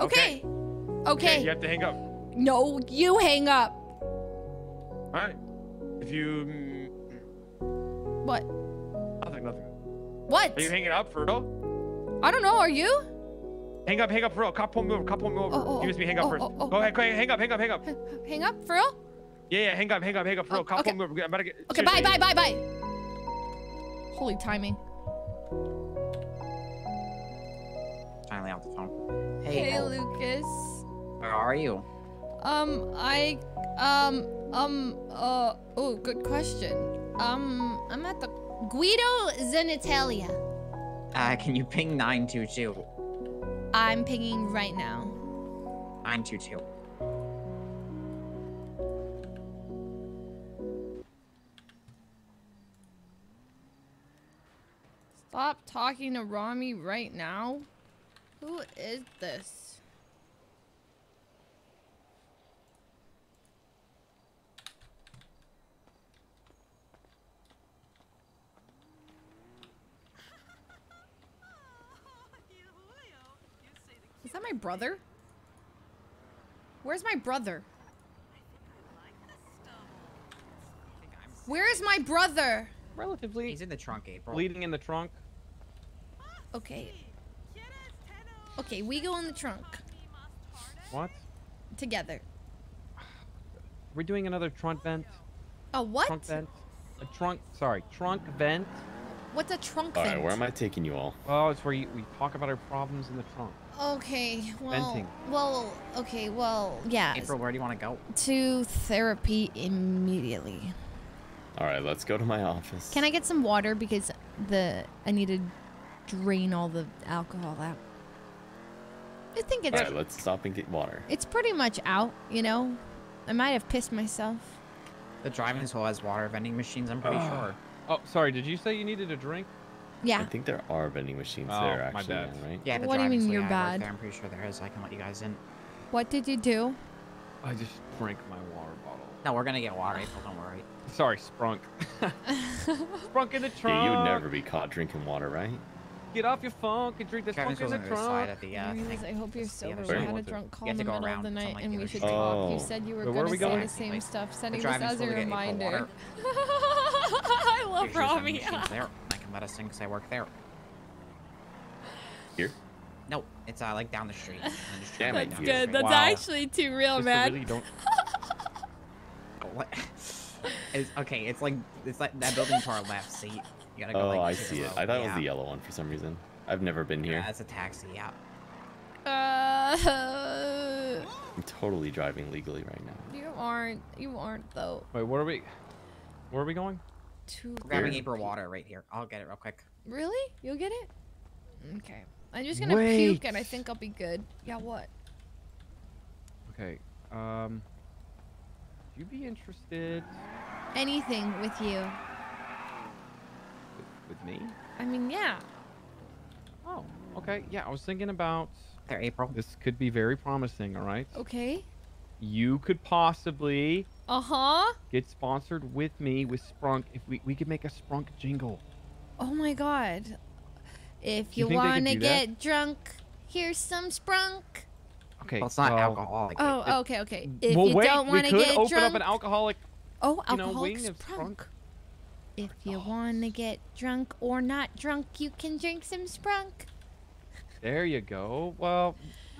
Okay. Okay. You have to hang up. No, you hang up. All right. If you. What? mm, Nothing. Nothing. What? Are you hanging up for real? I don't know. Are you? Hang up. Hang up for real. Cop pull me over. Cop pull me over. Oh, oh, you must be hang up oh, first. oh, oh. Go ahead. Go ahead. Hang up. Hang up. Hang up. Hang up for real? Yeah. Yeah. Hang up. Hang up. Hang up for real. Cop okay. pull me over. I'm about to get. Okay. Bye. seriously. Bye. Bye. Bye. Holy timing. Finally off the phone. Hey, Hey, Lucas. where are you? Um, I, um, um, uh, oh, good question. Um, I'm at the Guido Zenitalia. Uh, can you ping 922? I'm pinging right now. 922. Stop talking to Rami right now. Who is this? Is that my brother? Where's my brother? Where is my brother? Relatively. He's in the trunk, April. Bleeding in the trunk. Okay. Okay, we go in the trunk What? together. We're doing another trunk vent. A what? Trunk vent. A trunk. Sorry, trunk vent. What's a trunk All vent? right, where am I taking you all? Oh, it's where you, we talk about our problems in the trunk. Okay, well, Venting. well, okay, well, yeah. April, where do you want to go? To therapy immediately. All right, let's go to my office. Can I get some water because the I need to drain all the alcohol out. I think it's All right, let's stop and get water. it's pretty much out, you know. I might have pissed myself. The driving school has water vending machines, I'm pretty Ugh. sure. Oh, sorry. Did you say you needed a drink? Yeah. I think there are vending machines Oh, there, my actually, bad. yeah, right? Yeah, the What do you mean you're yeah, I work bad? There. I'm pretty sure there is. I can let you guys in. What did you do? I just drank my water bottle. No, we're gonna get water, April. Don't worry. Sorry, Sprunk. Sprunk in the trunk. Yeah, you would never be caught drinking water, right? Get off your funk and drink the Driving Sprunk in the school's the trunk. of the, uh, Realize thing. I hope you're It's the sober. other We had a drunk call in the middle of the night like and we should side. talk. You Oh. said you were Wait, where are gonna we say going? the same stuff, setting driving this as a school to get April reminder. I love Pretty sure there's Rami. vending machines there. I can let us in because I work there. Here? No, it's uh, like down the street. and Damn turn it, down you- the Good. street. That's Wow. actually too real, Just man. really don't. What? It's, okay, it's like it's like that building to our left. See, you gotta go Oh, like I see it. slow. I thought it was the yellow one for some reason. I've never been here. Yeah, it's a taxi. Yeah. Uh, I'm totally driving legally right now. you aren't. You aren't though. Wait, where are we? Where are we going? Too. Grabbing Here. April water right here. I'll get it real quick. Really? You'll get it? Okay. I'm just gonna Wait. puke and I think I'll be good. Yeah, what? Okay. Um. Would you be interested Anything with you. with, with me? I mean, yeah. Oh, okay. Yeah, I was thinking about. There, April. This could be very promising. All right. Okay. You could possibly Uh huh. get sponsored with me with Sprunk if we we could make a Sprunk jingle. Oh my god. If You you, think they could wanna do that? get drunk, here's some Sprunk. Okay. Well, it's not well, alcoholic. Oh, okay, okay. If well, you wait, don't wanna could get open drunk, up an alcoholic. oh, you know, alcoholic wing of Sprunk. If you wanna get drunk or not drunk, you can drink some Sprunk. There you go. Well,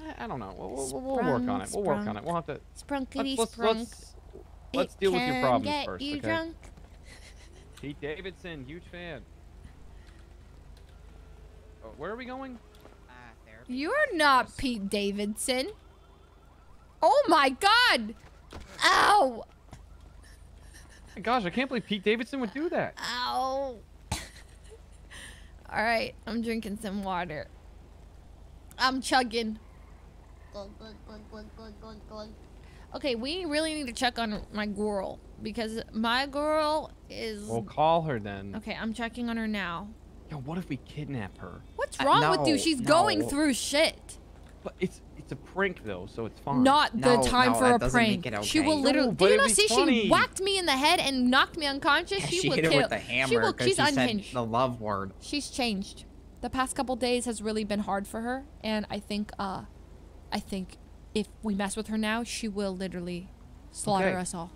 I, I don't know. We'll, we'll, we'll work on it. We'll work on it. We'll have to. Sprunkity let's, sprunk. let's, let's It deal with your problems get first. you okay? drunk. Pete Davidson, huge fan. Oh, where are we going? You're not Pete Davidson. Oh my god! Ow! My gosh, I can't believe Pete Davidson would do that. Ow! Alright, I'm drinking some water. I'm chugging. Okay, we really need to check on my girl because my girl is. We'll call her then. Okay, I'm checking on her now. Yo, what if we kidnap her? What's Uh, wrong with you? no, She's going through shit. But it's it's a prank though, so it's fine. Not the No, time no, for that a doesn't make prank. it She will literally. No, Do you not see funny. she whacked me in the head and knocked me unconscious? Yeah, She, she will hit her kill. with the she hammer She's she said unhinged. the love word. She's changed. The past couple days has really been hard for her, and I think, uh, I think if we mess with her now, she will literally slaughter Okay. us all.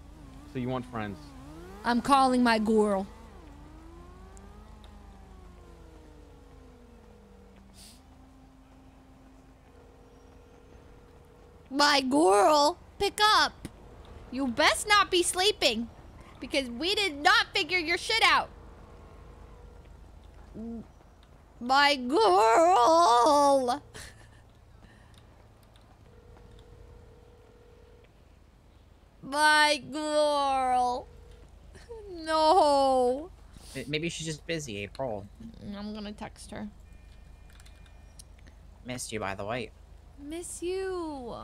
So you want friends? I'm calling my girl. My girl, pick up. You best not be sleeping, because we did not figure your shit out. My girl. My girl. No. Maybe she's just busy, April. Mm, I'm gonna text her. Missed you, by the way. Miss you.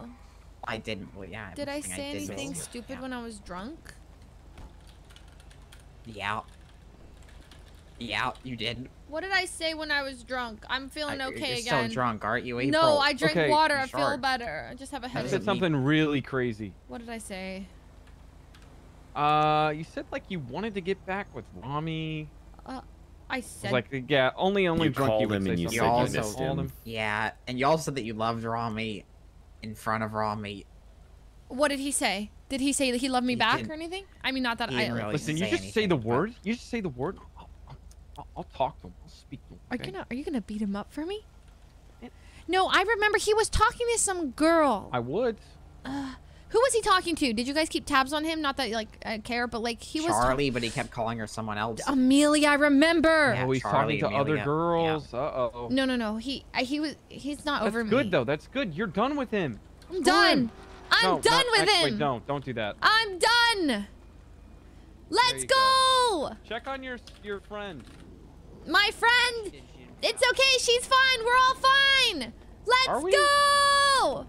I didn't. Well, yeah. Did I saying say did anything miss you. stupid when I was drunk? Yeah. Yeah, you did. What did I say when I was drunk? I'm feeling okay You're again. so drunk, aren't you, April? No, I drank Okay, water. I feel better. I just have a headache. You said something really crazy. What did I say? Uh, you said like you wanted to get back with Rami. Uh, I It was said. like yeah, only only You drunk called you would him say and you. You said you also missed called him. Yeah, and you also said that you loved Rami in front of Rami. what did he say? Did he say that he loved me He back or anything? I mean, not that he I. didn't really Listen, you say just say the word. You just say the word. I'll, I'll, I'll talk to him. I'll speak to him. Are you gonna Are you gonna beat him up for me? No, I remember he was talking to some girl. I would. Who was he talking to? Did you guys keep tabs on him? Not that like I care, but like he was. Charlie, but he kept calling her someone else. Amelia, I remember. Yeah, oh, he's Charlie, talking to other Amelia, girls. Uh oh. No, no, no. He I, he was he's not That's over me. good though. That's good. You're done with him. I'm Screw done. him. I'm No, done no, with actually, him. Don't don't do that. I'm done. Let's you go. Check on your your friend. My friend. It's okay. She's fine. We're all fine. Let's we? go.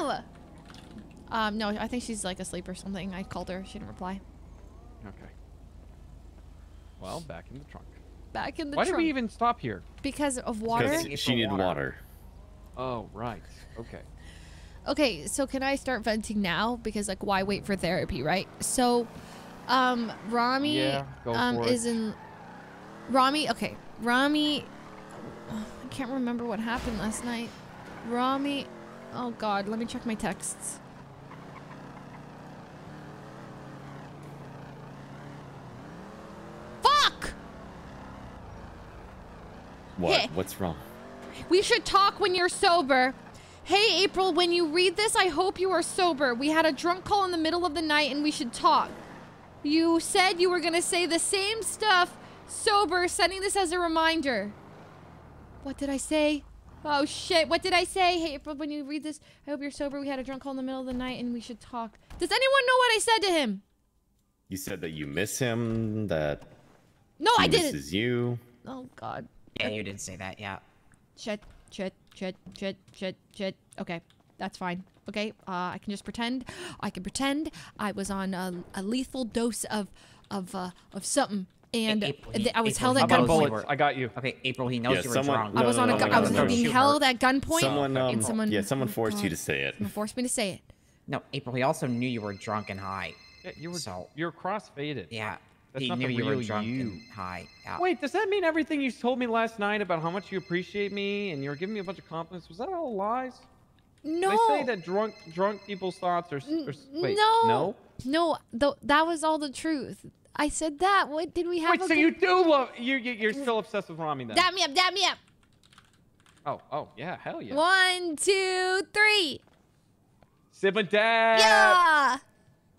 Woo! Um, no, I think she's like asleep or something. I called her. She didn't reply. Okay. Well, back in the trunk. Back in the trunk. Why did we even stop here? Because of water. Because she needed water. Oh right. Okay. Okay, so can I start venting now? Because like, why wait for therapy, right? So, um, Rami Yeah, go um for it. is in. Rami, okay, Rami. I can't remember what happened last night. Rami, oh God, let me check my texts. Fuck! What? Yeah. What's wrong? We should talk when you're sober. Hey, April, when you read this, I hope you are sober. We had a drunk call in the middle of the night and we should talk. You said you were going to say the same stuff sober, sending this as a reminder. What did I say? Oh, shit. What did I say? Hey, April, when you read this, I hope you're sober. We had a drunk call in the middle of the night and we should talk. Does anyone know what I said to him? You said that you miss him. That No, he I didn't. misses you. Oh, God. Yeah, you did say that. Yeah. Shit, shit, shit, shit, shit, shit. Okay, that's fine. Okay, uh, I can just pretend. I can pretend I was on a, a lethal dose of of uh, of something, and April, he- I was April, held at gunpoint. I got you. Okay, April, he knows Yeah, you were drunk. no, I was on a no, gu- no, I was no, no, being shoot held at gunpoint. Someone, um, and someone, yeah, someone oh, forced you to say it. Someone forced me to say it. No, April, he also knew you were drunk and high. Yeah, you were So, you're cross-faded. yeah. That's he not knew the you were real drunk you. and high. Yeah. Wait, does that mean everything you told me last night about how much you appreciate me and you were giving me a bunch of compliments was that all lies? No. They say that drunk drunk people's thoughts are. s- are wait, no, no. no, th- that was all the truth. I said that. What did we have? Wait, so you do love you? you- You're still obsessed with Rami then? Dab me up, dab me up. Oh, oh, yeah, hell yeah. One, two, three. Sibling dad. Yeah.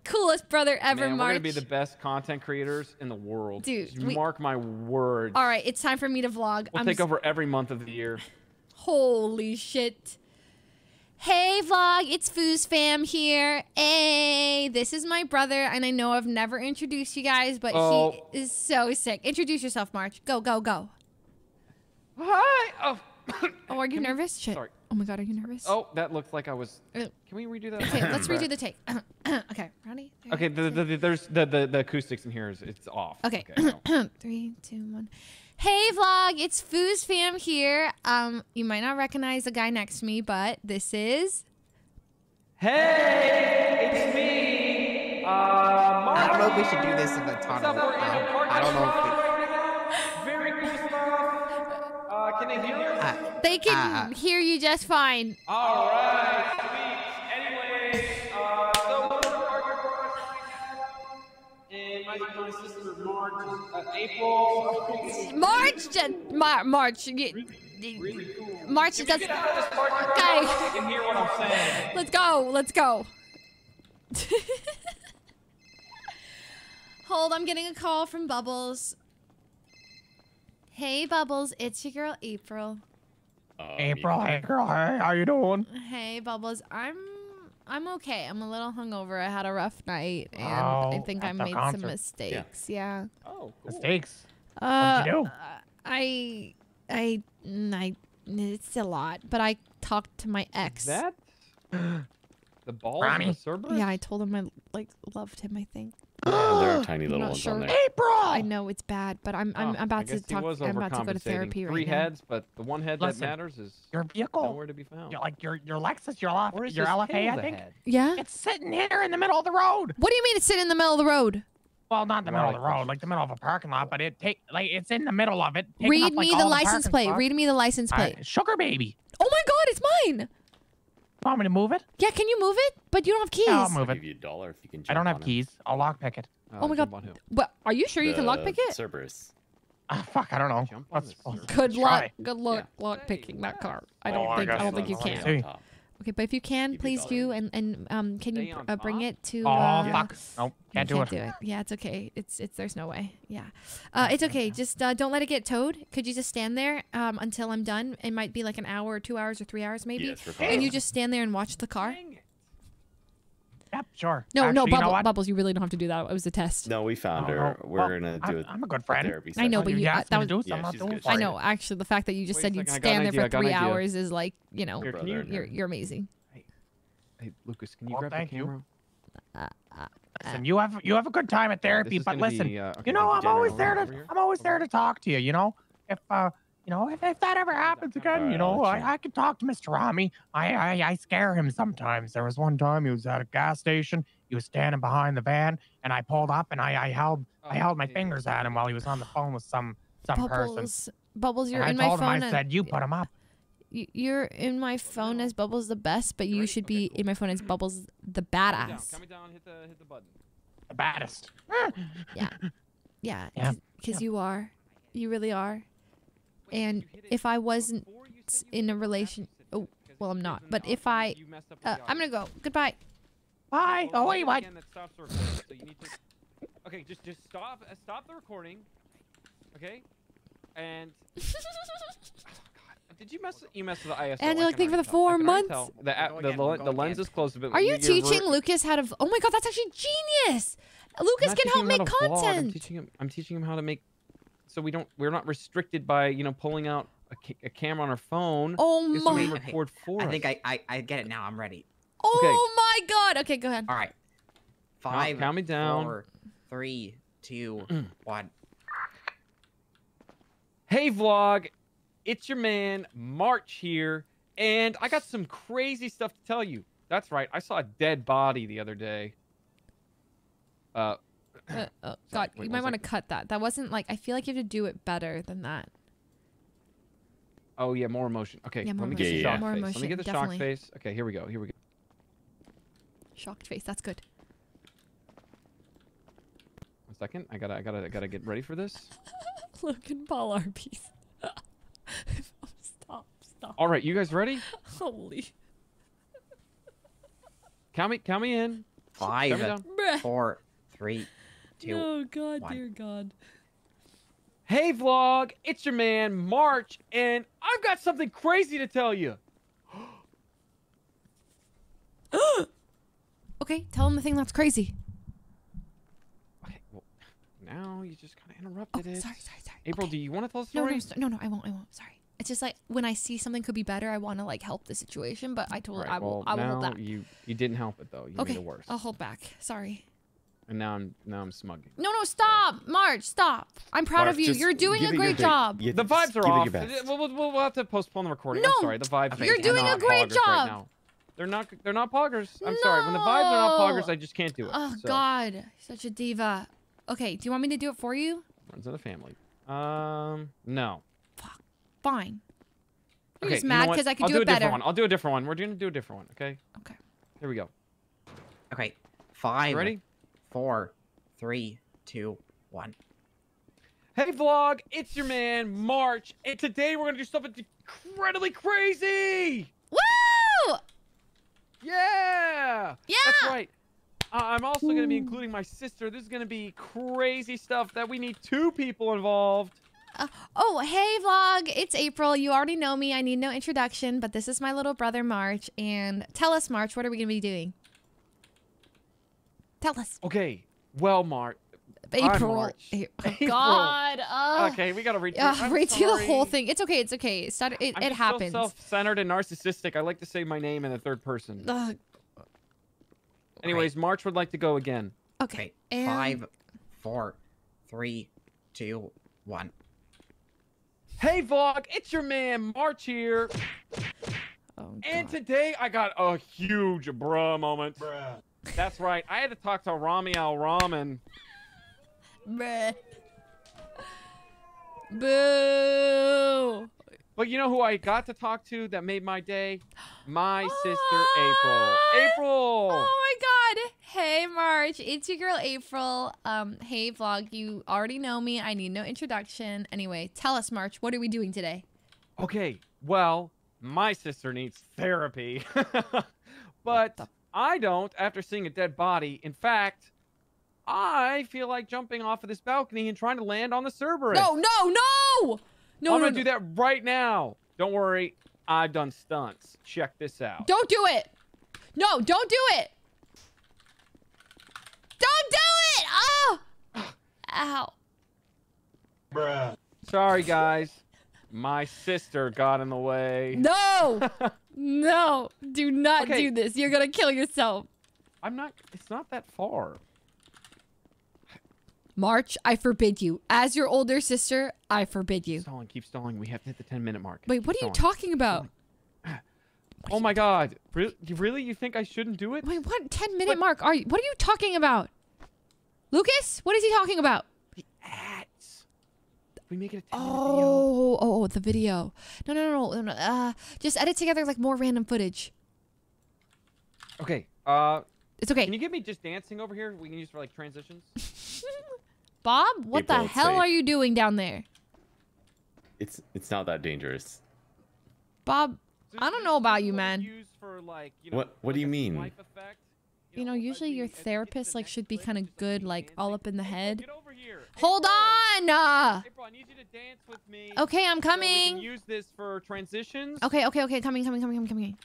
Coolest brother ever, Man, we're gonna be the best content creators in the world. Dude, we- mark my words. All right, it's time for me to vlog. We'll I'm take over every month of the year. Holy shit. Hey vlog, it's Foos Fam here. Hey, this is my brother, and I know I've never introduced you guys, but Oh. he is so sick. Introduce yourself, March. Go, go, go. Hi. Oh. Oh, are you nervous? Shit. Sorry. Oh my god, are you nervous? Oh, that looked like I was. Uh, Can we redo that? Okay, let's redo the take. okay, ready? Okay, the, the, the, there's the, the the acoustics in here is it's off. Okay. no. Three, two, one. Hey vlog, it's Foos Fam here. Um, you might not recognize the guy next to me, but this is Hey, it's me. Uh, I don't know if we should do this in the tunnel. Um, I don't know if Very cool stuff. Uh, can they hear us? They can Uh, hear you just fine. All right, my, my sister March, uh, April. March, Mar- March, you- March does. Okay, can hear what I'm saying. let's go, let's go. Hold, I'm getting a call from Bubbles. Hey, Bubbles, it's your girl April. April, hey girl, hey, how you doing? Hey, Bubbles, I'm I'm okay. I'm a little hungover. I had a rough night, and Oh, I think I made concert. some mistakes. Yeah. Oh, Mistakes. Uh, What'd you do? I, I, I, it's a lot, but I talked to my ex. That the ball Ronnie? of the Yeah, I told him I like loved him. I think. Yeah, there are tiny I'm little not ones sure. on there. April! I know it's bad, but I'm I'm, Oh, I'm about to talk. I'm about to go to overcompensating. therapy Three right now. Three heads, but the one head Listen, that matters is Your vehicle, nowhere to be found. your, like your your Lexus, your LF, Where's your this LFA, I think. head? Yeah. It's sitting here in the middle of the road. What do you mean it's sitting in the middle of the road? Well, not in the middle of the road, like the middle of a parking lot, but it take like it's in the middle of it. Read up, like, me all the the license plate. spots. Read me the license Uh, plate. sugar baby. Oh my God, it's mine. Want me to move it? Yeah, can you move it? But you don't have keys. Yeah, I'll move I'll it. give you a dollar if you can. I don't have on it. keys. I'll lockpick it. Oh my God. on? But are you sure you can The lockpick it? Cerberus. Ah, fuck, I don't know. Jump on Let's, let's. Good luck. Good luck lock picking that car. I don't Oh, think I guess don't think you let's can. See. Top. Okay, but if you can, please do, and and um, can you Stay uh, bring it to? Oh, uh, fuck. Nope, can't do it. do it. Yeah, it's okay. It's it's there's no way. Yeah, uh, it's okay. Just uh, don't let it get towed. Could you just stand there um until I'm done? It might be like an hour or two hours or three hours maybe. Yes, for and you just stand there and watch the car. Yep, sure. No, no, Actually, you know Bubbles. You really don't have to do that. It was a test. No, we found Oh, her. no. We're Well, gonna do it. I'm a good friend. Therapy I know, but you, you uh, asked that was. do Yeah, something, I'll she's good. for I know. Actually, the fact that you just Wait said you'd second, I got an stand there idea, for three hours is like, you know, Here, can you- you're you're amazing. Hey, Lucas, can you Well, grab thank the you. camera? Listen, you have you have a good time at therapy, is but listen, be, uh, okay, you know I'm always there to. I'm always there to talk to you. You know, if uh you know if, if that ever happens again, Alright, you know let you. I, I can talk to Mr. Rami. I, I I scare him sometimes. There was one time he was at a gas station. He was standing behind the van, and I pulled up and I I held I Oh, held my yeah. fingers at him while he was on the phone with some some person. Bubbles, Bubbles, you're And in I my told him. I said you put him up. You're in my phone as Bubbles the best, but you should be in my phone as Bubbles the Calm me down. badass. Calm me down. Hit the hit the button. The baddest. Yeah, yeah, Yeah. because you are, you really are. And if I wasn't in a relation, oh, well, I'm not. But if I, uh, I'm gonna go. Goodbye. Bye. Oh wait, what? Again, that stops the recording, so you need to. Okay, just just stop uh, stop the recording. Okay, and. Oh, God. Did you mess? You messed with the ISO. And I like, thank for the four months. The app, the, again, the, the lens is closed a bit. Are you You're teaching ver- Lucas how to? v- Oh my God, that's actually genius. Lucas not can teaching help him make how to vlog, I'm teaching him. I'm teaching him how to make. So we don't. We're not restricted by you know pulling out a, ca- a camera on our phone. Oh Just my- record for I us. think I, I I get it now. I'm ready. Oh my God. Okay, go ahead. All right. Five. count me down. Four, three, two, one. Hey vlog, it's your man March here, and I got some crazy stuff to tell you. That's right, I saw a dead body the other day. Uh, Uh, oh, God, wait, you might want to cut that. That wasn't like. I feel like you have to do it better than that. oh yeah, more emotion. Okay, Yeah, more let me get the emotion. shock More face. Let me get the definitely. shock face. Okay, here we go. Here we go. Shocked face. That's good. One second. I gotta, I gotta, I gotta get ready for this. Logan Paul Arby's. stop. Stop. All right, you guys ready? Holy. Count me, count me in. Five, me four, three, two. Oh God, one. dear God. Hey vlog, it's your man March, and I've got something crazy to tell you. Okay, tell him the thing that's crazy. Okay now you just kind of interrupted oh, it. Oh, Sorry, sorry, sorry. April, do you want to tell the No, story? no, so- no, no, I won't. I won't. Sorry. It's just like when I see something could be better, I want to like help the situation, but I told Right, I will. well, I will hold back. you you didn't help it though. You okay, made it worse. I'll hold back. Sorry. And now I'm now I'm smugging. No, no, stop, March, stop. I'm proud March, of you. You're doing a great thing. job. the vibes are give it off. We'll, we'll, we'll have to postpone the recording. No, I'm sorry. The vibes. you're are doing a not great poggers Right job. now. They're not. They're not poggers. I'm sorry. When the vibes are not poggers, I just can't do it. Oh So, God, such a diva. Okay, do you want me to do it for you? Runs in the family. Um, no. Fuck. Fine. You're Okay, just you know mad what? 'cause I could I'll do do it a different better. one. I'll do a different one. We're gonna do a different one. Okay. Okay. Here we go. Okay, five, You ready? Four, three, two, one. Hey vlog, it's your man March, and today we're gonna do something incredibly crazy. Woo! Yeah. Yeah. That's right. Uh, I'm also gonna be including my sister. This is gonna be crazy stuff that we need two people involved. Uh, oh, hey vlog, it's April. You already know me. I need no introduction, but this is my little brother March. And tell us, March, what are we gonna be doing? Tell us. Okay. Well, March. April. March. April. God. Uh, Okay, we gotta read. Uh, I'm read through the whole thing. It's okay. It's okay. It, started, it, I'm it happens. So self-centered and narcissistic. I like to say my name in the third person. Ugh, Anyways, March would like to go again. okay. And Five, four, three, two, one. Hey vlog, it's your man March here. Oh, and today I got a huge bruh moment. That's right. I had to talk to Rami Al Ramen. Bruh. Boo. But you know who I got to talk to that made my day? My sister April. April. Oh my god. Hey March, it's your girl April. Um, hey vlog, you already know me. I need no introduction. Anyway, tell us, March, what are we doing today? Okay, well, my sister needs therapy. but I don't after seeing a dead body. In fact, I feel like jumping off of this balcony and trying to land on the Cerberus. No, no, no! No, I'm no, gonna no. do that right now. Don't worry, I've done stunts. Check this out. Don't do it. No, don't do it. Don't do it. Oh. Ow. Bruh. Sorry, guys. My sister got in the way. No. no. Do not Okay. do this. You're going to kill yourself. I'm not. It's not that far. March, I forbid you. As your older sister, I forbid you. Stalling. Keep stalling. We have to hit the 10 minute mark. Wait, what are Keep you talking about? Oh my God. Really? You really? You think I shouldn't do it? Wait, what 10 minute mark are you? What are you talking about? Lucas, what is he talking about? We make it a 10 Oh, oh, oh, the video. No, no, no, no, no. Uh, just edit together like more random footage. Okay. Uh. It's okay. Can you give me just dancing over here? We can use for like transitions. Bob, what April, the hell safe. are you doing down there? It's it's not that dangerous. Bob, I don't know about you, man. What what do you mean? You know, usually your therapist like should be kind of good, like all up in the head. Hold on. Uh, April, I need you to dance with me. Okay, I'm So we can coming. use this for transitions. okay, okay, okay. Coming, coming, coming, coming, coming.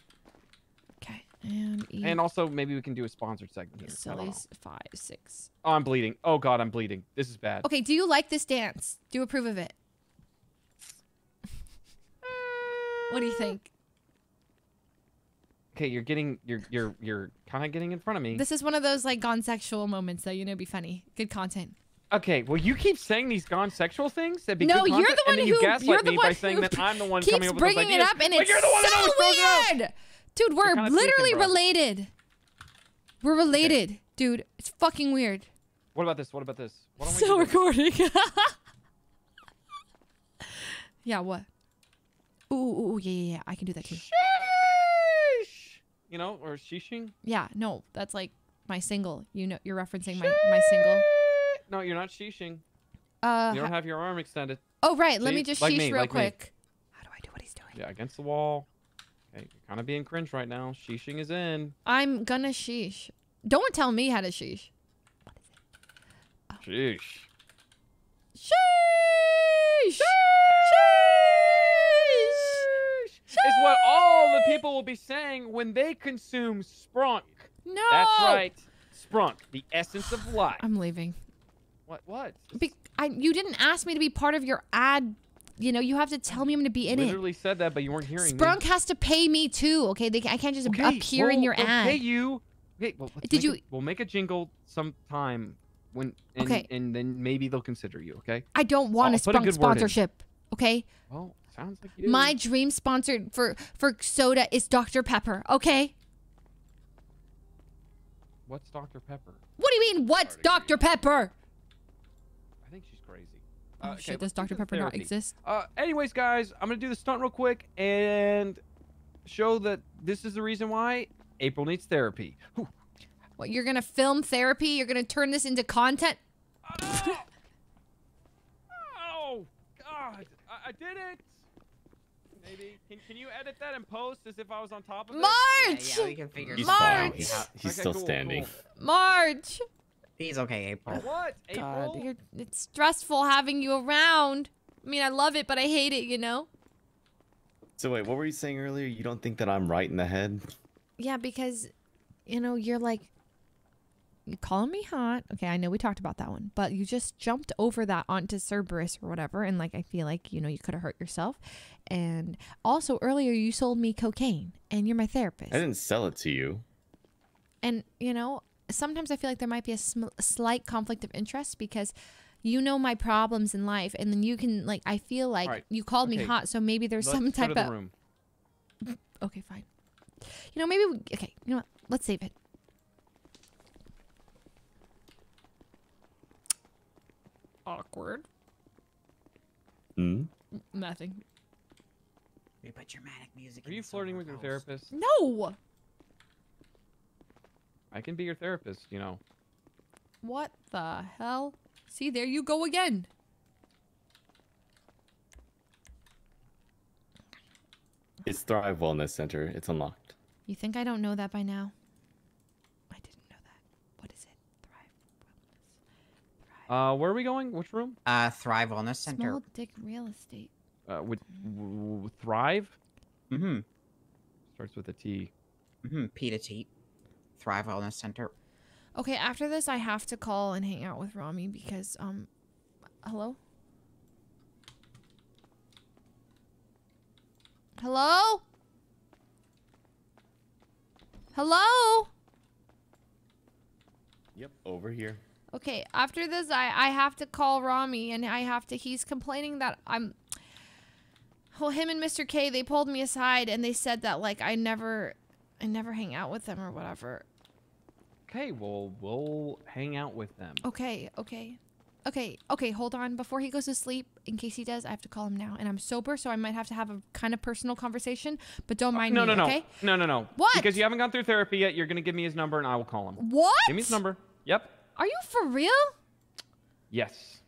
Okay, and eat. And also, maybe we can do a sponsored segment here. Silly five, six. Oh, I'm bleeding. Oh God, I'm bleeding. This is bad. Okay, do you like this dance? Do you approve of it? What do you think? Okay, you're getting, you're, you're, you're kind of getting in front of me. This is one of those like gone sexual moments that you know be funny. Good content. Okay, well, you keep saying these gone sexual things. That'd be No, good you're the one and you who- gaslight you're the me by one saying who that I'm the one Keeps coming up with bringing it up, and it's you're the one so always throws it weird. Dude, we're literally tweaking, bro. related. We're related, dude. It's fucking weird. What about this? What about this? Why don't Still this? recording. yeah, what? Ooh, ooh, ooh, yeah, yeah, yeah. I can do that too. You know, or sheeshing? Yeah, no, that's like my single. You know, you're referencing my my single. No, you're not sheeshing. Uh, you don't have your arm extended. oh right, let me just Like sheesh me, real like me. quick. How do I do what he's doing? Yeah, against the wall. Okay, you're kind of being cringe right now. Sheeshing is in. I'm gonna sheesh. Don't tell me how to sheesh. Sheesh. Sheesh. Is what all the people will be saying when they consume Sprunk. No. That's right. Sprunk, the essence of life. I'm leaving. What? What? Be- I, you didn't ask me to be part of your ad. You know, you have to tell me I'm going to be in it. Literally said that, but you weren't hearing Sprunk me. has to pay me too. Okay, they, I can't just Okay, appear in your ad. Pay you. Okay, well, Did you- A, we'll make a jingle sometime when. And, Okay. And then maybe they'll consider you. Okay. I don't want I'll a a Sprunk in. sponsorship. Okay. Well, sounds like you do. My dream sponsor for for soda is Dr Pepper. Okay. What's Dr Pepper? What do you mean? What's Dr Pepper? I think she's crazy. Oh, Uh, shit, does Dr. the Pepper not exist? Uh, anyways, guys, I'm gonna do the stunt real quick and show that this is the reason why April needs therapy. Whew. What you're gonna film therapy? You're gonna turn this into content? Oh God, I, I did it. Maybe can, can you edit that and post as if I was on top of it? March! Yeah, yeah, we can figure He's something fine. out. He's, he's Okay, still cool, standing. cool. March. He's okay, April. What? God, April? you're, it's stressful having you around. I mean, I love it, but I hate it. You know? So wait, what were you saying earlier? You don't think that I'm right in the head? Yeah, because, you know, you're like, you calling me hot. Okay, I know we talked about that one, but you just jumped over that onto Cerberus or whatever, and like I feel like you know you could have hurt yourself. And also earlier you sold me cocaine, and you're my therapist. I didn't sell it to you. And you know, sometimes I feel like there might be a, sm- slight conflict of interest because you know my problems in life, and then you can like I feel like Alright, you called me hot, so maybe there's Let's some go type to the of room. okay, fine. You know, maybe we, okay. You know what? Let's save it. Awkward. Hmm? Nothing. We put dramatic music. Are you flirting with your therapist? No. I can be your therapist. You know. What the hell? See, there you go again. It's Thrive Wellness Center. It's unlocked. You think I don't know that by now? I didn't know that. What is it? Thrive Wellness. Thrive. Uh, where are we going? Which room? Uh, Thrive Wellness Center. Small dick real estate. Uh, with w- w- Thrive. Mm-hmm. Starts with a T. Mm-hmm. P to T. Thrive Wellness Center. Okay, after this, I have to call and hang out with Rami because, um, hello? Hello? Hello? Yep, over here. Okay, after this, I, I have to call Rami and I have to, he's complaining that I'm, well, him and Mr. K, they pulled me aside and they said that, like, I never, I never hang out with them or whatever. Okay, well, we'll hang out with them. Okay, okay. Okay, okay, hold on. Before he goes to sleep, in case he does, I have to call him now. And I'm sober, so I might have to have a kind of personal conversation, but don't uh, mind no, me, no, no, okay? no, no, no. What? Because you haven't gone through therapy yet. You're gonna give me his number, and I will call him. What? Give me his number. Yep. Are you for real? Yes.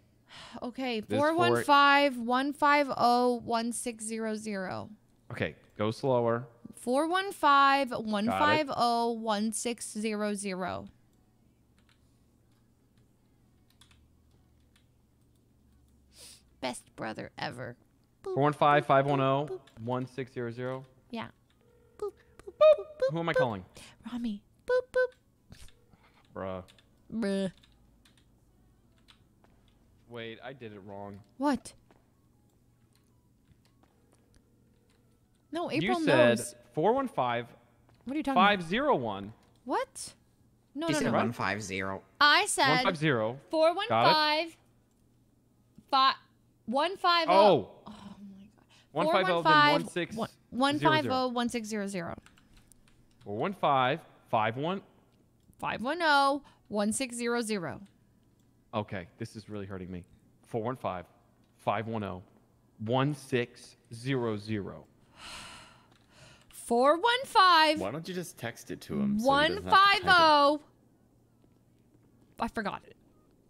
Okay, This 415 150 1600. Okay. Go slower. 415 150 1600. Best brother ever. Four one five five one zero one six zero zero. Yeah. Who am I calling? Rami. Boop, boop. Bruh. Bruh. Wait, I did it wrong. What? No, April you said knows. four one five What are you talking five about? zero one What? No, He no, said no. one five zero. I said one five zero. four one Got it? five five one five Oh. oh. One Four five zero one then five one six one- one zero five zero. oh one six zero zero. Four one five five one. Five oh. Oh, one oh one six zero zero. Okay, this is really hurting me. Four one five five one zero one six zero zero. Four one five Why don't you just text it to him? so he one doesn't have to five type it? oh. I forgot it.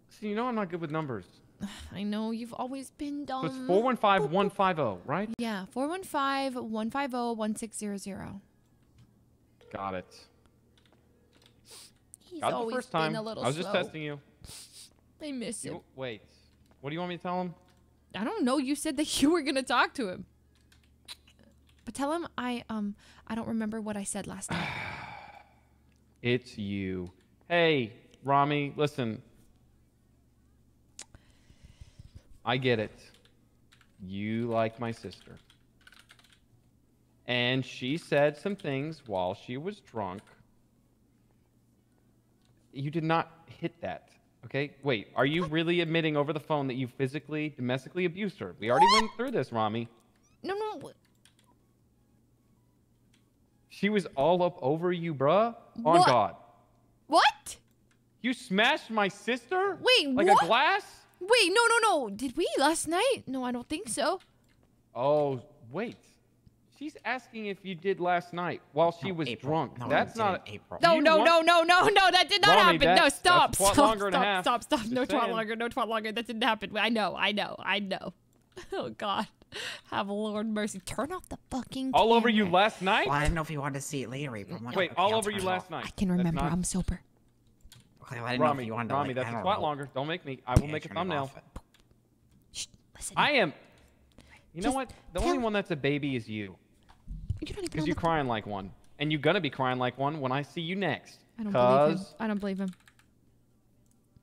See, you know I'm not good with numbers. I know you've always been dumb. So it's 415 150, oh, right? Yeah, 415 150 1600. Got it. He's Got it the always first been time. a little I was just slow. testing you. I miss him. you. Wait. What do you want me to tell him? I don't know. You said that you were gonna talk to him. But tell him I um I don't remember what I said last night. It's you. Hey, Rami, listen. I get it. You like my sister. And she said some things while she was drunk. You did not hit that. Okay? Wait, are you really admitting over the phone that you physically, domestically abused her? We already went through this, Rami. No, no. She was all up over you, bruh. On What? God. What? You smashed my sister? Wait, Like what? a glass? Wait, no, no, no. Did we last night? No, I don't think so. Oh, wait. She's asking if you did last night while she was drunk. That's not April. No, no, no, no, no, no. That did not Rami, happen. that- no, that's stop, stop, longer and a stop, stop, stop. Just No twat longer, no twat longer. That didn't happen. I know, I know, I know. Oh God, have Lord mercy. Turn off the fucking. all over you last night? Well, I didn't know if you wanted to see it later, April. Why- Wait, all over you last night. I can remember. not- I'm sober. Okay, well, I didn't know Rami, if you wanted to. Rami, like, that's I a don't know. longer. Don't make me. I will Okay, make a thumbnail. off. Listen. I am. You know what? The only one that's a baby is you. You don't even Because you're the- crying like one. And you're gonna be crying like one when I see you next. I don't believe him. I don't believe him.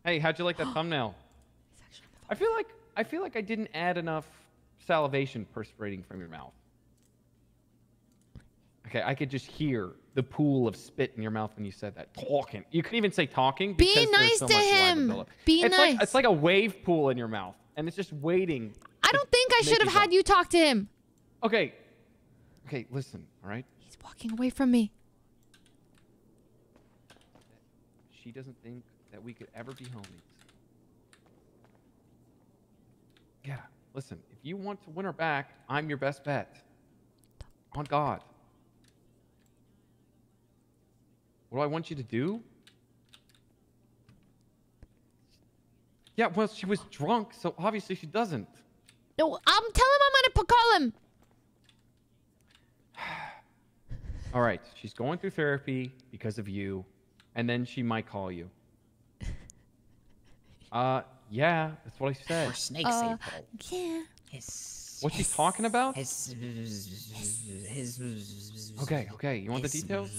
hey, how'd you like that thumbnail? I feel like I feel like I didn't add enough salivation perspirating from your mouth. Okay, I could just hear the pool of spit in your mouth when you said that. Talking. You could even say talking. Be nice so to him. Be it's Like, nice. it's like a wave pool in your mouth, and it's just waiting. I don't think I should have had you talk to him. Okay. Okay, listen. All right. He's walking away from me. She doesn't think that we could ever be homies. Yeah, listen, you want to win her back, I'm your best bet. On God. What do I want you to do? Yeah, well, she was drunk, so obviously she doesn't. No, I'm telling him I'm gonna call him. All right, she's going through therapy because of you, and then she might call you. Uh, yeah, that's what I said. Or snakes, Uh, April. Yeah. His, What's she talking about? his, his, Okay, okay, you want the details?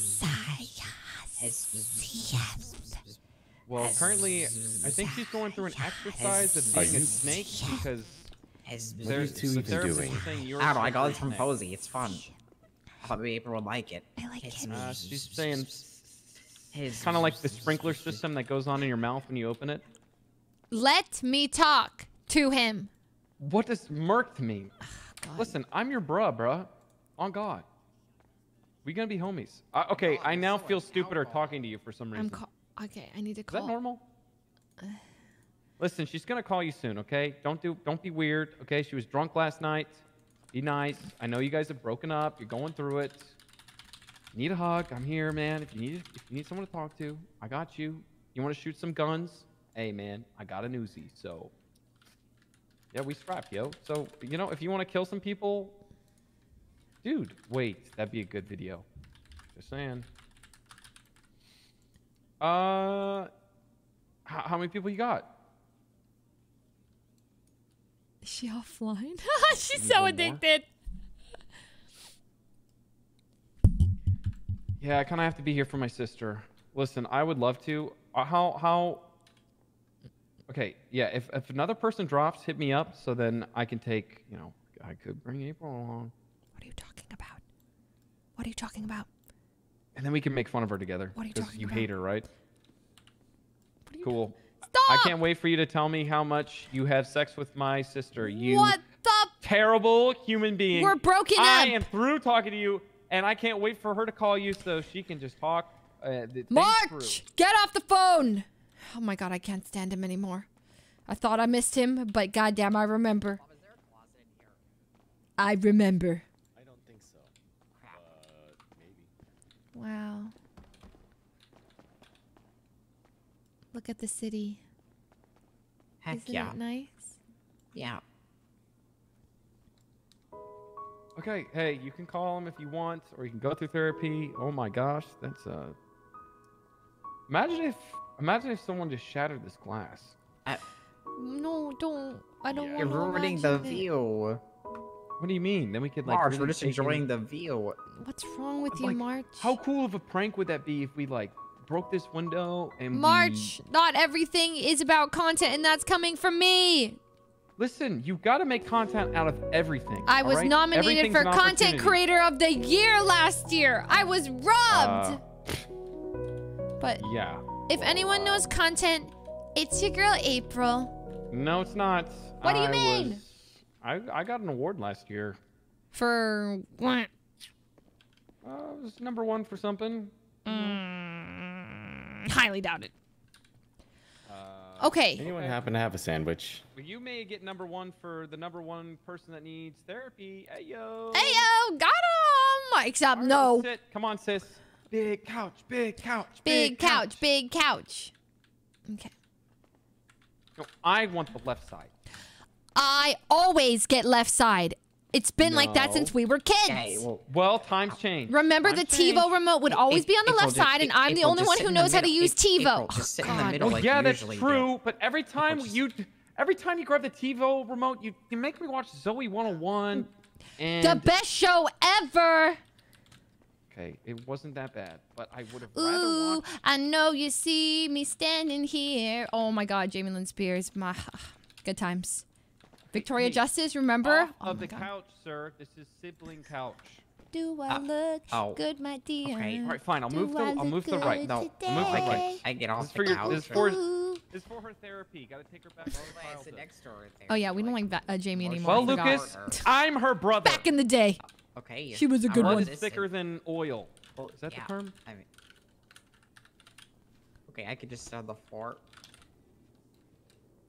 his- Well, currently, I think she's going through an exercise of being a snake because his- What are you two the even doing? is saying you're I don't know. I a got this from snake. Posey. It's fun. I thought maybe April would like it. I like It's- it. Uh, she's saying His, kind of like the sprinkler system that goes on in your mouth when you open it. Let me talk to him. What does murked mean? Listen, I'm your bruh, bruh. On God. We gonna be homies. Uh, okay, I now feel stupider talking to you for some reason. I'm call. Okay, I need to call. Is that normal? Listen, she's gonna call you soon, okay? Don't do don't be weird, okay? She was drunk last night. Be nice. I know you guys have broken up. You're going through it. Need a hug? I'm here, man. If you need if you need someone to talk to, I got you. You want to shoot some guns? Hey, man, I got an Uzi, so yeah, we scrapped, yo. So you know, if you want to kill some people, dude, wait, that'd be a good video. Just saying. Uh, how, how many people you got? Is she offline? She's Need so more? addicted. Yeah, I kind of have to be here for my sister. Listen, I would love to. Uh, how how? Okay, yeah. If if another person drops, hit me up so then I can take. You know, I could bring April along, What are you talking about? What are you talking about? and then we can make fun of her together. What are you talking you about? You hate her, right? Cool. Stop! I can't wait for you to tell me how much you have sex with my sister. You What the? terrible human being. We're broken I up. am through talking to you, and I can't wait for her to call you so she can just talk. Uh, March, through. get off the phone. Oh my god, I can't stand him anymore. I thought I missed him, but goddamn, I remember. I remember. I don't think so. But maybe. Wow. Look at the city. Heck Isn't yeah. it nice? Yeah. Okay, hey, you can call him if you want, or you can go through therapy. Oh my gosh, that's uh. Imagine if, imagine if someone just shattered this glass. No, don't. I don't You're want to ruining the it. view. What do you mean? Then we could like. Marge, really we're just take it- enjoying the view. What's wrong with you, Like, March? How cool of a prank would that be if we like broke this window and we- March, not everything is about content, and that's coming from me. Listen, you got to make content out of everything. I was right? nominated for Content. Creator of the Year last year. I was robbed. Uh, but yeah. If anyone knows content, it's your girl April. No, it's not. What do you I mean? was- I I got an award last year. For what? Uh, I was number one for something. Mm, highly doubted. Uh, Okay. Anyone happen to have a sandwich? Well, you may get number one for the number one person that needs therapy. Hey yo. Hey yo, got him. Except no. Sit. Come on, sis. Big couch. Big couch. Big couch, big couch. Okay. No, I want the left side. I always get left side. It's been like that since we were kids. Okay, well, Well, times change. Remember the Times change. TiVo remote would always be on the left just- side, and I'm the only one who knows how to use April, TiVo. April, just sit in the God. middle Oh like yeah, that's usually do. true. But every time you, every time you grab the TiVo remote, you you make me watch Zoey 101. And The best show ever. Okay, it wasn't that bad, but I would have rather Ooh, watched. I know you see me standing here. Oh my God, Jamie Lynn Spears. My good times. Victoria hey, Justice, remember? Off Oh of the God. couch, sir. This is sibling couch. Do I look oh. good, my dear? Okay, all right, fine. I'll Do move to I I'll look move the right. good No, today? I'll move to the right. I get off is the couch. this for, Ooh. this is for her therapy. Got to take her back. to her childhood. next door. Oh yeah, we don't like Va- uh, Jamie anymore. Well, Lucas, I'm her brother. Back in the day. Okay. She was a I'm good one. this thicker than oil. Is that yeah, the term? I mean, okay, I could just sit on the floor.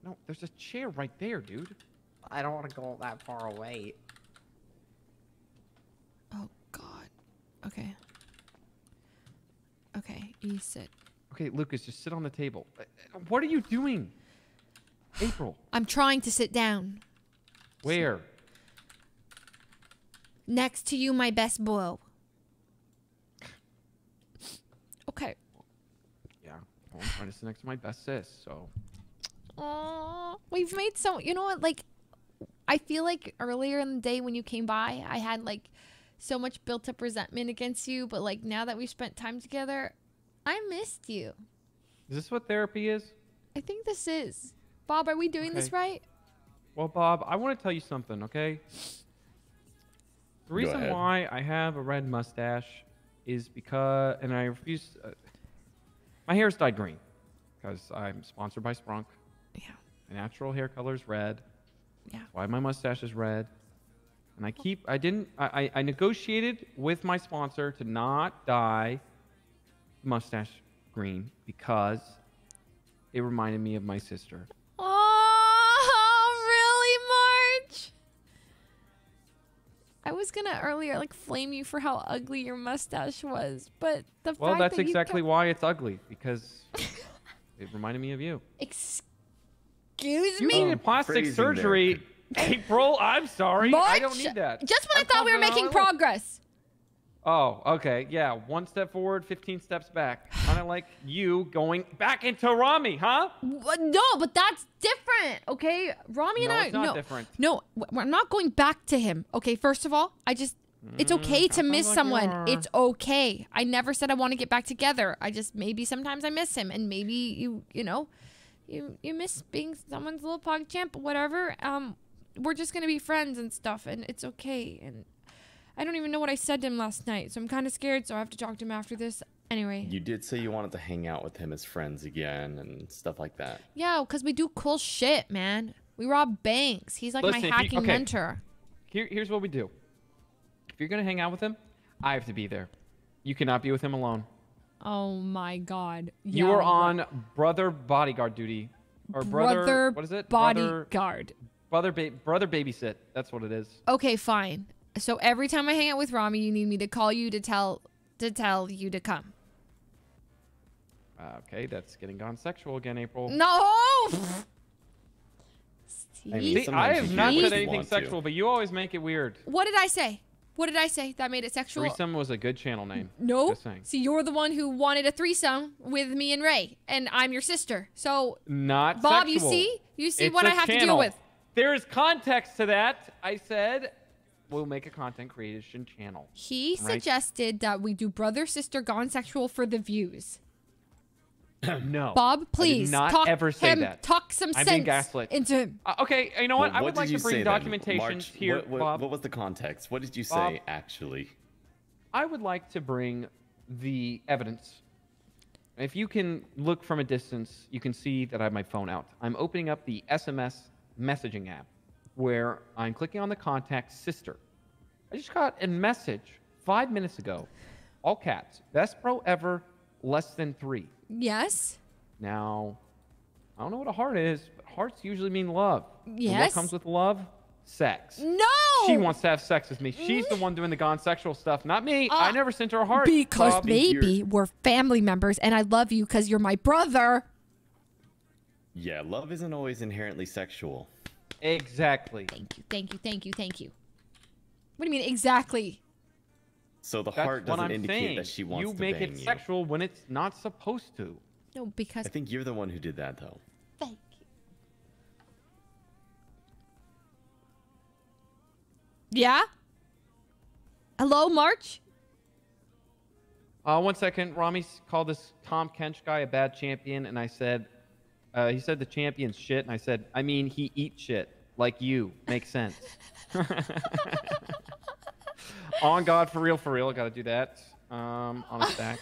No, there's a chair right there, dude. I don't want to go that far away. Oh God. Okay. Okay, you sit. Okay, Lucas, just sit on the table. Uh, uh, What are you doing? April, I'm trying to sit down where? Next to you, my best beau. Okay. Yeah, well, I'm trying to sit next to my best sis, so. Aw, we've made so. You know what? Like, I feel like earlier in the day when you came by, I had like so much built up resentment against you. But like now that we've spent time together, I missed you. Is this what therapy is? I think this is. Bob, are we doing this right? Well, Bob, I want to tell you something, okay? The reason why I have a red mustache is because, and I refuse. Uh, my hair's dyed green because I'm sponsored by Sprunk. Yeah. My natural hair color is red. Yeah. Why my mustache is red. And I keep, I didn't, I, I, I negotiated with my sponsor to not dye mustache green because it reminded me of my sister. I was gonna earlier like flame you for how ugly your mustache was, but the Well, fact that's that exactly why it's ugly because it reminded me of you. Excuse You me. needed oh, plastic Phrasing there. surgery. April, I'm sorry. I don't March, need that. Just when i I'm thought we were making on look. progress. Oh, okay. Yeah. One step forward, 15 steps back. Kind of like you going back into Rami, huh? What? No, but that's different, okay? Rami and No, I. it's not no, different. no, we're not going back to him. Okay, first of all, I just. It's okay to miss like someone. It's okay. I never said I want to get back together. I just maybe sometimes I miss him, and maybe you, you know, you you miss being someone's little pog champ, whatever. Um, we're just gonna be friends and stuff, and it's okay. And I don't even know what I said to him last night, so I'm kind of scared. So I have to talk to him after this. Anyway, You did say you wanted to hang out with him as friends again and stuff like that. Yeah, because we do cool shit, man. We rob banks. He's like Listen, my if you- hacking okay. mentor. Here, here's what we do. If you're gonna hang out with him, I have to be there. You cannot be with him alone. Oh my god. You Yeah, are on brother bodyguard duty, or brother, Brother what is it? Brother- bodyguard. Brother, ba- brother babysit. That's what it is. Okay, fine. So every time I hang out with Rami, you need me to call you to tell to tell you to come. Uh, okay, that's getting gone sexual again, April. No. I mean, See, I have not said anything want to. sexual, but you always make it weird. What did I say? What did I say that made it sexual? Threesome was a good channel name. No. Just. See, you're the one who wanted a threesome with me and Ray, and I'm your sister. So, Not Bob, you see? You see It's what I have to deal with. There is context to that. I said we'll make a content creation channel. he Right? suggested that we do brother sister gone sexual for the views. no. Bob, I did please not talk ever say him, that. talk some I'm sense gaslit. into him. Uh, okay, you know what? Well, I would like to bring documentation March, here, what, what, Bob. what was the context? What did you say Bob? actually? I would like to bring the evidence. If you can look from a distance, you can see that I have my phone out. I'm opening up the SMS messaging app where I'm clicking on the contact sister. I just got a message five minutes ago, all caps, best pro ever, less than three. Yes. Now, I don't know what a heart is, but hearts usually mean love. And what comes with love? Sex. No. She wants to have sex with me. She's the one doing the gone sexual stuff, not me. I Uh, never sent her a heart. Because Bob. maybe we're family members, and I love you because you're my brother. Yeah, love isn't always inherently sexual. Exactly. Thank you, thank you, thank you, thank you. What do you mean exactly? So the That's heart doesn't indicate saying. that she wants you to make bang it you. sexual when it's not supposed to. No, because I think you're the one who did that, though. Thank you. Yeah. Hello, March. Uh, one second. Rami called this Tahm Kench guy a bad champion, and I said, uh, he said the champion's shit, and I said, I mean, he eats shit like you. Makes sense. on God, for real, for real. Got to do that. Um, on a stack.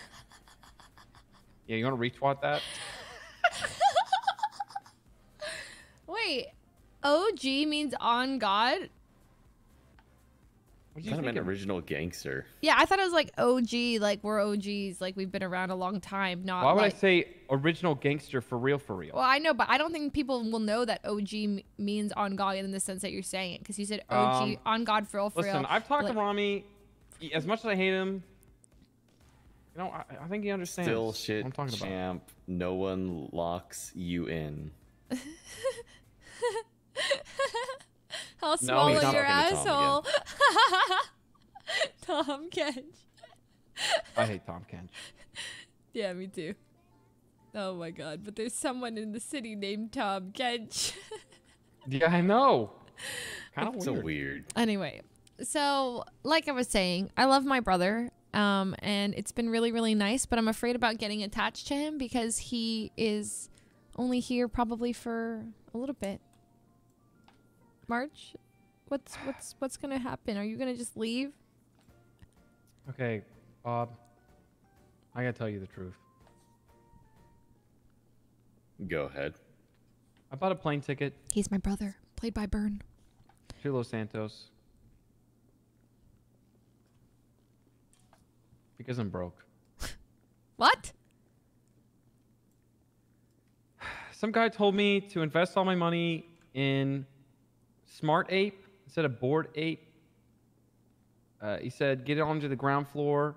Yeah, you want to retweet that? Wait, OG means on God. What Kind of an original gangster. Yeah, I thought it was like OG, like we're OGs, like we've been around a long time. Not Why would like, I say original gangster for real, for real? Well, I know, but I don't think people will know that OG m- means on God in the sense that you're saying it, because you said OG Um, on God for real, for Listen, real. I've talked like, to Rami. As much as I hate him, you know, I, I think he understands Still shit I'm talking about. champ. No one locks you in. I'll No, swallow he's your talking to Tom asshole. Tahm Kench. I hate Tahm Kench. Yeah, me too. Oh my god, but there's someone in the city named Tahm Kench. Yeah, I know. Kind of It's weird. so weird. anyway, so like I was saying, I love my brother. Um, and it's been really, really nice, but I'm afraid about getting attached to him because he is only here probably for a little bit. March, what's what's what's gonna happen? Are you gonna just leave? Okay, Bob. I gotta tell you the truth. Go ahead. I bought a plane ticket He's my brother, played by Byrne. to Los Santos because I'm broke. What? Some guy told me to invest all my money in Smart Ape instead of Bored Ape. Uh, he said, get it onto the ground floor,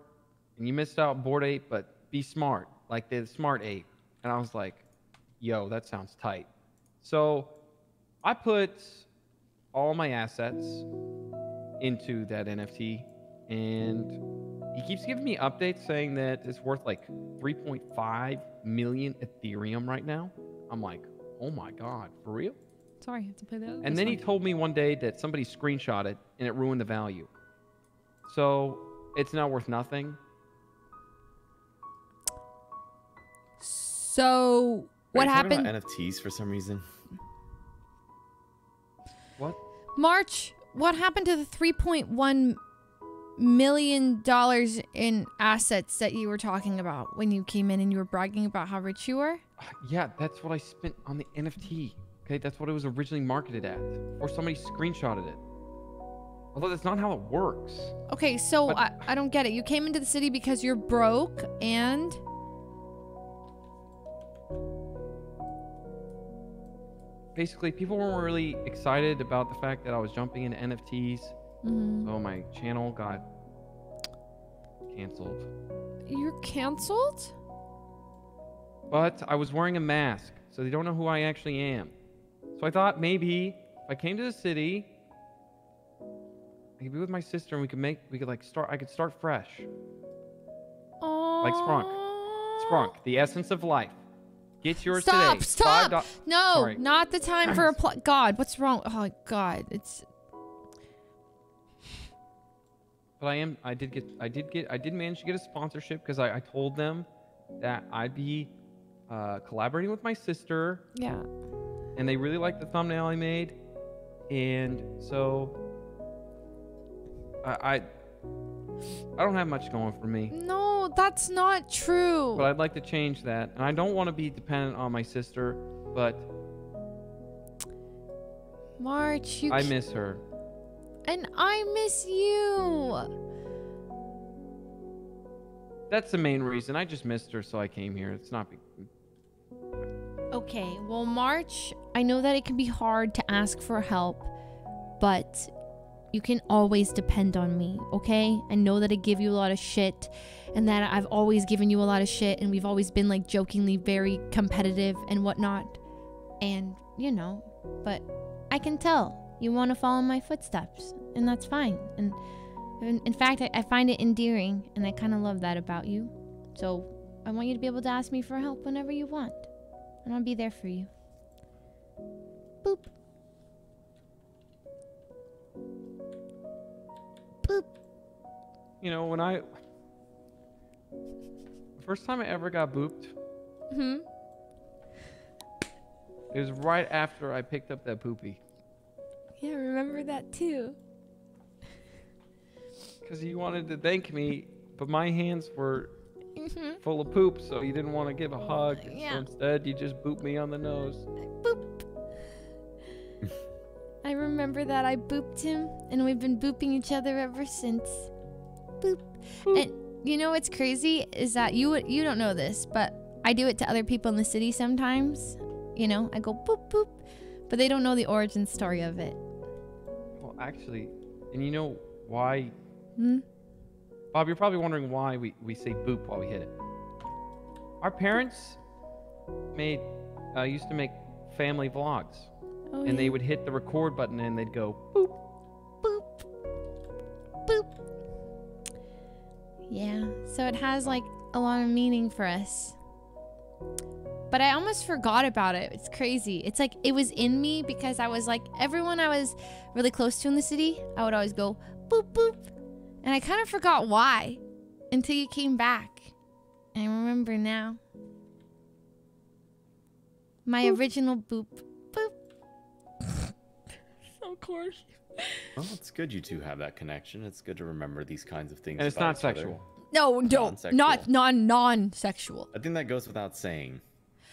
and you missed out Bored Ape, but be smart, like the Smart Ape. And I was like, yo, that sounds tight. So I put all my assets into that NFT, and he keeps giving me updates saying that it's worth like 3.5 million Ethereum right now. I'm like, oh my god, for real? Sorry, I have to play that. And then he told me one day that somebody screenshot it and it ruined the value. So it's now worth nothing. So what Are you happened? About NFTs for some reason. What? March, what happened to the 3.1 million dollars in assets that you were talking about when you came in and you were bragging about how rich you were? Uh, yeah, that's what I spent on the NFT. Okay, that's what it was originally marketed at. Or somebody screenshotted it. Although that's not how it works. Okay, so But- I, I don't get it. You came into the city because you're broke and Basically, people weren't really excited about the fact that I was jumping into NFTs. Mhm. So my channel got canceled. you're canceled? But I was wearing a mask, so they don't know who I actually am. So I thought maybe if I came to the city, I could be with my sister and we could make we could like start I could start fresh. Like Sprunk. Sprunk, the essence of life. Get yours Stop! today. Stop! $5 No, Sorry. not the time for a pl- God. What's wrong? Oh God, it's But I am I did get I did get I did manage to get a sponsorship because I, I told them that I'd be uh, collaborating with my sister yeah. And they really liked the thumbnail I made. And so I I, I don't have much going for me. No, that's not true. But I'd like to change that. And I don't want to be dependent on my sister, but March, you. I miss her. And I miss you. That's the main reason. I just missed her, so I came here. It's not. Be- Okay, well, March, I know that it can be hard to ask for help, but you can always depend on me, okay? I know that I give you a lot of shit and that I've always given you a lot of shit and we've always been like jokingly very competitive and whatnot. And, you know, but I can tell you want to follow my footsteps and that's fine. And in, in fact, I, I find it endearing and I kind of love that about you. So I want you to be able to ask me for help whenever you want and I'll be there for you. Boop. Boop. you know, when I. First time I ever got booped, Hmm. it was right after I picked up that poopy. Yeah, remember that too. Because you wanted to thank me, but my hands were Mhm. full of poop, so you didn't want to give a hug. Yeah. So instead, you just booped me on the nose. I remember that I booped him, and we've been booping each other ever since. Boop. And you know what's crazy is that you you don't know this, but I do it to other people in the city sometimes. You know, I go boop boop, but they don't know the origin story of it. Well, actually, and you know why? Hmm? Bob, you're probably wondering why we, we say boop while we hit it. Our parents made uh, used to make family vlogs, Oh, and they would hit the record button and they'd go boop. Boop. Boop. Yeah, so it has like a lot of meaning for us. But I almost forgot about it. It's crazy. It's like it was in me because I was like everyone I was really close to in the city, I would always go boop boop. And I kind of forgot why until you came back. And I remember now. My original boop boop. So corny. Well, it's good you two have that connection. It's good to remember these kinds of things. And it's about not each other. sexual. No, no, Non-sexual. not non non-sexual. I think that goes without saying.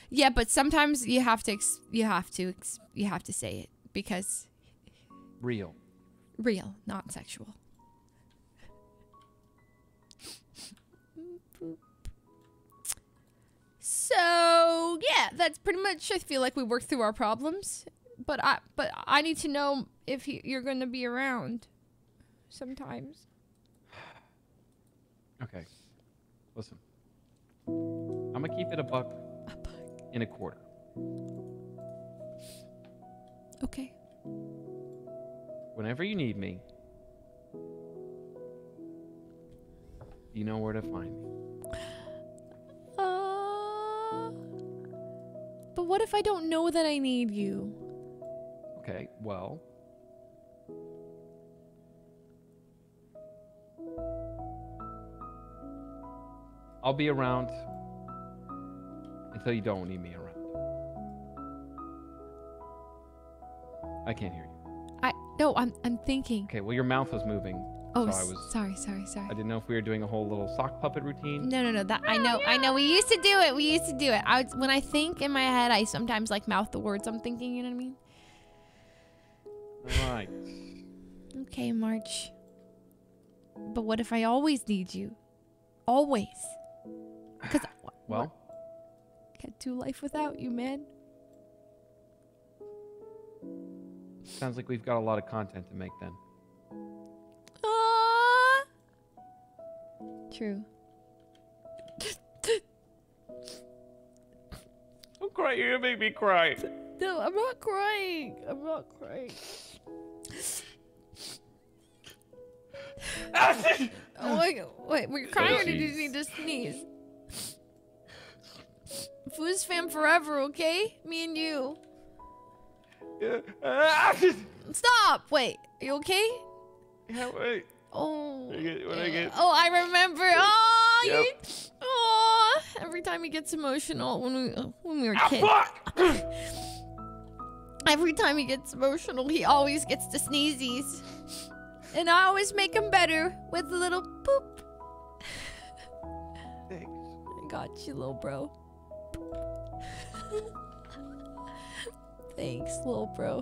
Yeah, but sometimes you have to ex- you have to ex- you have to say it because real. real, not sexual. So yeah, that's pretty much. I feel like we worked through our problems, but I but I need to know if he, you're going to be around. Sometimes. Okay. Listen. I'm gonna keep it a buck in a quarter. Okay. Whenever you need me, you know where to find me. Uh, but what if I don't know that I need you? Okay, well. I'll be around until you don't need me around. I can't hear you. I no, I'm I'm thinking. Okay, well your mouth was moving. Oh, so I was sorry, sorry, sorry. I didn't know if we were doing a whole little sock puppet routine. No, no, no. That I know, I know. We used to do it. We used to do it. I would, when I think in my head, I sometimes like mouth the words I'm thinking. You know what I mean? Right. Okay, March. But what if I always need you? Always. Because Well, can't do life without you, man. sounds like we've got a lot of content to make then. Ah. True. Don't cry. You're gonna make me cry. No, I'm not crying. I'm not crying. Oh my. Wait, were you crying or did you need to sneeze? Fooze fam forever, okay? Me and you. Stop! Wait, are you okay? Yeah, wait. Oh. I get- I get? Oh, I remember. Oh, Yep. you. Oh, every time he gets emotional when we when we were Ah, kids. Every time he gets emotional, he always gets the sneezies, and I always make them better with a little poop. Thanks. I got you, little bro. Thanks, little bro.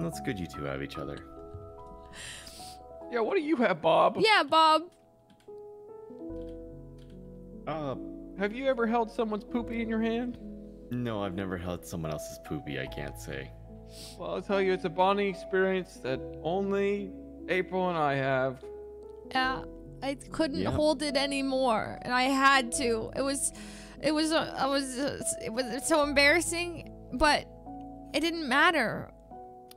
That's good you two have each other. Yeah, what do you have, Bob? Yeah, Bob. Uh, Have you ever held someone's poopy in your hand? no, I've never held someone else's poopy, I can't say. Well, I'll tell you, it's a bonding experience that only April and I have. Yeah, I couldn't Yeah. hold it anymore, and I had to. It was, it was, uh, I was, uh, it was so embarrassing, but it didn't matter.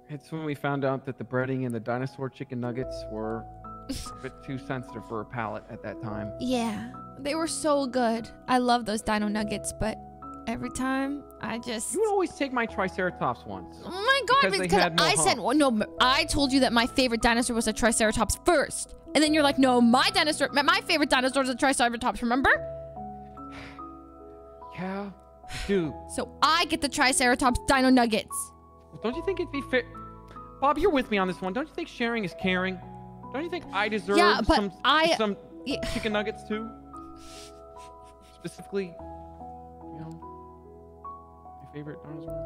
It's when we found out that the breading and the dinosaur chicken nuggets were a bit too sensitive for her palate at that time. Yeah, they were so good. I love those Dino Nuggets, but every time I just. You would always take my Triceratops ones. Oh my god! Because Because had more I said well, no. I told you that my favorite dinosaur was a Triceratops first, and then you're like, no, my dinosaur, my- my favorite dinosaur is a Triceratops. Remember? Yeah, dude. So I get the Triceratops Dino Nuggets. Don't you think it'd be fair? Bob, you're with me on this one. Don't you think sharing is caring? Don't you think I deserve Yeah, but some, I- some chicken nuggets too? Specifically, you know, my favorite dinosaur.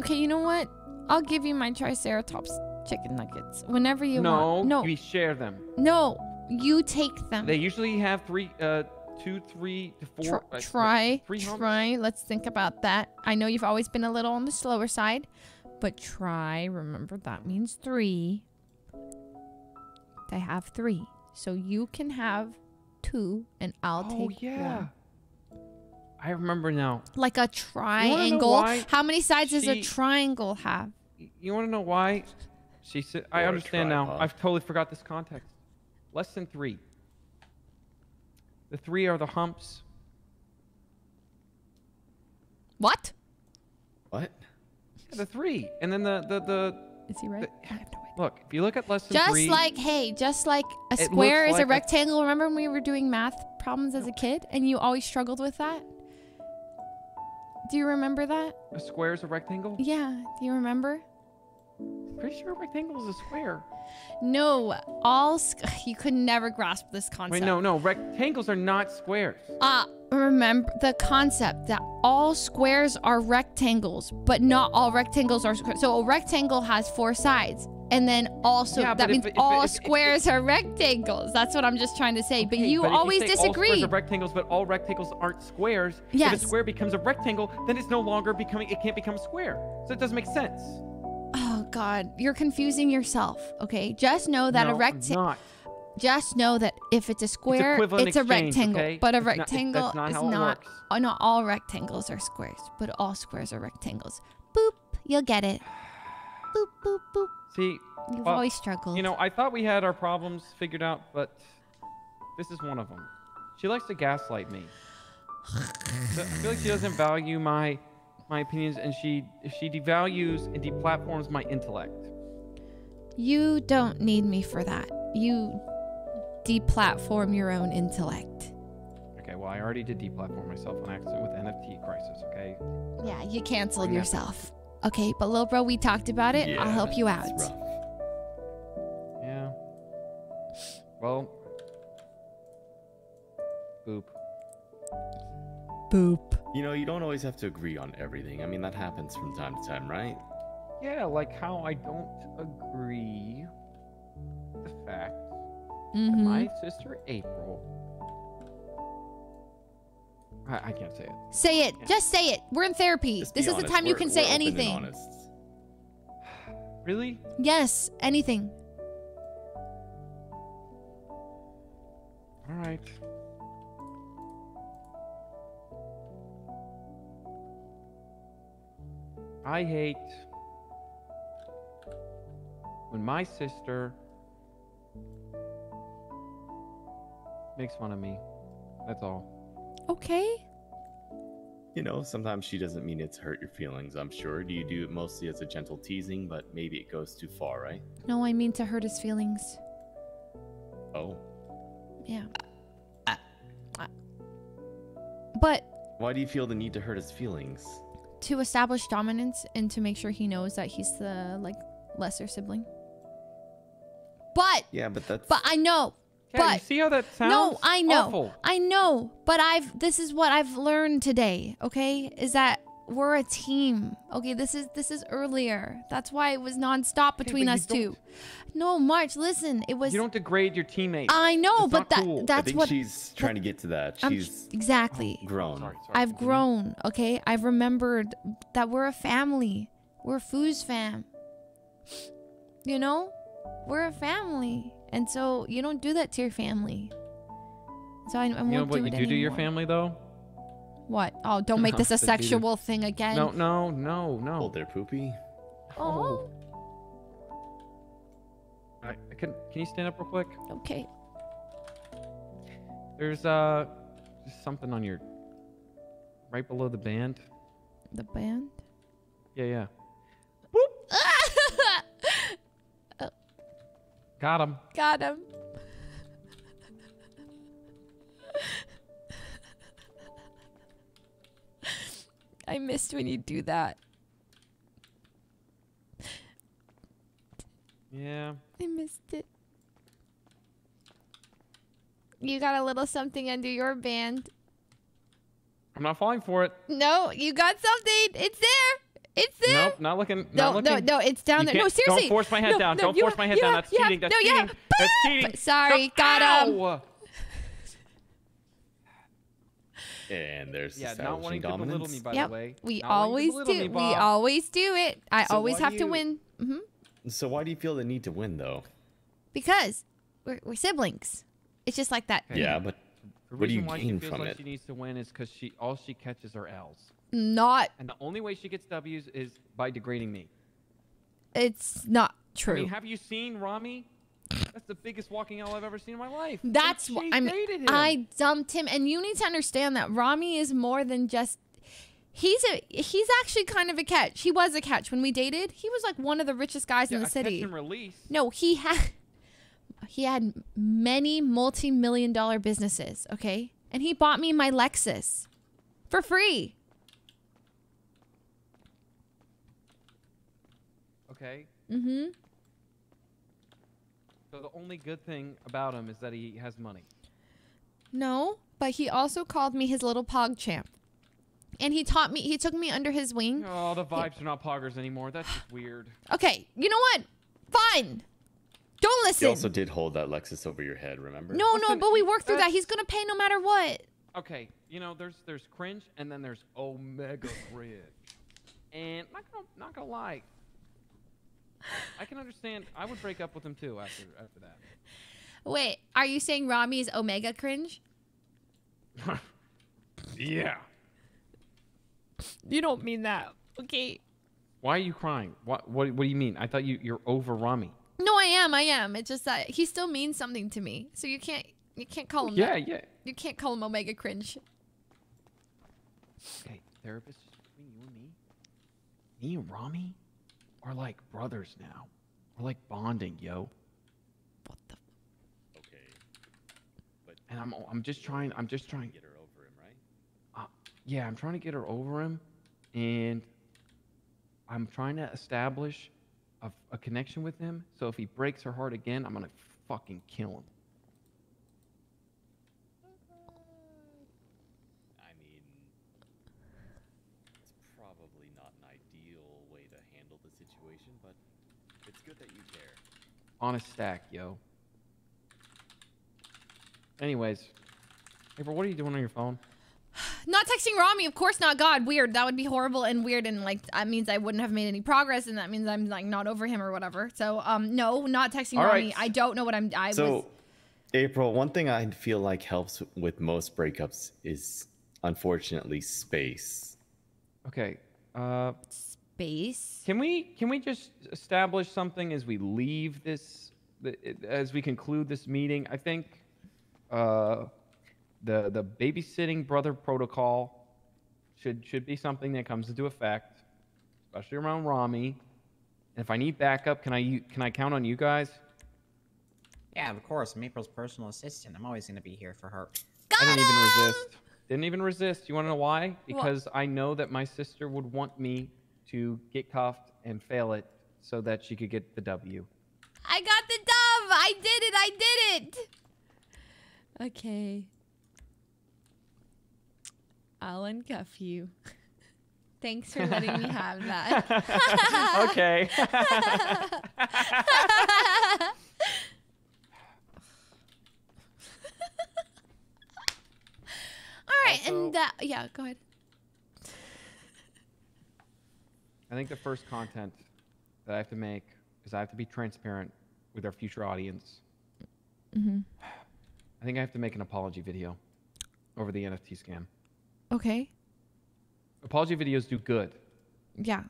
Okay, you know what? I'll give you my Triceratops chicken nuggets whenever you no, want. No, we share them. no, you take them. They usually have three, uh, two, three Tr- uh, try, three try. Let's think about that. I know you've always been a little on the slower side, but try. Remember that means three. They have three, so you can have two, and I'll Oh take yeah. one. I remember now. Like a triangle. How many sides does a triangle have? You want to know why? She said, I Or a understand now. Uh, I've totally forgot this context. Less than three. The three are the humps. What? What? Yeah, the three, and then the the the. Is he right? Look, if you look at less than Just three, like, hey, just like a square is like a- rectangle. Remember when we were doing math problems as a kid and you always struggled with that? Do you remember that? a square is a rectangle. Yeah. Do you remember? Pretty sure a rectangle is a square. No, all you could never grasp this concept. Wait, no, no, rectangles are not squares. Uh, remember the concept that all squares are rectangles, but not all rectangles are squares. So a rectangle has four sides. And then also Yeah, that but if- means if- all if- squares are rectangles. That's what I'm just trying to say. but you but always All disagree. squares are rectangles, but all rectangles aren't squares. If a square becomes a rectangle, then it's no longer becoming. It can't become a square. So it doesn't make sense. Oh God, you're confusing yourself. Okay, just know that No, a rectangle. Just know that if it's a square, equivalent it's a exchange, rectangle. okay? But a It's not- it- rectangle that's not is not. Oh, not all rectangles are squares, but all squares are rectangles. Boop, you'll get it. Boop, boop, boop. See, You've well, always struggled. You know, I thought we had our problems figured out, but this is one of them. She likes to gaslight me. So I feel like she doesn't value my my opinions, and she she devalues and deplatforms my intellect. You don't need me for that. You deplatform your own intellect. Okay, well, I already did deplatform myself on accident with NFT crisis. Okay. Yeah, you canceled yourself. Okay, but little bro, we talked about it. I'll help you out. Yeah. Well. Boop. Boop. You know, you don't always have to agree on everything. I mean, that happens from time to time, right? Yeah, like how I don't agree with the fact that Mhm. my sister April. I, I can't say it. Say it. Just say it. We're in therapy. Just this is the time you We're- can we're say anything. honest. Really? Yes, anything. All right. I hate when my sister makes fun of me. That's all. Okay. You know, sometimes she doesn't mean it to hurt your feelings, I'm sure. Do you do it mostly as a gentle teasing, but maybe it goes too far, right? No, I mean to hurt his feelings. Oh. Yeah. But Why do you feel the need to hurt his feelings? to establish dominance and to make sure he knows that he's the like lesser sibling. But Yeah, but that's. but I know. Yeah, you but see how that sounds? No, I know. Awful. I know. But I've this is what I've learned today, okay? Is that we're a team. Okay, this is this is earlier. That's why it was nonstop between but us two. No, March, listen. It was You don't degrade your teammates. I know, That's but not that cool. I that's think what she's trying to get to that. I'm- She's exactly. grown. I've mm-hmm. grown, okay? I've remembered that we're a family. We're Fooze fam. You know? We're a family. And so you don't do that to your family. So I, I won't You know what do you it do anymore. to your family, though? What? Oh, don't make this a Just do the- sexual thing again. No, no, no, no. Hold their poopy. Oh. I, I can, can you stand up real quick? Okay. There's uh something on your right below the band. The band? Yeah, yeah. Got him. Got him. I missed when you do that. Yeah. I missed it. You got a little something under your band. I'm not falling for it. No, you got something. It's there. It's there. Nope, not looking. No, not no, looking. no, it's down You there. No, seriously. Don't force my head No, down. no, don't force have- my head down. have- That's you have- cheating. That's no, you cheating. have- That's cheating. Sorry, No, got him. ow! And there's Yeah, not establishing wanting to belittle dominance. me, by Yep. the way. We Not always do. me, we always do it. I So always have do to you- win. hmm So why do you feel the need to win, though? Because we're, we're siblings. It's just like that. Yeah, but The what do you reason why gain she feels from like it? She needs to win is because she all she catches are L's, Not. and the only way she gets W's is by degrading me. It's not I true. mean, have you seen Rami? That's the biggest walking L I've ever seen in my life. That's what I mean. I dumped him, and you need to understand that Rami is more than just. He's a he's actually kind of a catch. He was a catch when we dated. He was like one of the richest guys in the a catch city. and release. No, he had he had many multi-million dollar businesses, okay? And he bought me my Lexus for free. Okay. Mm-hmm. So the only good thing about him is that he has money. No, but he also called me his little pog champ. And he taught me he took me under his wing. Oh, the vibes are not poggers anymore. That's just weird. Okay, you know what? Fine. Don't You listen. also did hold that Lexus over your head, remember? no, no, but we worked through that. He's gonna pay no matter what. Okay, you know, there's there's cringe and then there's omega cringe. And not gonna not gonna lie. I can understand I would break up with him too after after that. Wait, are you saying Rami is Omega cringe? Yeah. You don't mean that. Okay. Why are you crying? What what what do you mean? I thought you you're over Rami. No, I am. I am. It's just that he still means something to me. So you can't you can't call him Yeah, that. yeah. You can't call him Omega cringe. Okay, therapist between you and me. Me and Rami are like brothers now. We're like bonding, yo. What the? Okay. But And I'm I'm just trying I'm just trying get her over him, right? Uh, yeah, I'm trying to get her over him, and I'm trying to establish a, a connection with him. So if he breaks her heart again, I'm gonna fucking kill him. I mean, it's probably not an ideal way to handle the situation, but it's good that you care. On a stack, yo. Anyways, April, what are you doing on your phone? Not texting Rami, of course not. God, weird. That would be horrible and weird, and like that means I wouldn't have made any progress, and that means I'm like not over him or whatever. So, um, no, not texting All Rami. right. I don't know what I'm. I so, was. April, one thing I feel like helps with most breakups is unfortunately space. Okay. Uh, base. Can we can we just establish something as we leave this, as we conclude this meeting? I think uh, the the babysitting brother protocol should should be something that comes into effect, especially around Rami. And if I need backup, can I u- can I count on you guys? Yeah, of course. I'm April's personal assistant. I'm always gonna be here for her. I didn't even resist. Didn't even resist. You want to know why? Because I know that my sister would want me to get cuffed and fail it so that she could get the W. I got the dove. I did it. I did it. Okay. I'll uncuff you. Thanks for letting me have that. okay. All right, and that yeah, go ahead. I think the first content that I have to make is I have to be transparent with our future audience. Mhm. I think I have to make an apology video over the NFT scam. Okay. Apology videos do good. Yeah.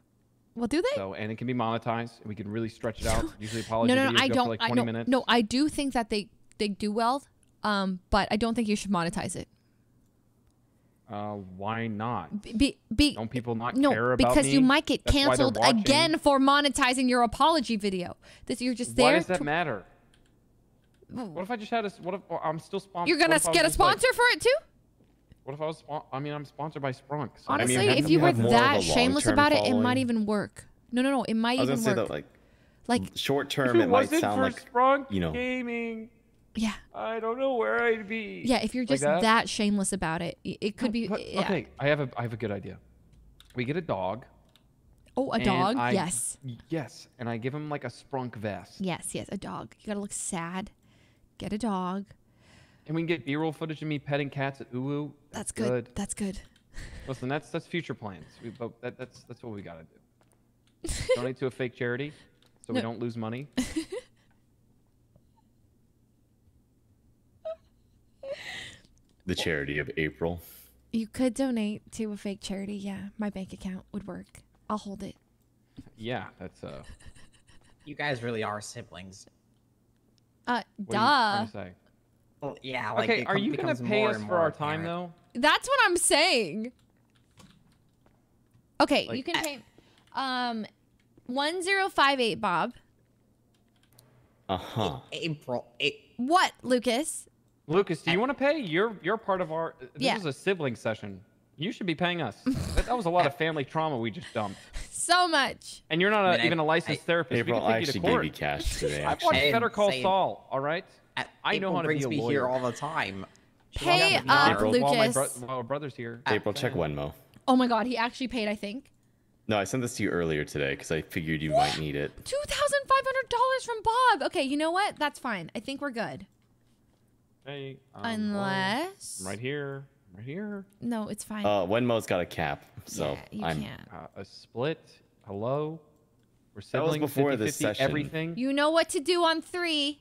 Well, do they? So, and it can be monetized, and we can really stretch it out. Usually, apology no, no, no. videos I go don't. for like I 20 no, minutes. no, I do think that they they do well. Um, but I don't think you should monetize it. Uh, why not? Be, be Don't people not no, care about because you might get That's canceled again for monetizing your apology video. This you're just Why there. does that to- matter? What if I just had a? What if oh, I'm still sponsored? you're gonna get a sponsor for it too. what if I was? I mean, I'm sponsored by Sprunk. So Honestly, have- if you you were have more of that shameless about it, it might even work. No, no, no. It might I was even gonna say work. that like Like short term it it might sound for like Sprunk you know gaming, yeah, I don't know where I'd be. yeah. If you're Like just that? that? shameless about it, it, could be. But- yeah. Okay, I have a I have a good idea. We get a dog. Oh, a dog. I- yes. Yes, and I give him like a Sprunk vest, Yes. Yes. A dog. You gotta look sad. Get a dog. and we can get B-roll footage of me petting cats at Uwu. That's good. That's good. Listen, that's that's future plans. We, but that, that's that's what we gotta do. Donate to a fake charity, so we don't lose money. the charity of April. You could donate to a fake charity. Yeah, my bank account would work. I'll hold it. Yeah, that's uh. You guys really are siblings. Uh, What are you trying duh. to say? Well, yeah. Like okay, are you gonna pay us for our time apparent. though? That's what I'm saying. Okay, you can pay. Um, one zero five eight, Bob. Uh huh. April. A- What, Lucas? Lucas, do you want to pay? You're you're part of our. This Yeah. is a sibling session. You should be paying us. that, that was a lot of family trauma we just dumped. So much. And you're not a, I mean, even a licensed therapist. April, we can I take you actually to gave court. you cash today. I've watched Hey, Better Call same. Saul. All right. Uh, I know April how to brings be a me lawyer. here all the time. Pay loves up, here. Uh, April, while my Lucas. bro- while our brother's here. April, check Venmo. Oh my God, he actually paid. I think No, I sent this to you earlier today because I figured you might need it. two thousand five hundred dollars from Bob. Okay, you know what? That's fine. I think we're good. Hey, um, Unless I'm right here, right here. no, it's fine. Uh, Venmo's got a cap, so yeah, you I'm. can't. Uh, a split. Hello. We're That was before 50, this 50, session. Everything. You know what to do on three.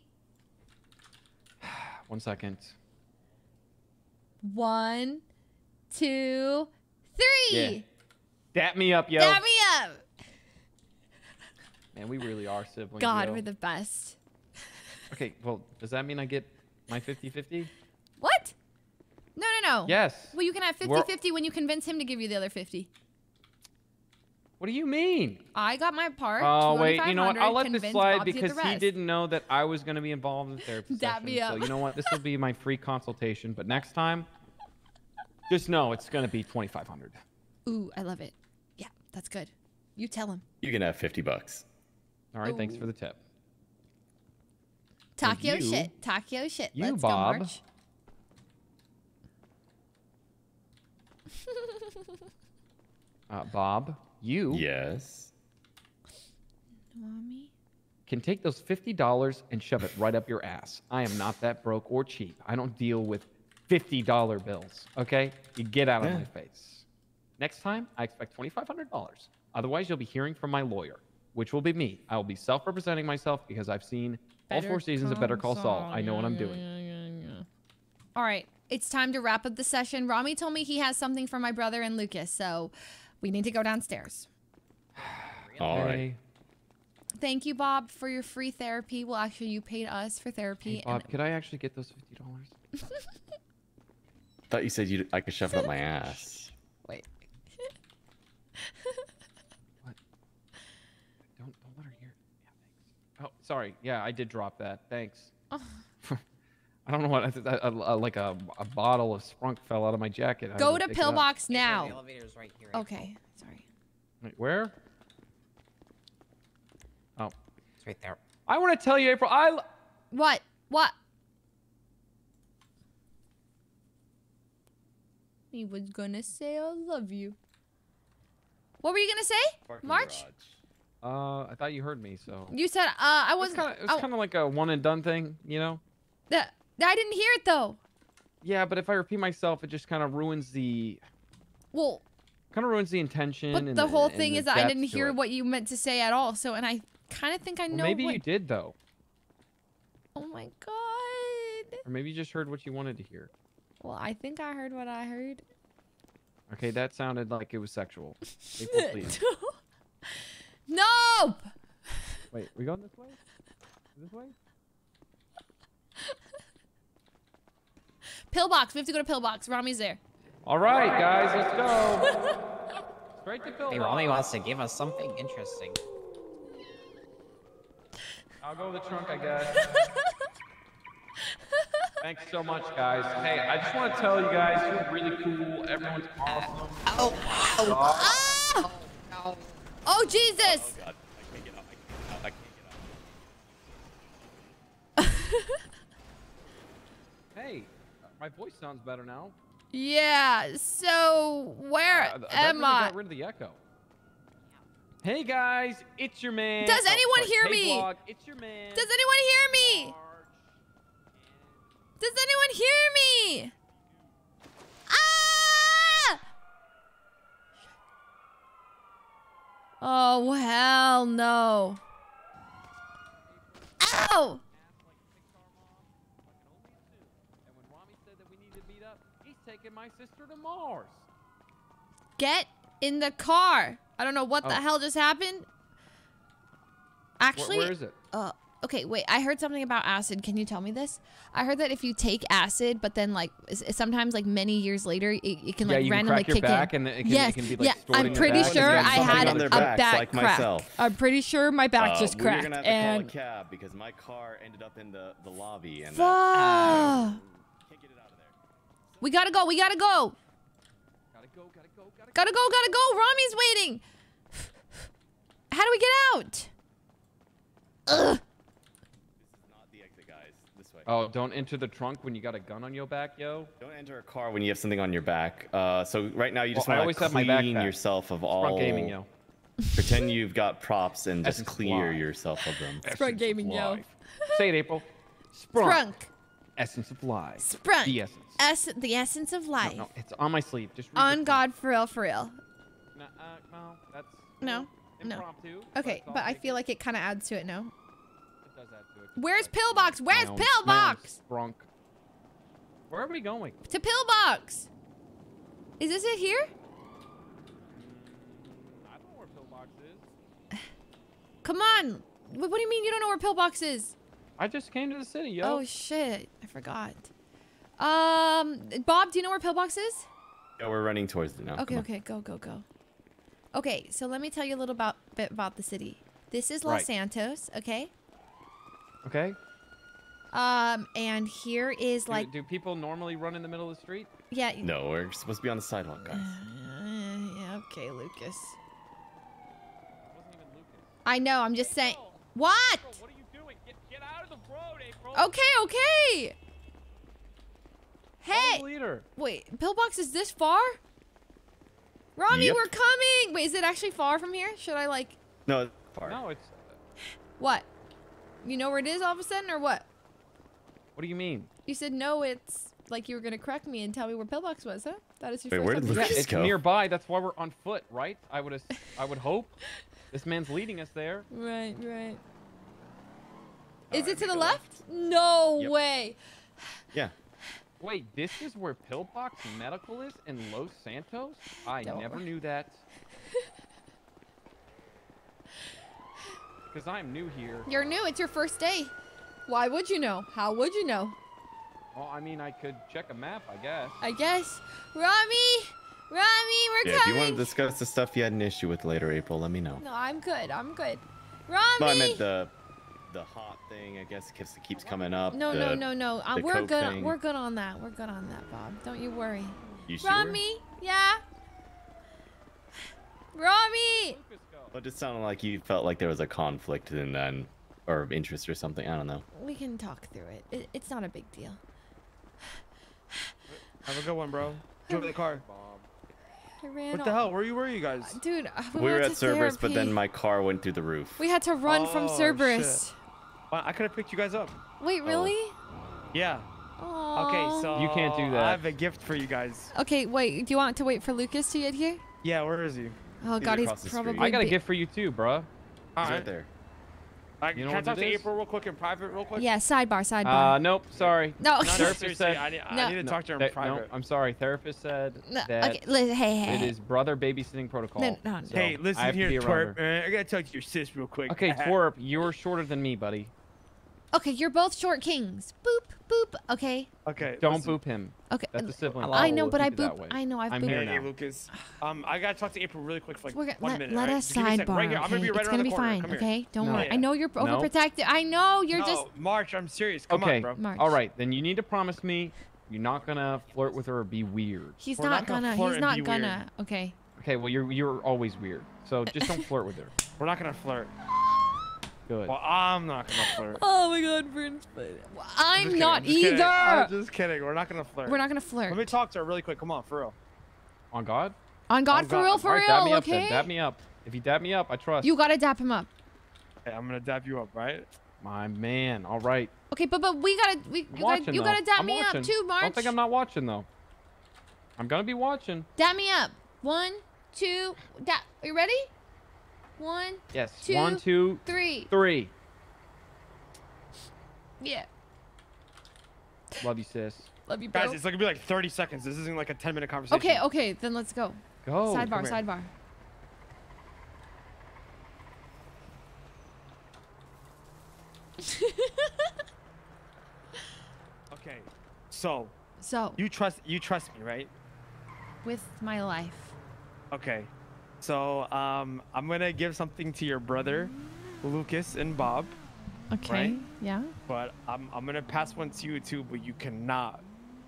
One second. One, two, three. Yeah. Dap me up, yo. Dab me up. Man, we really are siblings. God, yo. we're the best. Okay, well, does that mean I get my 50-50? What? No, no, no. Yes. Well, you can have 50 We're- 50 when you convince him to give you the other 50. What do you mean? I got my part. Oh wait, you know what? 2500, I'll let this convince slide Bob because the he rest. didn't know that I was going to be involved in therapy Dap session. me So up. you know what? This will be my free consultation. But next time, just know it's going to be 2,500. Ooh, I love it. Yeah, that's good. You tell him. You can have fifty bucks. All right, thanks for the tip. So Takio you- shit. Takio shit. you, Let's Bob. go, March. Uh, Bob, you Yes. Mommy? can take those $50 and shove it right up your ass. I am not that broke or cheap. I don't deal with $50 bills, okay? You get out of Yeah. my face. Next time, I expect $2,500. Otherwise, you'll be hearing from my lawyer, which will be me. I will be self representing myself because I've seen all four seasons of Better Call Saul. I know what I'm Yeah, doing. yeah, yeah, yeah. All right, it's time to wrap up the session. Rami told me he has something for my brother and Lucas, so we need to go downstairs. All right. Thank you, Bob, for your free therapy. Well, actually, you paid us for therapy. hey, Bob, could I actually get those fifty dollars? Thought you said you I could shove it up my ass. Wait. Don't don't let her hear. Yeah, thanks. Oh, sorry. Yeah, I did drop that. Thanks. Oh. I don't know what I th- a, a, like a, a bottle of sprunk fell out of my jacket. Go to pick it up. Pillbox The now. elevator's right here. Okay, sorry. Wait, where? Oh, It's right there. I want to tell you, April. I. What? What? He was gonna say I love you. What were you gonna say? March? Uh, I thought you heard me. So You said uh I wasn't. kinda, it was oh, kind of like a one and done thing, you know? that- I didn't hear it though. Yeah, but if I repeat myself, it just kind of ruins the Well, kind of ruins the intention. but and the whole and thing the is that I didn't hear what you meant to say at all. So, and I kind of think I Well, know. maybe what... you did though, Oh my god. or maybe you just heard what you wanted to hear. Well, I think I heard what I heard. Okay, that sounded like it was sexual. April, please. Nope. Wait, we going this way? This way? Pillbox. We have to go to Pillbox. Rami's there. All right, guys, let's go. Straight to Bill. Hey, Rami wants to give us something interesting. I'll go with the trunk, I guess. Thanks so much, guys. Hey, I just want to tell you guys, you're really cool. Everyone's awesome. Oh, oh, oh. Oh, Jesus. God, I can't get out. I can't get out. I can't Hey, uh, my voice sounds better now. Yeah. So where Uh, am really I? got rid of the echo. Hey guys, it's your man. Does oh, anyone sorry, hear hey, me? Vlog, it's your man. Does anyone hear me? Does anyone hear me? Ah! Oh hell no. Ow! And when Rami said that we need to meet up, he's taking my sister to Mars. Get in the car. I don't know what the Oh. hell just happened. Actually, where is it? Uh, okay, wait. I heard something about acid. Can you tell me this? I heard that if you take acid, but then like sometimes like many years later, it, it can Yeah, like randomly crack your kick back in. and it can- yes, can be, like, yeah. I'm pretty sure I had a backs, back like crack. myself. I'm pretty sure my back Uh, just we were cracked. gonna have to and call a cab because my car ended up in the, the lobby and fuck. uh, we gotta go. We gotta go. Gotta go, gotta go, gotta Gotta go. Gotta go. Rami's waiting. How do we get out? Ugh. not the exit, guys. This way. Oh, don't enter the trunk when you got a gun on your back, yo. Don't enter a car when you have something on your back. Uh, so right now you just Well, want always to have my clean yourself of Sprunk all. gaming, yo. Pretend you've got props and just Essence clear Fly. yourself of them. Sprunk gaming, yo. Say it, April. Sprunk. Sprunk. Essence of life. Sprunk. The essence. Ess- the essence of life. no, it's on my sleeve. Just read On God, for real, for real. front. Nah, uh, well, that's No, no. Okay, it's all but I feel like it kind of adds to it, no? It does add to it. Where's Pillbox? Where's own- Pillbox? my Sprunk. Where are we going? To Pillbox. Is this it here? I don't know where Pillbox is. Come on. What, what do you mean you don't know where Pillbox is? I just came to the city, yo. Oh shit, I forgot. Um, Bob, do you know where Pillbox is? Yeah, we're running towards it now. Okay, Come on. okay, go, go, go. Okay, so let me tell you a little about bit about the city. This is Los Right. Santos, okay? Okay. Um, and here is Do- like, do, people normally run in the middle of the street? yeah. No, we're supposed to be on the sidewalk, guys. Uh, yeah, okay, Lucas. I know. I'm just saying. What? What are you doing? Get, get out of the road, April. Okay, okay. Hey. leader. Wait, pillbox is this far? Rami, Yep. we're coming. Wait, is it actually far from here? Should I like No, it's far. No, it's. what? You know where it is all of a sudden, or what? What do you mean? You said no. It's like you were gonna correct me and tell me where pillbox was, huh? That is your Wait, first where did time- Yeah, it's go? nearby. That's why we're on foot, right? I would. as- I would hope. This man's leading us there. Right, right. Is it to the left? No Yep. way. Yeah. Wait, this is where Pillbox Medical is in Los Santos? I Don't never worry. knew that. Because I'm new here. You're new. It's your first day. Why would you know? How would you know? Well, I mean, I could check a map, I guess. I guess. Rami! Rami, we're Yeah, if you want to discuss the stuff you had an issue with later, April, let me know. No, I'm good. I'm good. Rami! No, I meant the the hot thing. I guess keeps keeps coming up. No, the, no, no, no. Uh, we're good. thing. We're good on that. We're good on that, Bob. Don't you worry. You sure? Rami, yeah. Rami. But it sounded like you felt like there was a conflict and then, or interest or something. I don't know. We can talk through it. it it's not a big deal. Have a good one, bro. Enjoy the car. I ran What the off- hell? Where you were you guys? Dude, uh, we, We, were at to Cerberus, but then my car went through the roof. We had to run from Oh, Cerberus. shit. Well, I could have picked you guys up. Wait, really? Yeah. Aw. Okay, so You can't do that. I have a gift for you guys. Okay, wait. Do you want to wait for Lucas to get here? Yeah, where is he? Oh God, he's probably. I got a gift for you too, bruh. All right there. I, You know can I talk to is? April real quick in private, real quick? Yeah, sidebar, sidebar. Uh, nope, sorry. No. No, no, Therapist seriously, said, I need, I No. need to No, talk to her in that- private. No, I'm sorry. Therapist said No, that okay, hey, hey, it is brother babysitting protocol. No, no, no. so hey, listen have to here, be around twerp. her. Uh, I gotta talk to your sis real quick. Okay, twerp, you're shorter than me, buddy. Okay, you're both short kings. Boop, boop. Okay. Okay. Don't listen. boop him. Okay, That's a sibling. I know, but I keep it boop. I know, I've I'm booped. here Hey, now. Lucas. Um, I gotta talk to April really quick for like We're gonna, one let, minute. let right? us Just give me a second. Right sidebar. here. I'm gonna okay? be right it's gonna the be corner. fine. Come here. Okay, don't No. worry. I know you're No. overprotected. I know you're no, just. March. I'm serious. Come okay. on, bro. March. All right, then you need to promise me you're not gonna flirt with her or be weird. He's We're not, not gonna gonna. He's not gonna. Okay. Okay, well you're you're always weird. So just don't flirt with her. We're not gonna flirt. Good. Well, I'm not gonna flirt. Oh my God, Prince. but- I'm just not kidding, just kidding. either. I'm just kidding. We're not gonna flirt. We're not gonna flirt. Let me talk to her really quick. Come on, for real. On God? On God, On for God. real, for All right, dab me real. up then. Okay. Dab me up. If you dab me up, I trust. You gotta dap him up. Hey, I'm gonna dap you up, right? My man. All right. Okay, but but we gotta we I'm you watching, gotta, you gotta dap I'm me watching. up too, March. Don't think I'm not watching though. I'm gonna be watching. Dap me up. One, two, dap. Are you ready? One, Yes. Two, One, two, three. three. Yeah. Love you, sis. Love you, bro. Guys, it's gonna be like 30 seconds. This isn't like a 10 minute conversation. Okay, okay, then let's go. Go. sidebar, sidebar. Okay. So. So. You trust you trust me, right? With my life. Okay. So um, I'm gonna give something to your brother, Lucas and Bob. Okay. Right? Yeah. But I'm I'm gonna pass one to you too, but you cannot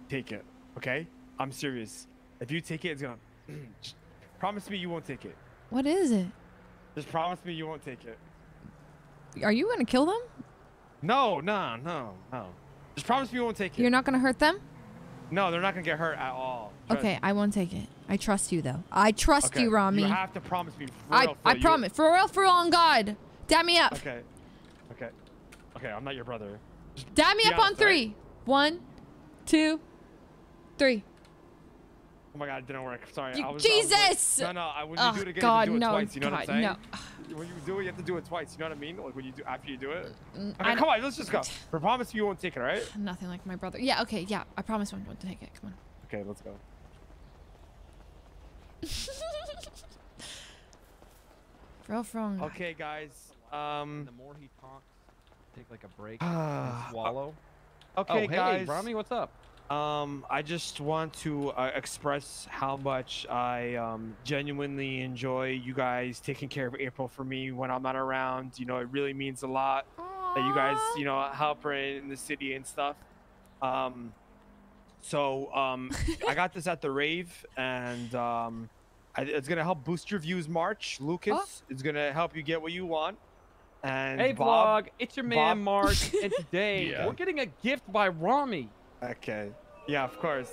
take it. Okay? I'm serious. If you take it, it's gonna. Promise me you won't take it. What is it? Just promise me you won't take it. Are you gonna kill them? No, no, no, no. Just promise me you won't take it. You're not gonna hurt them? No, they're not gonna get hurt at all. Trust Okay, I won't take it. I trust you though. I trust Okay, you, Rami. You have to promise me. For I real, for I you- promise. For real, for real on God. Dab me up. Okay. Okay. Okay, I'm not your brother. Dab me up on honest, right? three. One, two, three. Oh my god, it didn't work. Sorry. You- I was, I was like- Jesus! no, no. I, wouldn't Oh, do it again, God, you do it no, twice. You know what I'm saying? no. When you do it, you have to do it twice. You know what I mean? Like when you do after you do it. Okay, come on, let's just go. For promise you won't take it, all right? Nothing like my brother. Yeah. Okay. Yeah. I promise I won't take it. Come on. Okay, let's go. For real, for real. on God. Okay, guys. Um. The more he talks, take like a break swallow. Okay, oh, hey, guys. Rami, what's up? Um, I just want to uh, express how much I um, genuinely enjoy you guys taking care of April for me when I'm not around. You know, it really means a lot that you guys, you know, help her in the city and stuff. Um, so um, I got this at the rave, and um, I, it's gonna help boost your views. March, Lucas, it's gonna help you get what you want. And Hey, Bob, vlog. It's your man, Bob- Mark. and today Yeah. we're getting a gift by Rami. Okay. Yeah, of course.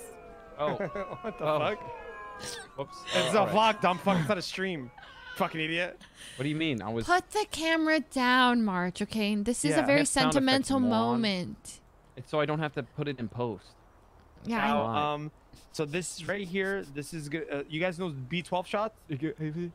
Oh. what the Oh. fuck? Whoops. It's Oh, a all right. vlog, dumb fuck. It's not a stream. Fucking idiot. What do you mean? I was. Put the camera down, March. Okay. This is Yeah, a very have sound effects, sentimental moment. It's so I don't have to put it in post. Yeah. Now, um, so this right here, this is good. Uh, you guys know B12 shots?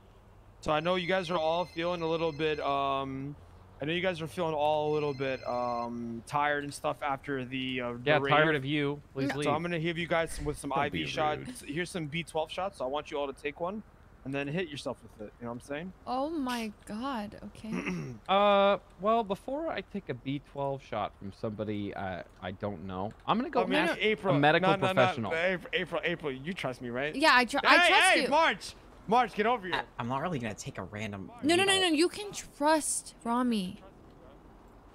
So I know you guys are all feeling a little bit. Um, I know you guys are feeling all a little bit um tired and stuff after the. Uh, the Yeah, rave. tired of you. Please So leave. I'm gonna give you guys some, with some Don't IV shots. Here's some B12 shots. So I want you all to take one. and then hit yourself with it. You know what I'm saying? Oh my god. Okay. Uh, well, before I take a B12 shot from somebody uh, I don't know, I'm gonna go I mean, ask April, a medical no, no, no, professional. April, April, April, you trust me, right? Yeah, I tr- I Hey, trust hey, you. March, March, get over here. I'm not really gonna take a random. No, no, no, needle. no. You can trust Rami.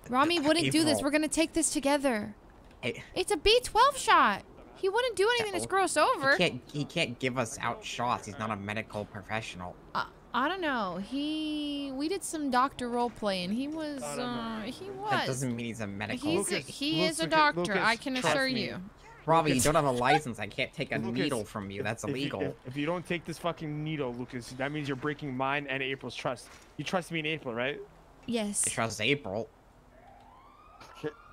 Rami wouldn't do this. We're gonna take this together. Hey, It's a B12 shot. He wouldn't do anything to screw us over. He can't. He can't give us out shots. He's not a medical professional. I, I don't know. He we did some doctor role play and he was uh he was. That doesn't mean he's a medical. He's a, he is a doctor. I can assure you. Robbie, you don't have a license. I can't take a Lucas, needle from you. That's if you- illegal. If, if you don't take this fucking needle, Lucas, that means you're breaking mine and April's trust. You trust me in April, right? Yes. I trust April.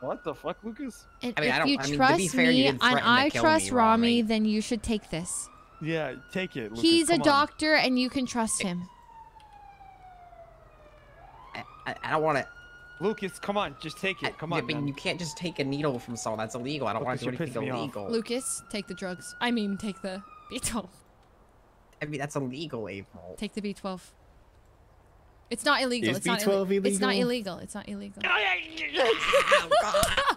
What the fuck, Lucas? And I mean, I if don't- you I mean, trust fair, me didn't and I trust me, Rami, Rami. then you should take this. Yeah, take it. Lucas, He's a come on. doctor and you can trust him. I, I don't want to. Lucas, come on, just take it. Come Yeah, on, but man. you can't just take a needle from someone. That's illegal. I don't want to do you're anything pissing me off. illegal. Lucas, take the drugs. I mean, take the B12. I mean, that's illegal, April. Take the B12. It's not illegal. Is it's not B12 ille- It's not illegal? illegal. It's not illegal. Oh,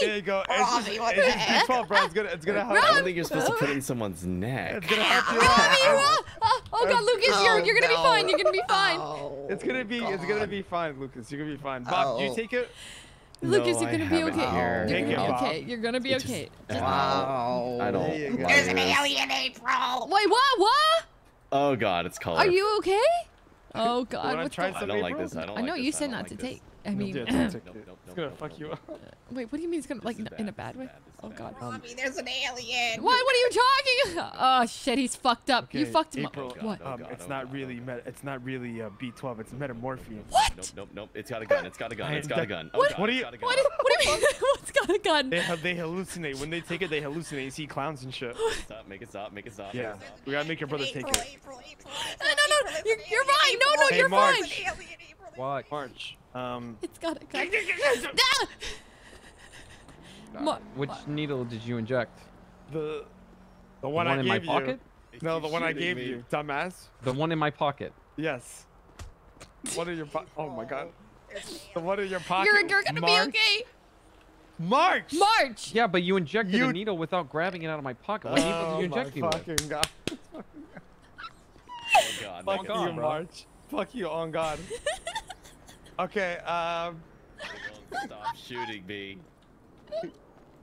There you go. It's, Robbie, what it's the just heck? B12, bro. It's gonna, it's gonna help. I don't think you're supposed to put it in someone's neck. It's gonna help you Rami, out. Oh, oh god, Lucas, you're you're gonna be fine. You're gonna be fine. It's gonna be, it's gonna be fine, Lucas. You're gonna be fine. Bob, do you Oh. take it? Lucas, No, you're gonna be okay. here. You're Take gonna it, be Bob. okay. You're gonna be It just- okay. uh, Just- Wow. I don't. There you There's an alien, April. Wait, what? What? Oh god, it's color. Are you okay? Oh god, wanna what's try going I don't like this. I don't I know you said don't to take. I mean, dude, Nope, nope, It's gonna nope, fuck nope, you up. nope, nope, nope, wait, what do you mean it's gonna This like is in a- in a bad, bad way? this is Oh god. this is Robbie, there's an alien. What? What are you talking? Oh shit, he's fucked up. you Okay, fucked him April, up. What? Oh, Um, God, it's oh, not God, really, met, it's not really uh, B12. It's metamorphine. What? Nope, nope, nope. It's got a gun. It's got a gun. It's got a gun. Oh, What? God, What do you- got. What? do- you mean? What's got a gun? They have, they hallucinate. When they take it, they hallucinate. You see clowns and shit. Stop. Make it stop. Make it stop. Yeah, Make it stop. we gotta make your brother take April, it. April, April. No, no, no. You're, you're fine. No, no, you're Mark. fine. What? March. Um, It's got a gun. Ma- Which needle did you inject? the the one, one I in my gave you. pocket? No, the one I gave me. you, dumbass. The one in my pocket. Yes. What are your po- Oh my god. The one in your pocket. You're you're gonna March. be okay. March. March. Yeah, but you injected You- a needle without grabbing it out of my pocket. What needle Oh did you my inject me with? fucking god. Oh god. Fuck make God, you, stop. bro. March. Fuck you, on God. Okay. Um. Don't Stop shooting me.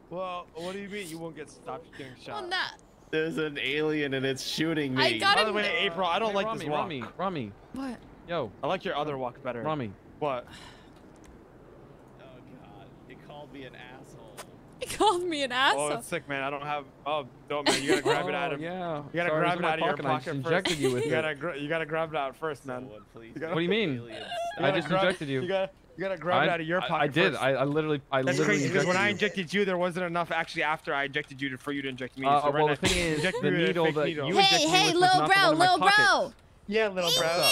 Well, what do you mean you won't get stopped getting shot? Well, not. There's an alien and it's shooting me. I got By the way, April, I don't Hey, like Rami, this walk. Rami, Rami, What? yo, I like your other walk better. Rami. What? Oh god. He called me an asshole. He called me an Oh, asshole. it's sick, man. I don't have. Oh, no, man. You gotta grab it out Oh, of. yeah. You gotta Sorry, grab it my out of your pocket and I first. injected you with you it. gotta, gra- you gotta grab it out first, man. Someone, gotta- What do you mean? You I just grab- injected you. You gotta, you gotta grab it out of your I- pocket. I did. first. I, I literally, I That's literally crazy because when I injected you, there wasn't enough actually after I injected you to, for you to inject me. Uh, so right well, now, the thing is, the me with a needle that needle. you Hey, injected me hey, with was little not the bro, one in my little pocket. bro. Yeah, little bro.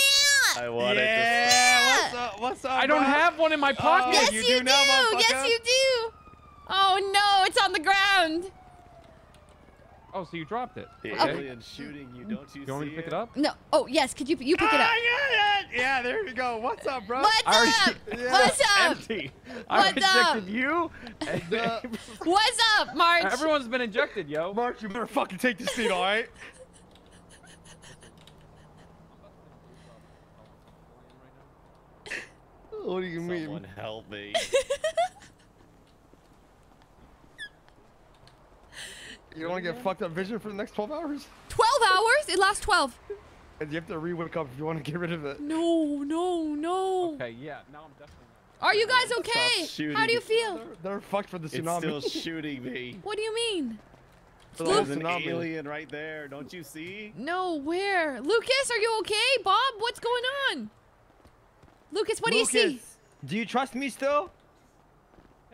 I wanted Yeah, what's up? What's up? I don't bro? have one in my pocket. Yes, you you, do do. now, yes, you do. Oh no, it's on the ground. Oh, so you dropped it. The Okay. alien shooting you. Don't you You want me to pick it it? up? No. Oh yes, could you you pick it up? Ah, yeah, yeah, yeah, there you go. What's up, bro? What's I up? already- Yeah. What's up? Empty. I What's up? injected you. And Uh, What's up, March? Everyone's been injected, yo. Mark, you better fucking take this seat, all right? What do you mean? Someone help me. You don't want to get fucked up vision for the next 12 hours? Twelve hours? It lasts twelve. And you have to re-wake up if you want to get rid of it. No, no, no. Okay, yeah. Now I'm definitely. Are you guys okay? How do you feel? They're fucked for the tsunami. It's tsunami. still shooting me. What do you mean? For the whole There's an tsunami. alien right there. Don't you see? No, where? Lucas, are you okay? Bob, what's going on? Lucas, what do you see? Lucas, Do you trust me still?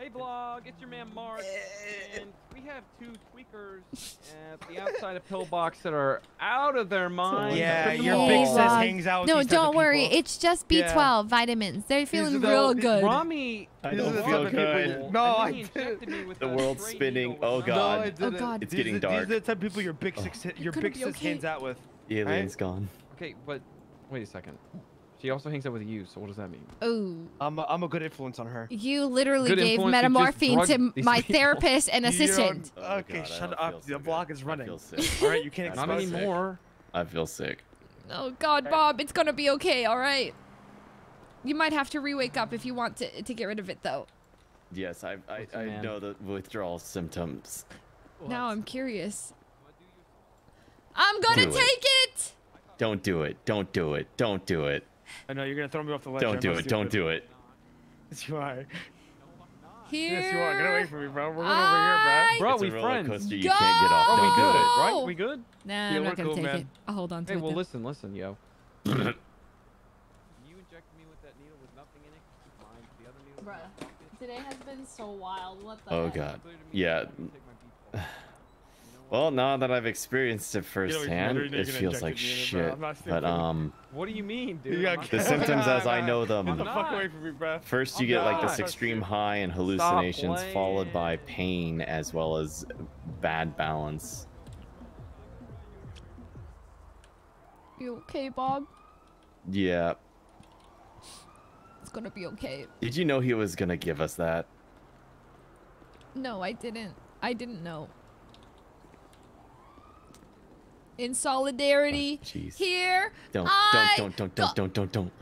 Hey, vlog. It's your man Mark, eh. and we have two tweakers at the outside of Pillbox that are out of their minds. Yeah, Tripping your big sis hangs out with No, these don't worry. It's just B12 Yeah. vitamins. They're feeling These are real good. Rami, I don't feel type people good. Oh, no, I and he injected The world's spinning. Oh with No, I god. It's These getting are- dark. These are the type of people your big oh. sis, your big sis okay. hangs out with. The alien's gone. Okay, but wait a second. She also hangs out with you, so what does that mean? Oh. I'm a, I'm a good influence on her. You literally Good gave influence, you just metamorphine to my people. therapist and You don't- assistant. okay, oh God, shut up. feel The block is running. feel sick. All right, you can't Not expose it. anymore. I feel sick. Oh God, Bob, it's gonna be okay. All right. You might have to re-wake up if you want to to get rid of it, though. Yes, I I, I know the withdrawal symptoms. Now I'm curious. I'm gonna Do it. take it. Don't do it. Don't do it. Don't do it. I know you're gonna throw me off the ledge. Don't do it. Don't do it. Yes, you are. Here. Yes, you are. Get away from me, bro. We're going I- over Bro, It's we roller friends. coaster you can't get off. Bro, we Don't do good, it. right? We good? Nah, Yeah, I'm we're not gonna cool, take man. it. I'll hold on to Hey, it. well, then. listen, listen, yo. you injected me with that needle with nothing in it. Mine, the other needle. Bruh, today has been so wild. What the Oh heck? god. Yeah. Well, now that I've experienced it firsthand, you're it feels like it it, shit. But um, What do you mean, dude? You I'm got the symptoms as I know Get the them. fuck away from me, bro. First, you I'm get like this extreme high and hallucinations, followed by pain as well as bad balance. You okay, Bob? Yeah. It's gonna be okay. Did you know he was gonna give us that? No, I didn't. I didn't know. In solidarity, Oh, jeez. here Don't, I don't, don't, go- don't, don't, don't, don't.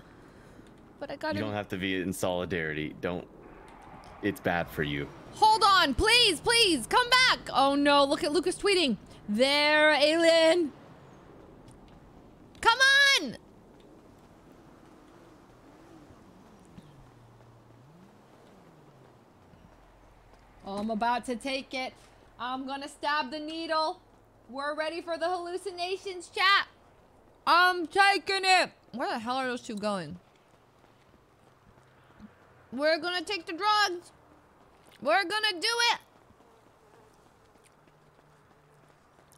But I gotta You don't have to be in solidarity. Don't. It's bad for you. hold on, please, please, come back. Oh no, look at Lucas tweeting. There, alien. Come on. I'm about to take it. I'm gonna stab the needle. We're ready for the hallucinations, chat. I'm taking it. Where the hell are those two going? We're gonna take the drugs. We're gonna do it.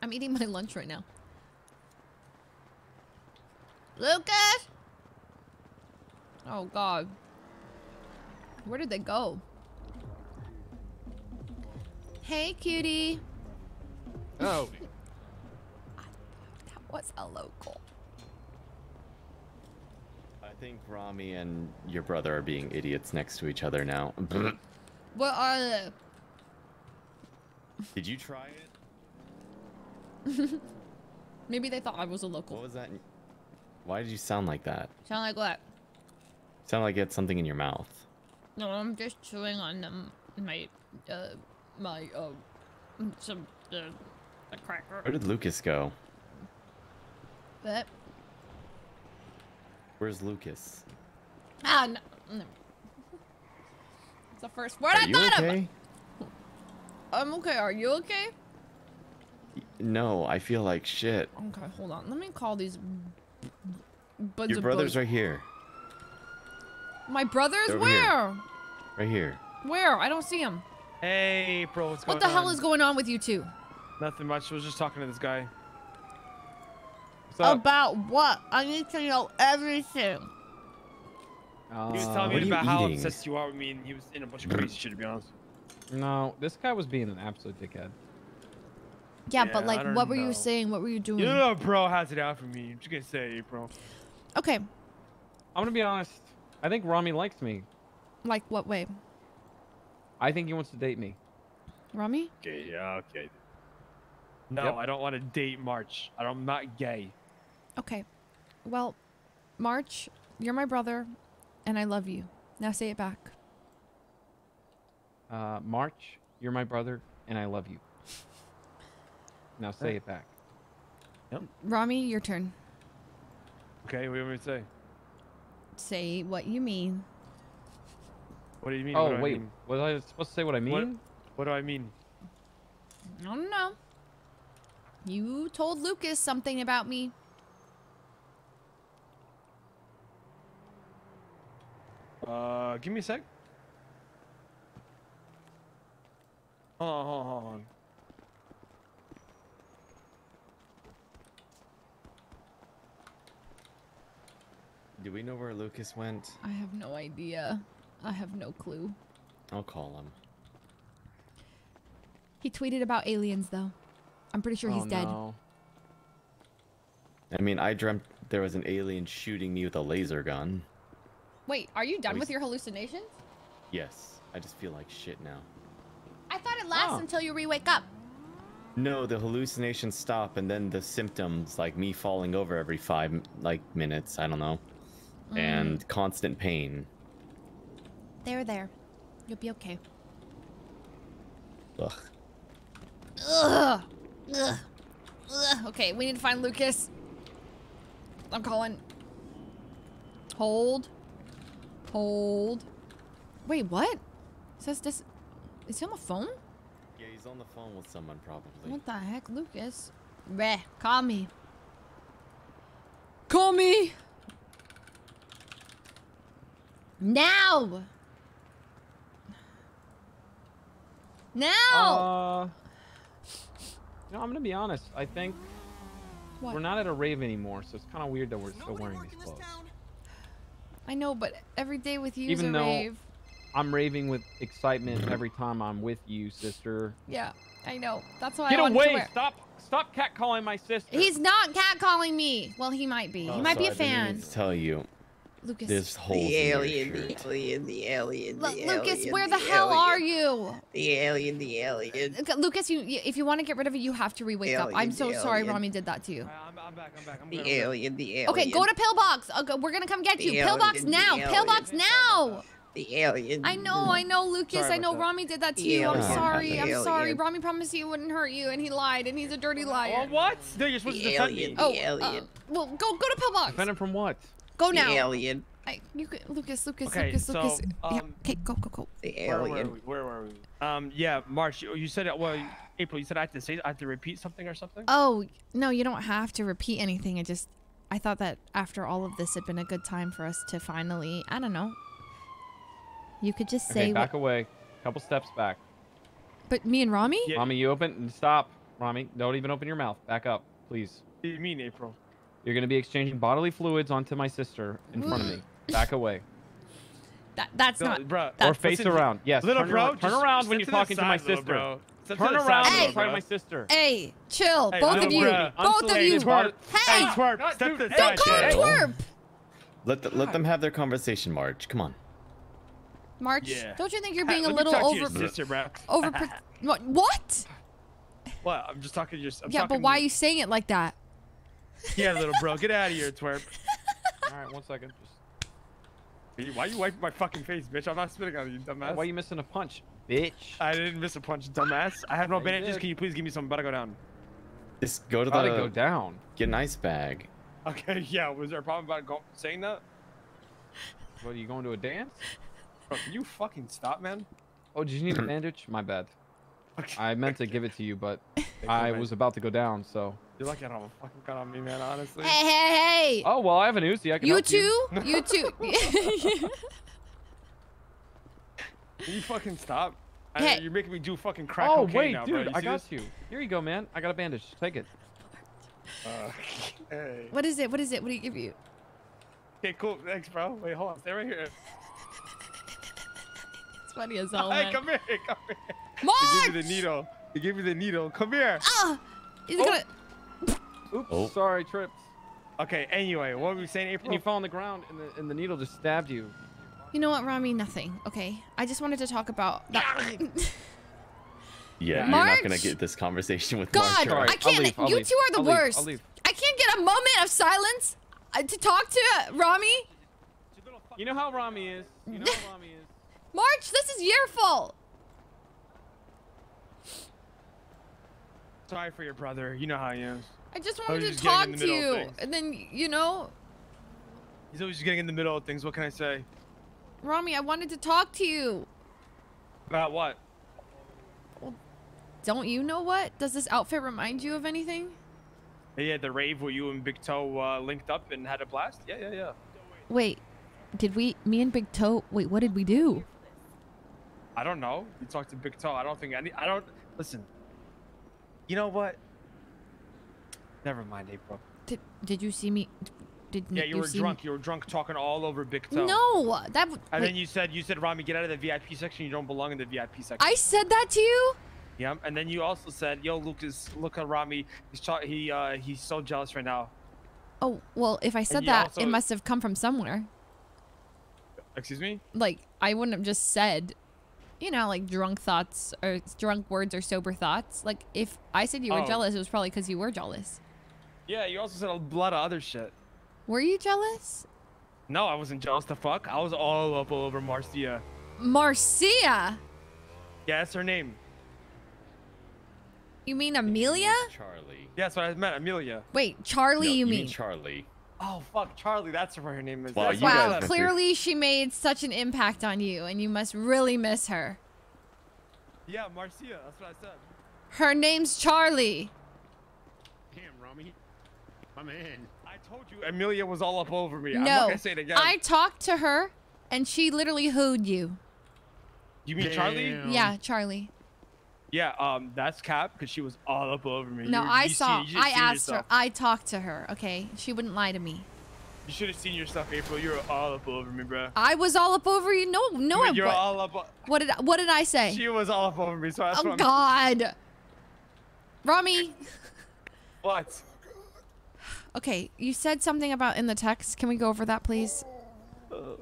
I'm eating my lunch right now. Lucas? Oh, God. Where did they go? Hey, cutie. Oh. That was a local. I think Rami and your brother are being idiots next to each other now. What are they? Did you try it? Maybe they thought I was a local. What was that? Why did you sound like that? Sound like what? Sound like you had something in your mouth. No, I'm just chewing on um, my, uh, my, uh, some, uh, a cracker. Where did Lucas go? But, Where's Lucas? ah, no. no. It's the first word Are I you thought okay? of. I'm okay. Are you okay? No, I feel like shit. Okay, hold on. Let me call these buds Your brother's are here. My brother's Over where? here. Right here. Where? I don't see him. Hey, bro, what's going on? What the hell is going on with you two? Nothing much. I was just talking to this guy. About what? I need to know everything. He was Uh, telling me you about how eating? obsessed you are with me, and he was in a bunch of crazy shit, to be honest. No, this guy was being an absolute dickhead. Yeah, Yeah, but like, don't what were know. you saying? What were you doing? You know, bro has it out for me. I'm just gonna say, bro. Okay, I'm gonna be honest. I think Rami likes me. like what way? I think he wants to date me. Rami? Okay, yeah, okay. No, Yep. I don't want to date March. I'm not gay. Okay. Well, March, you're my brother, and I love you. Now say it back. Uh, March, you're my brother, and I love you. Now say Hey. it back. Yep. Rami, your turn. Okay, what do you want me to say? Say what you mean. What do you mean? Oh what do I wait, mean? was I supposed to say what I mean? What, what do I mean? I don't know. You told Lucas something about me. Uh, give me a sec. Hold on, hold on, hold on. Do we know where Lucas went? I have no idea. I have no clue. I'll call him. He tweeted about aliens, though. I'm pretty sure he's Oh, dead. no. I mean, I dreamt there was an alien shooting me with a laser gun. Wait, are you done with your hallucinations? Yes, I just feel like shit now. I thought it lasts Oh. until you re-wake up. No, the hallucinations stop, and then the symptoms, like me falling over every five like minutes, I don't know, Mm. and constant pain. There, there. You'll be okay. Ugh. Ugh. Ugh. Ugh. Okay, we need to find Lucas. I'm calling. Hold. Hold. Wait, what? It says this. Is he on the phone? Yeah, he's on the phone with someone probably. What the heck, Lucas? Bleh, call me. Call me! Now! Now! Uh, you know, I'm gonna be honest. I think What? we're not at a rave anymore, so it's kind of weird that we're still wearing these clothes. I know, but every day with you is a though rave. I'm raving with excitement every time I'm with you, sister. Yeah, I know. That's why Get I wanted to away! wear. Stop! Stop catcalling my sister. He's not catcalling me. Well, he might be. he oh, might be a Also, I didn't fan. mean to tell you. Lucas. There's holes The alien, shirt. the alien, the alien, the Lucas, alien, where the, hell alien, are you? The alien, the alien. Okay, Lucas, you you- if you want to get rid of it, you have to re-wake up. I'm so sorry alien. Rami did that to you. I'm, I'm back, I'm back. I'm the alien, the alien. Okay, go to Pillbox. Okay, we're gonna come get The you. alien, Pillbox now. alien. Pillbox now. The alien. I know, I know, Lucas. Sorry I know about that. Rami did that to The you. I'm sorry. I'm sorry. alien. Rami promised he wouldn't hurt you, and he lied, and he's a dirty liar. Oh, what? No, you're supposed The to defend alien, me. the Oh, alien. uh, well, go go to Pillbox. Defend him from what? Go The now. alien. I, you could, Lucas, Lucas, Okay, Lucas, so, Lucas. yeah. um, Okay, go, go, go. The Where were alien. we? Where were we? Um, yeah, March. You, you said it. Well, April. You said I have to say. I have to repeat something or something. Oh no, you don't have to repeat anything. I just, I thought that after all of this, had been a good time for us to finally, I don't know. You could just say Okay, what. back away. Couple steps back. But me and Rami? Rami, you open. And stop. Rami, don't even open your mouth. Back up, please. What do you mean, April? You're gonna be exchanging bodily fluids onto my sister in front of me. Back away. That, that's No, not. bruh, or face listen, around. Yes. little turn bro, around, turn around when you're to the talking to my sister. bro. Turn around side, when little you're talking to my sister. Hey, chill, Hey, both of you, bruh, both of unsolicited you. twerp. Hey, Hey, twerp, step to the don't call him twerp. Let the, let them have their conversation, Marge. Come on. March, Yeah. don't you think you're Hey, being a little talk to your over, sister, bro. over? what? What? What? I'm just talking to your. I'm yeah, but why are you saying it like that? Yeah, little bro, get out of here, twerp. All right, one second. Just, Why you wiping my fucking face, bitch? I'm not spitting on you, dumbass. why are you missing a punch, bitch? I didn't miss a punch, dumbass. I have no Yeah, bandages. Can you please give me some? I'm about to go down. Just go to How'd the. it go down? Get an ice bag. Okay, yeah. Was there a problem about go- saying that? What are you going to a dance? Bro, can you fucking stop, man? Oh, did you need a bandage? My bad. Okay. I meant to give it to you, but I was about to go down, so. You're lucky I don't have a fucking gun on me, man. Honestly. Hey, hey, hey! Oh well, I have an Uzi. I can you help too, you too. Can you fucking stop? I, you're making me do fucking crack Oh cocaine wait, now, dude, You I got this? you. Here you go, man. I got a bandage. Take it. Uh, hey. what is it? What is it? What do you give you? Okay, cool. Thanks, bro. Wait, hold on. Stay right here. It's funny as hell, hey, come here. Come here. He March! gave me the needle. He gave me the needle. Come here. Ah, he's Oh. gonna. Oops, Oh. sorry, tripped. Okay. Anyway, what were we saying, April? And you fell on the ground, and the and the needle just stabbed you. You know what, Rami? Nothing. Okay. I just wanted to talk about that. Yeah, Marge! you're not gonna get this conversation with God, Marge. Sorry, I I'll can't. leave, I'll you leave, two are the I'll leave, worst. I'll leave. I can't get a moment of silence uh, to talk to uh, Rami. You know how Rami is. You know how Rami is. March, this is your fault. Sorry for your brother. You know how he is. I just wanted to just talk to you, and then you know, He's always just getting in the middle of things. What can I say? Rami, I wanted to talk to you. About what? Don't you know what? Does this outfit remind you of anything? Yeah, the rave where you and Big Toe uh, linked up and had a blast. Yeah, yeah, yeah. Wait, did we? Me and Big Toe. Wait, what did we do? I don't know. You talked to Big Toe. I don't think any. I don't listen. You know what? Never mind, April. Did Did you see me? Did Yeah, you, were see drunk. You were drunk talking all over Big Toe. No, that. w- And wait, then you said, you said, Rami, get out of the VIP section. You don't belong in the VIP section. I said that to you. Yeah. And then you also said, Yo, Lucas, look at Rami. He's he uh he's so jealous right now. Oh, well, if I said that, also- it must have come from somewhere. Excuse me? Like, I wouldn't have just said, you know, like drunk thoughts or drunk words or sober thoughts. Like, if I said you were Oh. jealous, it was probably because you were jealous. Yeah, you also said a lot of other shit. Were you jealous? No, I wasn't jealous. The fuck? I was all up all over Marcia. Marcia? Yeah, that's her name. You mean Amelia? Charlie. Yeah, that's what I meant, Amelia. Wait, Charlie, No, you mean mean? Charlie. Oh fuck, Charlie. That's what her name is. Wow, That's you what I guys Wow, clearly she made such an impact on you, and you must really miss her. Yeah, Marcia. That's what I said. Her name's Charlie. Damn, Rami. My man. I told you Amelia was all up over me. I'm not no, gonna say it again. I talked to her, and she literally hooed you. You mean Charlie? Yeah, Charlie. Yeah, um, that's Cap because she was all up over me. No, You- I you saw. seen- I seen asked her. I talked to her. Okay, she wouldn't lie to me. You should have seen yourself, April. You were all up over me, bro. I was all up over you. No, no, I You're wa- all up. o- What did I, What did I say? She was all up over me, so that's oh what I'm- God, Rami. What? Okay, you said something about in the text. Can we go over that, please? Uh,